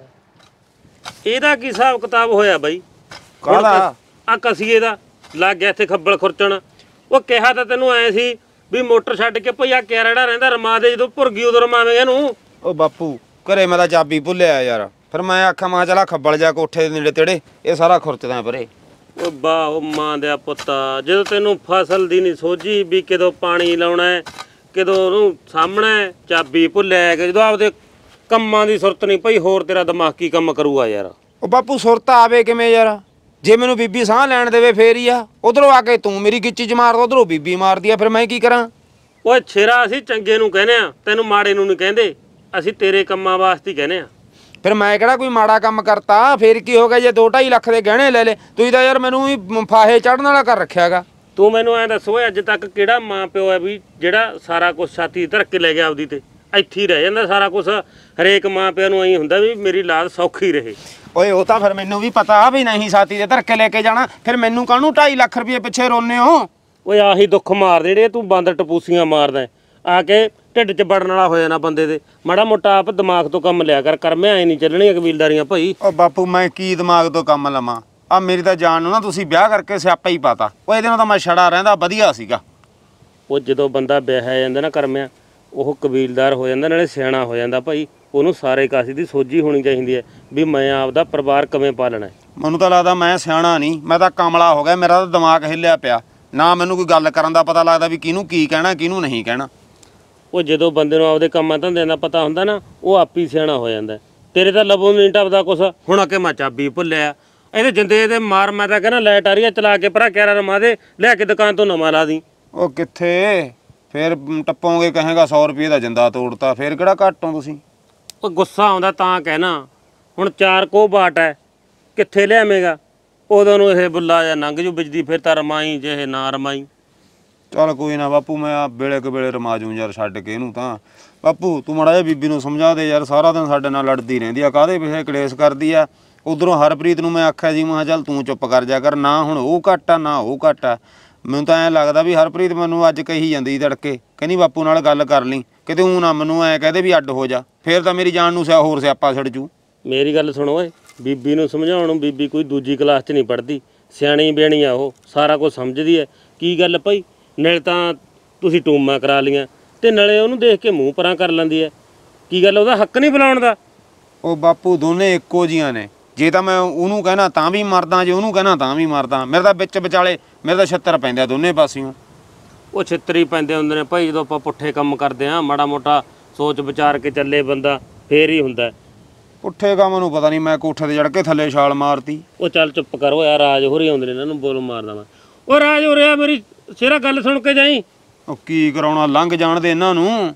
K: ਇਹਦਾ ਕੀ ਹਿਸਾਬ ਕਿਤਾਬ ਹੋਇਆ ਬਾਈ?
F: ਕਾਹਦਾ?
K: ਆ ਕਸੀਏ ਦਾ ਲੱਗ ਗਿਆ ਇੱਥੇ ਖੱਬਲ ਖੁਰਚਣ। ਉਹ ਕਿਹਾ ਤਾਂ ਤੈਨੂੰ ਐ ਸੀ ਵੀ ਮੋਟਰ ਛੱਡ ਕੇ ਭਈਆ ਕਿਹੜਾ ਰਹਿੰਦਾ ਰਮਾ ਦੇ ਜਦੋਂ ਭੁਰ ਗਈ ਉਦੋਂ ਰਮਾਵੇਂਗਾ ਇਹਨੂੰ।
B: ਉਹ ਬਾਪੂ ਘਰੇ ਮੈਂ ਤਾਂ ਚਾਬੀ ਭੁੱਲਿਆ ਯਾਰ। ਫਿਰ ਮੈਂ ਆਖਾਂ ਮੈਂ ਚੱਲ ਖੱਬਲ ਜਾ ਕੋਠੇ ਦੇ ਨੇੜੇ ਤੇੜੇ ਇਹ ਸਾਰਾ ਖੁਰਚਦਾ ਪਰੇ।
K: ਉਹ ਬਾ ਉਹ ਮਾਂ ਦਿਆ ਪੁੱਤਾ ਜਦੋਂ ਤੈਨੂੰ ਫਸਲ ਦੀ ਨਹੀਂ ਸੋਝੀ ਵੀ ਕਦੋਂ ਪਾਣੀ ਲਾਉਣਾ ਹੈ ਕਦੋਂ ਉਹਨੂੰ ਸਾਹਮਣਾ ਚਾਬੀ ਭੁੱਲਿਆ ਕਿ ਜਦੋਂ ਆਪਦੇ ਕੰਮਾਂ ਦੀ ਸੁਰਤ ਨਹੀਂ ਭਈ ਹੋਰ ਤੇਰਾ ਦਿਮਾਗ ਕੀ ਕੰਮ ਕਰੂਗਾ ਯਾਰ?
B: ਉਹ ਬਾਪੂ ਸੁਰਤ ਆਵੇ ਕਿਵੇਂ ਯਾਰ? ਜੇ ਮੈਨੂੰ ਬੀਬੀ ਸਾਹ ਲੈਣ ਦੇਵੇ ਫੇਰ ਹੀ ਆ। ਉਧਰੋਂ ਆ ਕੇ ਤੂੰ ਮੇਰੀ ਗਿੱਚੀ ਚ ਮਾਰਦਾ ਉਧਰੋਂ ਬੀਬੀ ਮਾਰਦੀ ਆ ਫਿਰ ਮੈਂ ਕੀ ਕਰਾਂ?
K: ਓਏ ਛੇਰਾ ਅਸੀਂ ਚੰਗੇ ਨੂੰ ਕਹਿੰਦੇ ਆ ਤੈਨੂੰ ਮਾੜੇ ਨੂੰ ਨਹੀਂ ਕਹਿੰਦੇ ਅਸੀਂ ਤੇਰੇ ਕੰਮਾਂ ਵਾਸਤੇ ਹੀ ਕਹਿੰਦੇ ਆ
B: ਫਿਰ ਮੈਂ ਕਿਹੜਾ ਕੋਈ ਮਾੜਾ ਕੰਮ ਕਰਤਾ? ਫੇਰ ਕੀ ਹੋ ਗਿਆ? ਜੇ 2.5 ਲੱਖ ਦੇ ਗਹਿਣੇ ਲੈ ਲੈ ਤੁਸੀਂ ਤਾਂ ਯਾਰ ਮੈਨੂੰ ਵੀ ਫਾਹੇ ਚੜਨ ਵਾਲਾ ਕਰ ਰੱਖਿਆਗਾ।
K: ਤੂੰ ਮੈਨੂੰ ਐਂ ਦੱਸ ਅੱਜ ਤੱਕ ਕਿਹੜਾ ਮਾਂ ਪਿਓ ਹੈ ਵੀ ਜਿਹੜਾ ਸਾਰਾ ਕੁਝ ਛਾਤੀ ਧਰ ਕੇ ਲੈ ਗਿਆ ਆਪਦੀ ਤੇ? ਇੱਥੇ ਹੀ ਰਹਿ ਜਾਂਦਾ ਸਾਰਾ ਕੁਝ ਹਰੇਕ ਮਾਂ ਪਿਓ ਨੂੰ ਐਂ ਹੁੰਦਾ ਵੀ ਮੇਰੀ ਲਾਦ ਸੌਖੀ ਰਹੇ।
B: ਓਏ ਉਹ ਤਾਂ ਫਿਰ ਮੈਨੂੰ ਵੀ ਪਤਾ ਵੀ ਨਹੀਂ ਸਾਥੀ ਦੇ ਧਰਕੇ ਲੈ ਕੇ ਜਾਣਾ। ਫਿਰ ਮੈਨੂੰ ਕਾਹਨੂੰ 2.5 ਲੱਖ ਰੁਪਏ ਪਿੱਛੇ ਰੋਨੇ ਹੋ?
K: ਓਏ ਆਹੀ ਦੁੱਖ ਮਾਰਦੇ ਜਿਹੜੇ ਤੂੰ ਬਾਂਦਰ ਟਪੂਸੀਆਂ ਮਾਰਦਾ। ਆ ਕੇ ਢਿੱਡ 'ਚ ਵੜਨ ਵਾਲਾ ਹੋ ਜਾਣਾ ਬੰਦੇ ਦੇ। ਮਾੜਾ ਮੋਟਾ ਆਪ ਦਿਮਾਗ ਤੋਂ ਕੰਮ ਲਿਆ ਕਰ ਕਰਮੇ ਐ ਨਹੀਂ ਚੱਲਣੀਆਂ ਕਬੀਲਦਾਰੀਆਂ ਭਾਈ।
B: ਉਹ ਬਾਪੂ ਮੈਂ ਕੀ ਦਿਮਾਗ ਤੋਂ ਕੰਮ ਲਵਾਂ? ਆ ਮੇਰੀ ਤਾਂ ਜਾਨ ਨੂੰ ਨਾ ਤੁਸੀਂ ਵਿਆਹ ਕਰਕੇ ਸਿਆਪਾ ਹੀ ਪਾਤਾ। ਉਹ ਇਹਦੇ ਨਾਲ ਤਾਂ ਮੈਂ ਛੜਾ ਰਹਿੰਦਾ ਵਧੀਆ ਸੀਗਾ।
K: ਉਹ ਜਦੋਂ ਬੰਦਾ ਵਿਆਹਿਆ ਜਾਂਦਾ ਨਾ ਕਰਮਿਆ ਉਹ ਕਬੀਲਦਾਰ ਹੋ ਜਾਂਦਾ ਨਾਲੇ ਸਿਆਣਾ ਹੋ ਜਾਂਦਾ ਭਾਈ। ਉਹਨੂੰ ਸਾਰੇ ਕਾਸੀ ਦੀ ਸੋਝੀ ਹੋਣੀ ਚਾਹੀਦੀ ਹੈ ਵੀ ਮੈਂ ਆਪਦਾ ਪਰਿਵਾਰ ਕਿਵੇਂ ਪਾਲਣਾ ਹੈ।
B: ਮੈਨੂੰ ਤਾਂ ਲੱਗਦਾ ਮੈਂ ਸਿਆਣਾ ਨਹੀਂ ਮੈਂ ਤਾਂ ਕਮਲਾ ਹੋ ਗਿਆ ਮੇਰਾ ਤਾਂ ਦਿਮਾਗ ਹਿੱਲਿਆ ਪਿਆ। ਨਾ ਮੈਨੂੰ ਕੋਈ ਗੱਲ ਕਰਨ ਦਾ ਪਤਾ ਲੱਗਦਾ ਵੀ ਕਿਹਨੂੰ ਕੀ ਕਹਿਣਾ ਕਿਹਨੂੰ ਨਹੀਂ ਕਹਿਣਾ।
K: ਉਹ ਜਦੋਂ ਬੰਦੇ ਨੂੰ ਆਪਦੇ ਕੰਮਾਂ ਧੰਦਿਆਂ ਦਾ ਪਤਾ ਹੁੰਦਾ ਨਾ ਉਹ ਆਪ ਹੀ ਸਿਆਣਾ ਹੋ ਜਾਂਦਾ। ਤੇਰੇ ਤਾਂ ਲਬੋਂ ਨਹੀਂ ਟੱਪਦਾ ਕੁਛ। ਹੁਣ ਆ ਕੇ ਮੈਂ ਚਾਬੀ ਭੁੱਲਿਆ। ਇਹਦੇ ਜਿੰਦੇ ਇਹਦੇ ਮਾਰ ਮੈਂ ਤਾਂ ਕਹਿੰਦਾ ਲਾਈਟ ਆ ਰਹੀ ਹੈ ਚਲਾ ਕੇ ਭਰਾ ਕਿਆਰਾ ਰਮਾ ਦੇ ਲੈ ਕੇ ਦੁਕਾਨ ਤੋਂ ਨਵਾਂ ਲਾ ਦੀ।
B: ਉਹ ਕਿੱਥੇ? ਫੇਰ ਟੱਪੋਗੇ ਕਹੇਗਾ 100 ਰੁਪਏ ਦਾ ਜਿੰਦਾ ਤੋੜਤਾ ਫੇਰ ਕਿਹੜਾ ਘੱਟ ਤੁਸੀਂ?
K: ਉਹ ਗੁੱਸਾ ਆਉਂਦਾ ਤਾਂ ਕਹਿਣਾ। ਹੁਣ ਚਾਰ ਕੋ ਬਾਟ ਹੈ ਕਿੱਥੇ ਲਿਆਵੇਂਗਾ? ਉਦੋਂ ਨੂੰ ਇਹ ਬੁੱਲਾ ਜਾਂ ਲੰਘ ਜੂ ਬਿਜਦੀ ਫਿਰ ਤਾਂ ਰਮਾਈ ਜੇ ਨਾ ਰਮਾਈ।
B: ਚੱਲ ਕੋਈ ਨਾ ਬਾਪੂ, ਮੈਂ ਆ ਵੇਲੇ ਕੁ ਵੇਲੇ ਰਮਾ ਜੂ ਯਾਰ ਛੱਡ ਕੇ ਇਹਨੂੰ ਤਾਂ। ਬਾਪੂ, ਤੂੰ ਮਾੜਾ ਜਿਹਾ ਬੀਬੀ ਨੂੰ ਸਮਝਾ ਦੇ ਯਾਰ, ਸਾਰਾ ਦਿਨ ਸਾਡੇ ਨਾਲ ਲੜਦੀ ਰਹਿੰਦੀ ਆ। ਕਾਹਦੇ ਪਿੱਛੇ ਕਲੇਸ਼ ਕਰਦੀ ਆ? ਉਧਰੋਂ ਹਰਪ੍ਰੀਤ ਨੂੰ ਮੈਂ ਆਖਿਆ ਜੀ, ਮੈਂ ਕਿਹਾ ਚੱਲ ਤੂੰ ਚੁੱਪ ਕਰ ਜਾ ਕਰ, ਨਾ ਹੁਣ ਉਹ ਘੱਟ ਆ, ਨਾ ਉਹ ਘੱਟ ਆ। ਮੈਨੂੰ ਤਾਂ ਐਂ ਲੱਗਦਾ ਵੀ ਹਰਪ੍ਰੀਤ ਮੈਨੂੰ ਅੱਜ ਕਹੀ ਜਾਂਦੀ ਤੜਕੇ, ਕਹਿੰਦੀ ਬਾਪੂ ਨਾਲ ਗੱਲ ਕਰ ਲਈ, ਕਿਤੇ ਉਹ ਨਾ ਮੈਨੂੰ ਐਂ ਕਹਦੇ ਵੀ ਅੱਡ ਹੋ ਜਾ, ਫੇਰ ਤਾਂ ਮੇਰੀ ਜਾਨ ਨੂੰ ਸਿਆ ਹੋਰ ਸਿਆਪਾ ਛੱਡ ਜੂ।
K: ਮੇਰੀ ਗੱਲ ਸੁਣੋ ਓਏ, ਬੀਬੀ ਨੂੰ ਸਮਝਾਉਣ ਨੂੰ ਬੀਬੀ ਕੋਈ ਦੂਜੀ ਕਲਾਸ 'ਚ ਨਹੀਂ ਪੜਦੀ ਸਿਆਣੀ ਬੇਣੀ ਆ ਉਹ, ਸਾਰਾ ਕੁਝ ਸਮਝਦੀ ਹੈ ਕੀ ਗੱਲ ਭਾਈ? ਨਾਲੇ ਤਾਂ ਤੁਸੀਂ ਟੂਮਾਂ ਕਰਾ ਲੀਆਂ ਤੇ ਨਾਲੇ ਉਹਨੂੰ ਦੇਖ ਕੇ ਮੂੰਹ ਪਰਾਂ ਕਰ ਲੈਂਦੀ ਹੈ ਕੀ ਗੱਲ ਉਹਦਾ ਹੱਕ ਨਹੀਂ ਬੁਲਾਉਣ ਦਾ?
B: ਉਹ ਬਾਪੂ ਦੋਨੇ ਇੱਕੋ ਜੀਆਂ ਨੇ। ਜੇ ਤਾਂ ਮੈਂ ਉਹਨੂੰ ਕਹਿਣਾ ਤਾਂ ਵੀ ਮਰਦਾ ਜੇ ਉਹਨੂੰ ਕਹਿਣਾ ਤਾਂ ਵੀ ਮਰਦਾ। ਮੇਰੇ ਤਾਂ ਵਿੱਚ ਵਿਚਾਲੇ ਮੇਰੇ ਤਾਂ 76 ਪੈਂਦੇ ਆ ਦੋਨੇ ਪਾਸਿਓਂ।
K: ਉਹ ਛਿੱਤਰੀ ਪੈਂਦੇ ਹੁੰਦੇ ਨੇ ਭਾਈ ਜਦੋਂ ਆਪਾਂ ਪੁੱਠੇ ਕੰਮ ਕਰਦੇ ਆ ਮਾੜਾ ਮੋਟਾ ਸੋਚ ਵਿਚਾਰ ਕੇ ਚੱਲੇ ਬੰਦਾ ਫੇਰ ਹੀ ਹੁੰਦਾ। ਹੈ।
B: ਪੁੱਠੇ ਕੰਮ ਨੂੰ ਪਤਾ ਨਹੀਂ ਮੈਂ ਕੋਠੇ ਤੇ ਚੜ ਕੇ ਥੱਲੇ ਛਾਲ ਮਾਰਤੀ।
K: ਉਹ ਚੱਲ ਚੁੱਪ ਕਰੋ ਯਾਰ ਰਾਜ ਹੋਰੀ ਆਉਂਦੇ ਨੇ ਇਹਨਾਂ ਨੂੰ ਬੋਲ ਮਾਰਦਾ ਮੈਂ ਉਹ ਰਾਜ ਹੋ ਰਿਹਾ ਮੇਰੀ ਸਿਰਾ ਗੱਲ ਸੁਣ ਕੇ ਜਾਈ।
B: ਉਹ ਕੀ ਕਰਾਉਣਾ ਲੰਘ ਜਾਣ ਦੇ ਇਹਨਾਂ ਨੂੰ।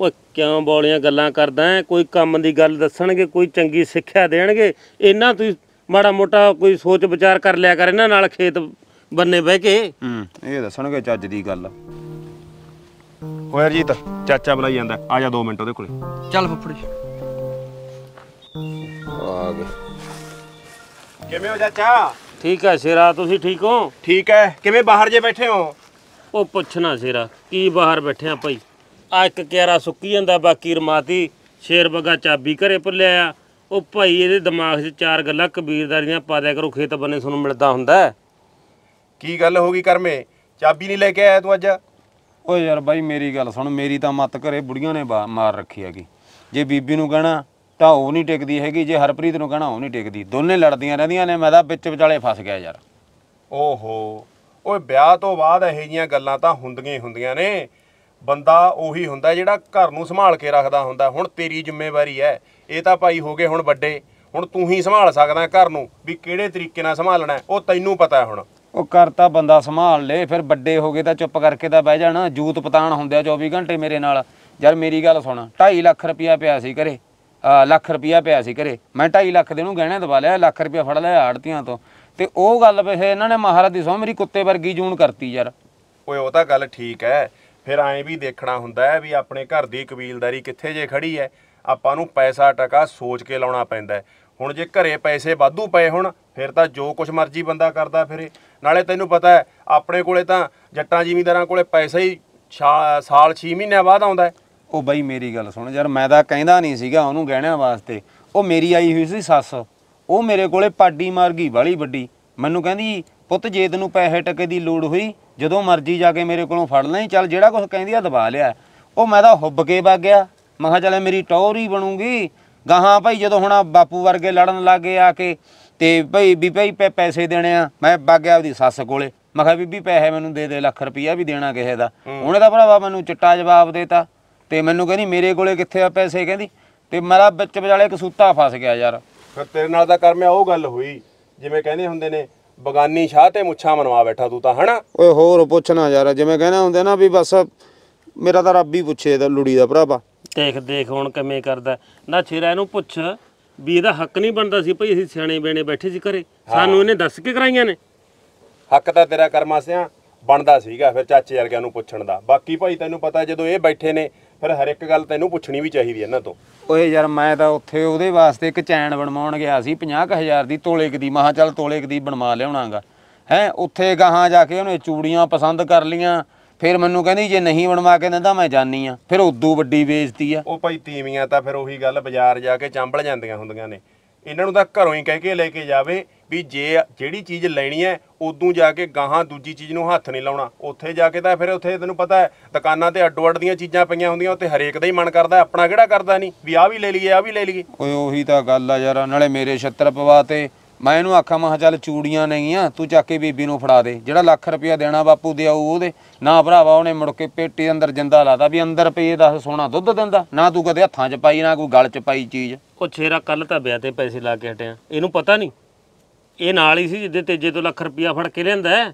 K: ਓਏ ਕਿਉਂ ਬੋਲੀਆਂ ਗੱਲਾਂ ਕਰਦਾ ਹੈ? ਕੋਈ ਕੰਮ ਦੀ ਗੱਲ ਦੱਸਣਗੇ ਕੋਈ ਚੰਗੀ ਸਿੱਖਿਆ ਦੇਣਗੇ। ਇਹਨਾਂ ਤੁਸੀਂ ਮਾੜਾ ਮੋਟਾ ਕੋਈ ਸੋਚ ਵਿਚਾਰ ਕਰ ਲਿਆ ਕਰ ਇਹਨਾਂ ਨਾਲ ਖੇਤ ਬੰਨੇ ਬਹਿ ਕੇ।
B: ਹੂੰ ਇਹ ਦੱਸਣਗੇ ਚੱਜ ਦੀ ਗੱਲ।
F: ਓ ਹਰਜੀਤ ਚਾਚਾ ਬੁਲਾਈ ਜਾਂਦਾ ਆ ਜਾ 2 ਮਿੰਟ ਉਹਦੇ ਕੋਲੇ।
H: ਚੱਲ ਫੁੱਫੜ ਜੀ।
B: ਆ ਗਏ।
F: ਕਿਵੇਂ ਹੋ ਚਾਚਾ?
K: ਠੀਕ ਹੈ ਸ਼ੇਰਾ ਤੁਸੀਂ ਠੀਕ ਹੋ?
F: ਠੀਕ ਹੈ। ਕਿਵੇਂ ਬਾਹਰ ਜੇ ਬੈਠੇ ਹੋ?
K: ਉਹ ਪੁੱਛਣਾ ਸ਼ੇਰਾ ਕੀ ਬਾਹਰ ਬੈਠਿਆ ਭਾਈ? ਆ ਇੱਕ ਕਿਆਰਾ ਸੁੱਕੀ ਜਾਂਦਾ ਬਾਕੀ ਰਮਾਤੀ ਸ਼ੇਰ ਬਗਾ ਚਾਬੀ ਘਰੇ ਭੁੱਲਿਆ ਆ। ਉਹ ਭਾਈ ਇਹਦੇ ਦਿਮਾਗ 'ਚ ਚਾਰ ਗੱਲਾਂ ਕਬੀਰਦਾਰੀਆਂ ਪਾ ਦਿਆ ਕਰੋ ਖੇਤ ਬੰਨੇ ਤੁਹਾਨੂੰ ਮਿਲਦਾ ਹੁੰਦਾ।
F: ਕੀ ਗੱਲ ਹੋ ਗਈ ਕਰਮੇ? ਚਾਬੀ ਨਹੀਂ ਲੈ ਕੇ ਆਇਆ ਤੂੰ ਅੱਜ?
B: ਓਏ ਯਾਰ ਬਾਈ ਮੇਰੀ ਗੱਲ ਸੁਣ ਮੇਰੀ ਤਾਂ ਮੱਤ ਘਰੇ ਬੁੜੀਆਂ ਨੇ ਬਾ- ਮਾਰ ਰੱਖੀ ਹੈਗੀ। ਜੇ ਬੀਬੀ ਨੂੰ ਕਹਿਣਾ ਤਾਂ ਉਹ ਨਹੀਂ ਟਿਕਦੀ ਹੈਗੀ ਜੇ ਹਰਪ੍ਰੀਤ ਨੂੰ ਕਹਿਣਾ ਉਹ ਨਹੀਂ ਟਿਕਦੀ। ਦੋਨੇ ਲੜਦੀਆਂ ਰਹਿੰਦੀਆਂ ਨੇ ਮੈਂ ਤਾਂ ਵਿੱਚ ਵਿਚਾਲੇ ਫਸ ਗਿਆ ਯਾਰ।
F: ਓਹੋ ਓਏ ਵਿਆਹ ਤੋਂ ਬਾਅਦ ਇਹੋ ਜੀਆਂ ਗੱਲਾਂ ਤਾਂ ਹੁੰਦੀਆਂ ਹੀ ਹੁੰਦੀਆਂ ਨੇ। ਬੰਦਾ ਉਹੀ ਹੁੰਦਾ ਜਿਹੜਾ ਘਰ ਨੂੰ ਸੰਭਾਲ ਕੇ ਰੱਖਦਾ ਹੁੰਦਾ। ਹੁਣ ਤੇਰੀ ਜ਼ਿੰਮੇਵਾਰੀ ਹੈ ਇਹ ਤਾਂ ਭਾਈ ਹੋ ਗਏ ਹੁਣ ਵੱਡੇ। ਹੁਣ ਤੂੰ ਹੀ ਸੰਭਾਲ ਸਕਦਾ ਘਰ ਨੂੰ ਵੀ ਕਿਹੜੇ ਤਰੀਕੇ ਨਾਲ ਸੰਭਾਲਣਾ ਉਹ ਤੈਨੂੰ ਪਤਾ ਹੈ ਹੁਣ।
B: ਉਹ ਕਰਤਾ ਬੰਦਾ ਸੰਭਾਲ ਲੇ ਫਿਰ ਵੱਡੇ ਹੋ ਗਏ ਤਾਂ ਚੁੱਪ ਕਰਕੇ ਤਾਂ ਬਹਿ ਜਾਣਾ। ਜੂਤ ਪਤਾਣ ਹੁੰਦੇ ਆ 24 ਘੰਟੇ ਮੇਰੇ ਨਾਲ। ਯਾਰ ਮੇਰੀ ਗੱਲ ਸੁਣ 2.5 ਲੱਖ ਰੁਪਇਆ ਪਿਆ ਸੀ ਘਰੇ। ਲੱਖ ਰੁਪਇਆ ਪਿਆ ਸੀ ਘਰੇ। ਮੈਂ 2.5 ਲੱਖ ਦੇ ਨੂੰ ਗਹਿਣੇ ਦਵਾ ਲਿਆ, ਲੱਖ ਰੁਪਇਆ ਫੜ ਲਿਆ ਆੜਤੀਆਂ ਤੋਂ। ਤੇ ਉਹ ਗੱਲ ਵੇ ਇਹਨਾਂ ਨੇ ਮਹਾਰਾਜ ਦੀ ਸਹੁੰ ਮੇਰੀ ਕੁੱਤੇ ਵਰਗੀ ਜੂਨ ਕਰਤੀ ਯਾਰ।
F: ਓਏ, ਉਹ ਤਾਂ ਗੱਲ ਠੀਕ ਹੈ ਫਿਰ ਐਂ ਵੀ ਦੇਖਣਾ ਹੁੰਦਾ ਹੈ ਵੀ ਆਪਣੇ ਘਰ ਦੀ ਕਬੀਲਦਾਰੀ ਕਿੱਥੇ ਜੇ ਖੜੀ ਹੈ ਆਪਾਂ ਨੂੰ ਪੈਸਾ ਟਕਾ ਸੋਚ ਕੇ ਲਾਉਣਾ ਪੈਂਦਾ ਹੈ ਹੁਣ ਜੇ ਘਰੇ ਪੈਸੇ ਵਾਧੂ ਪਏ ਹੁਣ, ਫਿਰ ਤਾਂ ਜੋ ਕੁਛ ਮਰਜ਼ੀ ਬੰਦਾ ਕਰਦਾ ਫਿਰੇ। ਨਾਲੇ ਤੈਨੂੰ ਪਤਾ ਹੈ ਆਪਣੇ ਕੋਲੇ ਤਾਂ ਜੱਟਾਂ ਜ਼ਿਮੀਂਦਾਰਾਂ ਕੋਲੇ ਪੈਸਾ ਹੀ ਛਾ- ਸਾਲ 6 ਮਹੀਨਿਆਂ ਬਾਅਦ ਆਉਂਦਾ ਹੈ
B: ਉਹ ਬਈ ਮੇਰੀ ਗੱਲ ਸੁਣ ਯਾਰ ਮੈਂ ਤਾਂ ਕਹਿੰਦਾ ਨਹੀਂ ਸੀਗਾ ਉਹਨੂੰ ਗਹਿਣਿਆਂ ਵਾਸਤੇ। ਉਹ ਮੇਰੀ ਆਈ ਹੋਈ ਸੀ ਸੱਸ। ਉਹ ਮੇਰੇ ਕੋਲੇ ਪਾਡੀ ਮਾਰ ਗਈ ਬਾਲੀ ਵੱਡੀ। ਮੈਨੂੰ ਕਹਿੰਦੀ ਪੁੱਤ ਜੇ ਤੈਨੂੰ ਪੈਸੇ ਟਕੇ ਦੀ ਲੋੜ ਹੋਈ ਜਦੋਂ ਮਰਜ਼ੀ ਜਾ ਕੇ ਮੇਰੇ ਕੋਲੋਂ ਫੜ ਲੈ। ਚੱਲ ਜਿਹੜਾ ਕੁਝ ਕਹਿੰਦੀ ਆ ਦਬਾ ਲਿਆ। ਉਹ ਮੈਂ ਤਾਂ ਹੁੱਬ ਕੇ ਵਗ ਗਿਆ। ਮੈਂ ਕਿਹਾ ਚੱਲ ਮੇਰੀ ਟੌਰ ਹੀ ਬਣੂਗੀ। ਗਾਹਾਂ ਭਾਈ ਜਦੋਂ ਹੁਣ ਬਾਪੂ ਵਰਗੇ ਲੜਨ ਲੱਗੇ ਆ ਕੇ ਤੇ ਭਾਈ ਵੀ ਭਾਈ ਪੈਸੇ ਦੇਣੇ ਆ। ਮੈਂ ਵਗ ਗਿਆ ਉਹਦੀ ਸੱਸ ਕੋਲੇ। ਮੈਂ ਕਿਹਾ ਬੀਬੀ ਪੈਸੇ ਮੈਨੂੰ ਦੇ ਦੇ ਲੱਖ ਰੁਪਈਆ ਵੀ ਦੇਣਾ ਕਿਸੇ ਦਾ। ਉਹਨੇ ਤਾਂ ਭਰਾਵਾ ਮੈਨੂੰ ਚਿੱਟਾ ਜਵਾਬ ਦੇਤਾ। ਤੇ ਮੈਨੂੰ ਕਹਿੰਦੀ ਮੇਰੇ ਕੋਲੇ ਕਿੱਥੇ ਆ ਪੈਸੇ? ਕਹਿੰਦੀ ਤੇ ਮੇਰਾ ਵਿੱਚ ਵਿਚਾਲੇ ਕਸੂਤਾ ਫਸ ਗਿਆ ਯਾਰ।
F: ਫਿਰ ਤੇਰੇ ਨਾਲ ਤਾਂ ਕਰਮਿਆ ਉਹ ਗੱਲ ਹੋਈ ਜਿਵੇਂ ਕਹਿੰਦੇ ਹੁੰਦੇ ਨੇ ਬਗਾਨੀ ਸ਼ਾਹ ਤੇ ਮੁੱਛਾਂ ਮਨਵਾ ਬੈਠਾ ਤੂੰ ਤਾਂ ਹਨਾ?
B: ਓਏ ਹੋਰ ਪੁੱਛਣਾ ਯਾਰ ਜਿਵੇਂ ਕਹਿੰਦੇ ਹੁੰਦੇ ਨਾ ਵੀ ਬਸ ਮੇਰਾ ਤਾਂ ਰੱਬ ਹੀ ਪੁੱਛੇ ਤਾਂ ਲੁੜੀ ਦਾ ਭਰਾਵਾ।
K: ਦੇਖ ਦੇਖ ਹੁਣ ਕਿਵੇਂ ਕਰਦਾ। ਨਾ ਛੇਰਾ ਇਹਨੂੰ ਪੁੱਛ ਵੀ ਇਹਦਾ ਹੱਕ ਨਹੀਂ ਬਣਦਾ ਸੀ ਭਈ ਅਸੀਂ ਸਿਆਣੇ ਬੇਣੇ ਬੈਠੇ ਸੀ ਘਰੇ। ਸਾਨੂੰ ਇਹਨੇ ਦੱਸ ਕੇ ਕਰਾਈਆਂ ਨੇ।
F: ਹੱਕ ਤਾਂ ਤੇਰਾ ਕਰਮਾ ਸਿਆ ਬਣਦਾ ਸੀਗਾ ਫਿਰ ਚਾਚੇ ਵਰਗਿਆਂ ਨੂੰ ਪੁੱਛਣ ਦਾ। ਬਾਕੀ ਭਾਈ ਤੈਨੂੰ ਪਤਾ ਜਦੋਂ ਇਹ ਬੈਠੇ ਨੇ ਫਿਰ ਹਰ ਇੱਕ ਗੱਲ ਤੈਨੂੰ ਪੁੱਛਣੀ ਵੀ ਚਾਹੀਦੀ ਹੈ ਇਹਨਾਂ ਤੋਂ।
B: ਓਏ ਯਾਰ ਮੈਂ ਤਾਂ ਉੱਥੇ ਉਹਦੇ ਵਾਸਤੇ ਇੱਕ ਚੈਨ ਬਣਵਾਉਣ ਗਿਆ ਸੀ 50000 ਦੀ ਤੋਲੇ ਕੁ ਦੀ। ਮਹਾ ਚੱਲ ਤੋਲੇ ਕੁ ਦੀ ਬਣਵਾ ਲਿਆਉਣਾਗਾ। ਹੈ ਉੱਥੇ ਗਾਹਾਂ ਜਾ ਕੇ ਉਹਨੇ ਚੂੜੀਆਂ ਪਸੰਦ ਕਰ ਲੀਆਂ ਫਿਰ ਮੈਨੂੰ ਕਹਿੰਦੀ ਜੇ ਨਹੀਂ ਬਣਵਾ ਕੇ ਦਿੰਦਾ ਮੈਂ ਜਾਨੀ ਆ। ਫਿਰ ਉਦੋਂ ਵੱਡੀ ਬੇਇੱਜ਼ਤੀ ਆ।
F: ਉਹ ਭਾਈ ਤੀਵੀਆਂ ਤਾਂ ਫਿਰ ਉਹੀ ਗੱਲ ਬਾਜ਼ਾਰ ਜਾ ਕੇ ਚੰਬਲ ਜਾਂਦੀਆਂ ਹੁੰਦੀਆਂ ਨੇ। ਇਹਨਾਂ ਨੂੰ ਤਾਂ ਘਰੋਂ ਹੀ ਕਹਿ ਕੇ ਲੈ ਕੇ ਜਾਵੇ। ਵੀ ਜੇ ਜਿਹੜੀ ਚੀਜ਼ ਲੈਣੀ ਹੈ ਉਦੋਂ ਜਾ ਕੇ ਗਾਹਾਂ ਦੂਜੀ ਚੀਜ਼ ਨੂੰ ਹੱਥ ਨਹੀਂ ਲਾਉਣਾ। ਉੱਥੇ ਜਾ ਕੇ ਤਾਂ ਫਿਰ ਉੱਥੇ ਤੈਨੂੰ ਪਤਾ ਹੈ ਦੁਕਾਨਾਂ ਤੇ ਅੱਡੋ ਅੱਡ ਦੀਆਂ ਚੀਜ਼ਾਂ ਪਈਆਂ ਹੁੰਦੀਆਂ ਉੱਥੇ ਹਰੇਕ ਦਾ ਹੀ ਮਨ ਕਰਦਾ ਆਪਣਾ ਕਿਹੜਾ ਕਰਦਾ ਨਹੀਂ? ਵੀ ਆਹ ਵੀ ਲੈ ਲਈਏ ਆਹ ਵੀ ਲੈ ਲਈਏ।
B: ਓਏ ਉਹੀ ਤਾਂ ਗੱਲ ਆ ਯਾਰ ਨਾਲੇ ਮੇਰੇ ਛੱਤਰ ਪਵਾ ਤੇ। ਮੈਂ ਇਹਨੂੰ ਆਖਾਂ ਮੈਂ ਕਿਹਾ ਚੱਲ ਚੂੜੀਆਂ ਨੇਗੀਆਂ ਤੂੰ ਚੱਕ ਕੇ ਬੀਬੀ ਨੂੰ ਫੜਾ ਦੇ। ਜਿਹੜਾ ਲੱਖ ਰੁਪਇਆ ਦੇਣਾ ਬਾਪੂ ਦੇ ਆਊ ਉਹਦੇ। ਨਾ ਭਰਾਵਾ ਉਹਨੇ ਮੁੜ ਕੇ ਪੇਟੀ ਅੰਦਰ ਜਿੰਦਾ ਲਾਤਾ ਵੀ ਅੰਦਰ ਪਈ ਦੱਸ ਸੋਨਾ ਦੁੱਧ ਦਿੰਦਾ। ਨਾ ਤੂੰ ਕਦੇ ਹੱਥਾਂ 'ਚ ਪਾਈ ਨਾ ਕੋਈ ਗਲ 'ਚ ਪਾਈ ਚੀਜ਼।
K: ਉਹ ਛੇਰਾ ਕੱਲ ਤਾਂ ਵਿਆਹ ਤੇ ਪੈਸੇ ਲਾ ਕੇ ਹਟਿਆ। ਇਹਨੂੰ ਪਤਾ ਨਹੀਂ ਇਹ ਨਾਲ ਹੀ ਸੀ ਜਿੱਦੇ ਤੇਜੇ ਤੋਂ ਲੱਖ ਰੁਪਇਆ ਫੜ ਕੇ ਲਿਆਂਦਾ ਹੈ।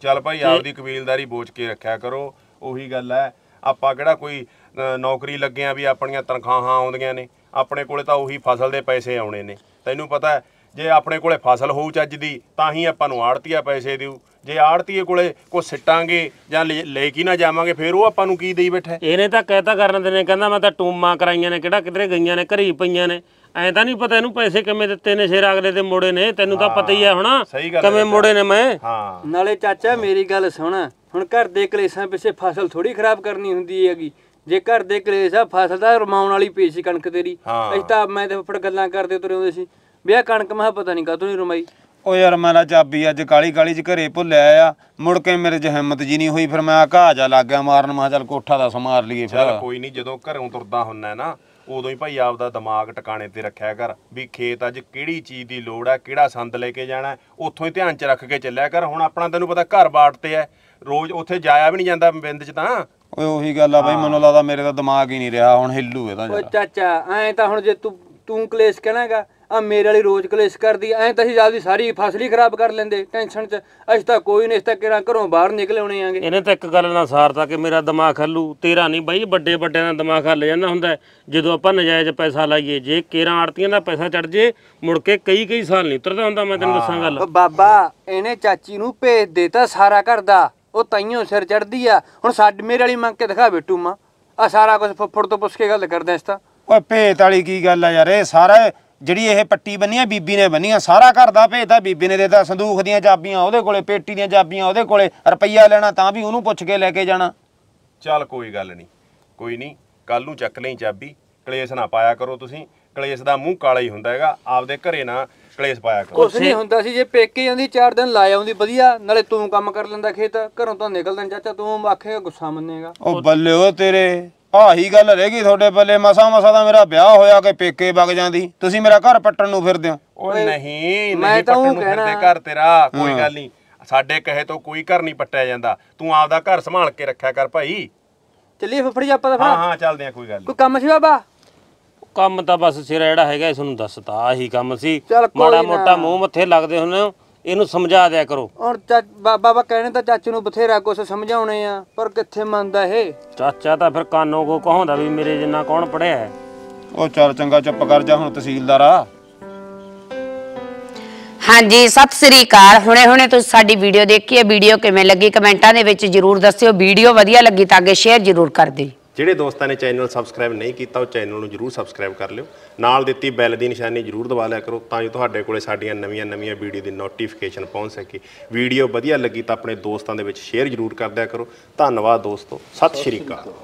F: ਚੱਲ ਭਾਈ ਆਪਦੀ ਕਬੀਲਦਾਰੀ ਬੋਝ ਕੇ ਰੱਖਿਆ ਕਰੋ ਉਹੀ ਗੱਲ ਹੈ। ਆਪਾਂ ਕਿਹੜਾ ਕੋਈ ਅ, ਨੌਕਰੀ ਲੱਗੇ ਆ ਵੀ ਆਪਣੀਆਂ ਤਨਖਾਹਾਂ ਆਉਂਦੀਆਂ ਨੇ। ਆਪਣੇ ਕੋਲੇ ਤਾਂ ਉਹੀ ਫਸਲ ਦੇ ਪੈਸੇ ਆਉਣੇ ਨੇ। ਤੈਨੂੰ ਪਤਾ ਹੈ ਜੇ ਆਪਣੇ ਕੋਲੇ ਫਸਲ ਹੋਊ ਚੱਜ ਦੀ ਤਾਂ ਹੀ ਆਪਾਂ ਨੂੰ ਆੜਤੀਆ ਪੈਸੇ ਦੇਊ। ਜੇ ਆੜਤੀਏ ਕੋਲੇ ਕੋ ਸਿੱਟਾਂਗੇ ਜਾਂ ਲੈ ਕੇ ਨਾ ਜਾਵਾਂਗੇ ਫਿਰ ਉਹ ਆਪਾਂ ਨੂੰ ਕੀ ਦੇਈ ਬੈਠਾ?
K: ਇਹਨੇ ਤਾਂ ਕਹਿਤਾ ਕਰਨ ਦੇ ਨੇ ਕਹਿੰਦਾ ਮੈਂ ਤਾਂ ਟੂਮਾਂ ਕਰਾਈਆਂ ਨੇ ਕਿਹੜਾ ਕਿਧਰੇ ਗਈਆਂ ਨੇ ਘਰੀ ਪਈਆਂ ਨੇ। ਐਂ ਤਾਂ ਨਹੀਂ ਪਤਾ ਇਹਨੂੰ ਪੈਸੇ ਕਿਵੇਂ ਦਿੱਤੇ ਨੇ ਸ਼ੇਰ ਅਗਲੇ ਦੇ ਮੋੜੇ ਨੇ ਤੈਨੂੰ ਤਾਂ ਪਤਾ ਹੀ ਹੈ ਹੁਣ ਕਿਵੇਂ ਮੋੜੇ ਨੇ ਮੈਂ।
F: ਹਾਂ।
H: ਨਾਲੇ ਚਾਚਾ ਮੇਰੀ ਗੱਲ ਸੁਣ ਹੁਣ ਘਰ ਦੇ ਕਲੇਸ਼ਾਂ ਪਿੱਛੇ ਫਸਲ ਥੋੜੀ ਖਰਾਬ ਕਰਨੀ ਹੁੰਦੀ ਹੈਗੀ। ਜੇ ਘਰ ਦੇ ਕਲੇਸ਼ ਆ ਫਸਲ ਤਾਂ ਰਮਾਉਣ ਵਾਲੀ ਪਈ ਸੀ ਕਣਕ ਤੇਰੀ। ਅਸੀਂ ਤਾਂ ਮੈਂ ਤੇ ਫੁੱਫੜ ਗੱਲਾਂ ਕਰਦੇ ਤੁਰੇ ਹੁੰਦੇ ਸੀ। ਵੀ ਆਹ ਕਣਕ ਮੈਂ ਕਿਹਾ ਪਤਾ ਨਹੀਂ ਕਾਤੋਂ ਨਹੀਂ ਰਮਾਈ।
B: ਓ ਯਾਰ ਮੇਰਾ ਚਾਬੀ ਅੱਜ ਕਾਲੀ ਕਾਲੀ 'ਚ ਘਰੇ ਭੁੱਲਿਆ ਆ ਮੁੜ ਕੇ ਮੇਰੇ 'ਚ ਹਿੰਮਤ ਜੀ ਨਹੀਂ ਹੋਈ ਫਿਰ ਮੈਂ ਆ ਘਾਹ ਜਾ ਲੱਗ ਗਿਆ ਮਾਰਨ ਮੈਂ ਕਿਹਾ ਚੱਲ ਕੋਠਾ ਦਾ ਸਮਾਰ ਲਈਏ
F: ਚੱਲ
B: ਫਿਰ।
F: ਕੋਈ ਨਹੀਂ ਜਦੋਂ ਘਰੋਂ ਤੁਰਦਾ ਹੁੰਨਾ ਨਾ ਉਦੋਂ ਹੀ ਭਾਈ ਆਪਦਾ ਦਿਮਾਗ ਟਿਕਾਣੇ ਤੇ ਰੱਖਿਆ ਕਰ ਵੀ ਖੇਤ ਅੱਜ ਕਿਹੜੀ ਚੀਜ਼ ਦੀ ਲੋੜ ਹੈ ਕਿਹੜਾ ਸੰਦ ਲੈ ਕੇ ਜਾਣਾ ਹੈ, ਉੱਥੋਂ ਹੀ ਧਿਆਨ ਚ ਰੱਖ ਕੇ ਚੱਲਿਆ ਕਰ। ਹੁਣ ਆਪਣਾ ਤੈਨੂੰ ਪਤਾ ਘਰ ਬਾੜ ਤੇ ਹੈ ਰੋਜ਼ ਉੱਥੇ ਜਾਇਆ ਵੀ ਨਹੀਂ ਜਾਂਦਾ ਬਿੰਦ ਚ ਤਾਂ।
B: ਓਏ ਉਹੀ ਗੱਲ ਆ ਬਈ ਮੈਨੂੰ ਲੱਗਦਾ ਮੇਰੇ ਦਾ ਦਿਮਾਗ ਹੀ ਨਹੀਂ ਰਿਹਾ ਹੁਣ ਹਿੱਲੂ ਇਹਦਾ
H: ਓਏ
B: ਜਰਾ।
H: ਚਾਚਾ ਐਂ ਤਾਂ ਹੁਣ ਜੇ ਤੂੰ ਤੂੰ ਕਲੇਸ਼ ਕਹਿਣਾਗਾ ਆ ਮੇਰੇ ਵਾਲੀ ਰੋਜ਼ ਕਲੇਸ਼ ਕਰਦੀ ਐਂ ਤਾਂ ਅਸੀਂ ਆਪਦੀ ਸਾਰੀ ਫਸਲ ਹੀ ਖਰਾਬ ਕਰ ਲੈਂਦੇ ਟੈਨਸ਼ਨ 'ਚ। ਅਸੀਂ ਤਾਂ ਕੋਈ ਨਹੀਂ ਇਸ ਤਾਂ ਕਿਹੜਾ ਘਰੋਂ ਬਾਹਰ ਨਿਕਲੇ ਆਉਣੇ ਆਂਗੇ।
K: ਇਹਨੇ ਤਾਂ ਇੱਕ ਗੱਲ ਨਾਲ ਸਾਰਤਾ ਕਿ ਮੇਰਾ ਦਿਮਾਗ ਹੱਲੂ। ਤੇਰਾ ਨਹੀਂ ਬਾਈ ਵੱਡੇ ਵੱਡਿਆਂ ਦਾ ਦਿਮਾਗ ਹੱਲ ਜਾਂਦਾ ਹੁੰਦਾ। ਜਦੋਂ ਆਪਾਂ ਨਜਾਇਜ਼ ਪੈਸਾ ਲਾਈਏ ਜੇ ਕੇਰਾਂ ਆੜਤੀਆਂ ਦਾ ਪੈਸਾ ਚੜ ਜੇ ਮੁੜ ਕੇ ਕਈ ਕਈ ਸਾਲ ਨਹੀਂ ਉਤਰਦਾ ਹੁੰਦਾ ਮੈਂ ਤੈਨੂੰ ਦੱਸਾਂ ਗੱਲ।
H: ਬਾਬਾ ਇਹਨੇ ਚਾਚੀ ਨੂੰ ਭੇਜ ਦੇਤਾ ਸਾਰਾ ਘਰ ਦਾ। ਉਹ ਤਾਈਓ ਸਿਰ ਚੜਦੀ ਆ। ਹੁਣ ਸਾਡੀ ਮੇਰੇ ਵਾਲੀ ਮੰਗ ਕੇ ਦਿਖਾ ਬੇਟੂ ਮਾਂ। ਆ ਸਾਰਾ ਕੁਝ ਫੁੱਫੜ ਤੋਂ ਪੁੱਛ ਕੇ ਗੱਲ ਕਰਦੇ ਇਸ ਤਾਂ।
B: ਓਏ ਭੇਤ ਵਾਲੀ ਕੀ ਗੱਲ ਆ ਯਾਰ? ਇਹ ਸਾਰਾ ਜਿਹੜੀ ਇਹ ਪੱਟੀ ਬੰਨੀ ਆ ਬੀਬੀ ਨੇ ਬੰਨੀ ਆ ਸਾਰਾ ਘਰ ਦਾ ਆ। ਬੀਬੀ ਨੇ ਦੇਤਾ ਸੰਦੂਖ ਦੀਆਂ ਚਾਬੀਆਂ ਉਹਦੇ ਕੋਲੇ ਪੇਟੀ ਦੀਆਂ ਚਾਬੀਆਂ ਉਹਦੇ ਕੋਲੇ ਰੁਪਈਆ ਲੈਣਾ ਤਾਂ ਵੀ ਉਹਨੂੰ ਪੁੱਛ ਕੇ ਲੈ ਕੇ ਜਾਣਾ।
F: ਚੱਲ ਕੋਈ ਗੱਲ ਨਹੀਂ ਕੋਈ ਨਹੀਂ ਕੱਲ ਨੂੰ ਚੱਕ ਲਈ ਚਾਬੀ ਕਲੇਸ਼ ਨਾ ਪਾਇਆ ਕਰੋ ਤੁਸੀਂ ਕਲੇਸ਼ ਦਾ ਮੂੰਹ ਕਾਲਾ ਹੀ ਹੁੰਦਾ ਹੈਗਾ ਆਪਦੇ ਘਰੇ ਨਾ ਕਲੇਸ਼ ਪਾਇਆ ਕਰੋ।
H: ਕੁਛ ਨਹੀਂ ਹੁੰਦਾ ਸੀ ਜੇ ਪੇਕੇ ਜਾਂਦੀ ਚਾਰ ਦਿਨ ਲਾ ਆਉਂਦੀ ਵਧੀਆ ਨਾਲੇ ਤੂੰ ਕੰਮ ਕਰ ਲੈਂਦਾ ਖੇਤ ਘਰੋਂ ਤਾਂ ਨਿਕਲਦਾ ਨੀ ਚਾਚਾ ਤੂੰ ਆਖੇਗਾ ਗੁੱਸਾ ਮੰਨੇਗਾ।
B: ਉਹ ਬੱਲੇ ਉਹ ਤੇਰੇ। ਆਹੀ ਗੱਲ ਰਹਿ ਗਈ ਤੁਹਾਡੇ ਬੱਲੇ ਮਸਾ ਮਸਾ ਦਾ ਮੇਰਾ ਵਿਆਹ ਹੋਇਆ ਕਿ ਪੇਕੇ ਵਗ ਜਾਂਦੀ। ਤੁਸੀਂ ਮੇਰਾ ਘਰ ਪੱਟਣ ਨੂੰ ਫਿਰਦੇ ਹੋ।
F: ਓਏ ਨਹੀਂ
H: ਮੈਂ
F: ਨਹੀਂ
H: ਤਾਂ
F: ਪੱਟਣ
H: ਊਂ
F: ਨੂੰ ਫਿਰਦੇ
H: ਕਹਿਣਾ।
F: ਘਰ ਤੇਰਾ ਕੋਈ ਗੱਲ ਨਹੀਂ। ਸਾਡੇ ਕਹੇ ਤੋਂ ਕੋਈ ਘਰ ਨਹੀਂ ਪੱਟਿਆ ਜਾਂਦਾ। ਤੂੰ ਆਪਦਾ ਘਰ ਸੰਭਾਲ ਕੇ ਰੱਖਿਆ ਕਰ ਭਾਈ।
H: ਚੱਲੀਏ ਫੁੱਫੜ ਜੀ ਆਪਾਂ ਤਾਂ
F: ਹਾਂ ਹਾਂ ਚੱਲਦੇ ਆ ਕੋਈ ਗੱਲ
H: ਕੋਈ ਕੰਮ ਸੀ ਬਾਬਾ?
K: ਕੰਮ ਤਾਂ ਬਸ ਸਿਰਾ ਜਿਹੜਾ ਹੈਗਾ ਇਸ ਨੂੰ ਦੱਸਤਾ। ਆਹੀ ਕੰਮ ਸੀ।
H: ਚੱਲ
K: ਮਾੜਾ। ਮੋਟਾ ਮੂੰਹ ਮੱਥੇ ਲੱਗਦੇ ਹੁੰਦੇ ਹੋ। ਇਹਨੂੰ ਸਮਝਾ ਦਿਆ ਕਰੋ।
H: ਔਰ ਚਾ- ਬਾ- ਬਾਬਾ ਕਹਿਣੇ ਤਾਂ ਚਾਚੂ ਨੂੰ ਬਥੇਰਾ ਕੁਛ ਸਮਝਾਉਣੇ ਆ ਪਰ ਕਿੱਥੇ ਮੰਨਦਾ ਇਹ?
K: ਚਾਚਾ ਤਾਂ ਫਿਰ ਕਾਨੋਂ ਕੋ ਕਹਾਉਂਦਾ ਵੀ ਮੇਰੇ ਜਿੰਨਾ ਕੌਣ ਪੜਿਆ ਹੈ।
B: ਉਹ ਚੱਲ ਚੰਗਾ ਚੁੱਪ ਕਰ ਜਾ ਹੁਣ ਤਹਿਸੀਲਦਾਰਾ
I: ਹਾਂਜੀ ਸਤਿ ਸ੍ਰੀ ਅਕਾਲ। ਹੁਣੇ ਹੁਣੇ ਤੁਸੀਂ ਸਾਡੀ ਵੀਡੀਓ ਦੇਖੀ ਹੈ। ਵੀਡੀਓ ਕਿਵੇਂ ਲੱਗੀ ਕਮੈਂਟਾਂ ਦੇ ਵਿੱਚ ਜਰੂਰ ਦੱਸਿਓ। ਵੀਡੀਓ ਵਧੀਆ ਲੱਗੀ ਤਾਂ ਅੱਗੇ ਸ਼ੇਅਰ ਜਰੂਰ ਕਰ ਦਿਓ।
F: ਜਿਹੜੇ ਦੋਸਤਾਂ ਨੇ ਚੈਨਲ ਸਬਸਕ੍ਰਾਈਬ ਨਹੀਂ ਕੀਤਾ, ਉਹ ਚੈਨਲ ਨੂੰ ਜਰੂਰ ਸਬਸਕ੍ਰਾਈਬ ਕਰ ਲਿਓ। ਨਾਲ ਦਿੱਤੀ ਬੈਲ ਦੀ ਨਿਸ਼ਾਨੀ ਜਰੂਰ ਦਬਾ ਲਿਆ ਕਰੋ ਤਾਂ ਜੋ ਤੁਹਾਡੇ ਕੋਲੇ ਸਾਡੀਆਂ ਨਵੀਆਂ-ਨਵੀਆਂ ਵੀਡੀਓ ਦੀ ਨੋਟੀਫਿਕੇਸ਼ਨ ਪਹੁੰਚ ਸਕੇ। ਵੀਡੀਓ ਵਧੀਆ ਲੱਗੀ ਤਾਂ ਆਪਣੇ ਦੋਸਤਾਂ ਦੇ ਵਿੱਚ ਸ਼ੇਅਰ ਜਰੂਰ ਕਰ ਦਿਆ ਕਰੋ। ਧੰਨਵਾਦ ਦੋਸਤੋ, ਸਤਿ ਸ਼੍ਰੀ ਅਕਾਲ।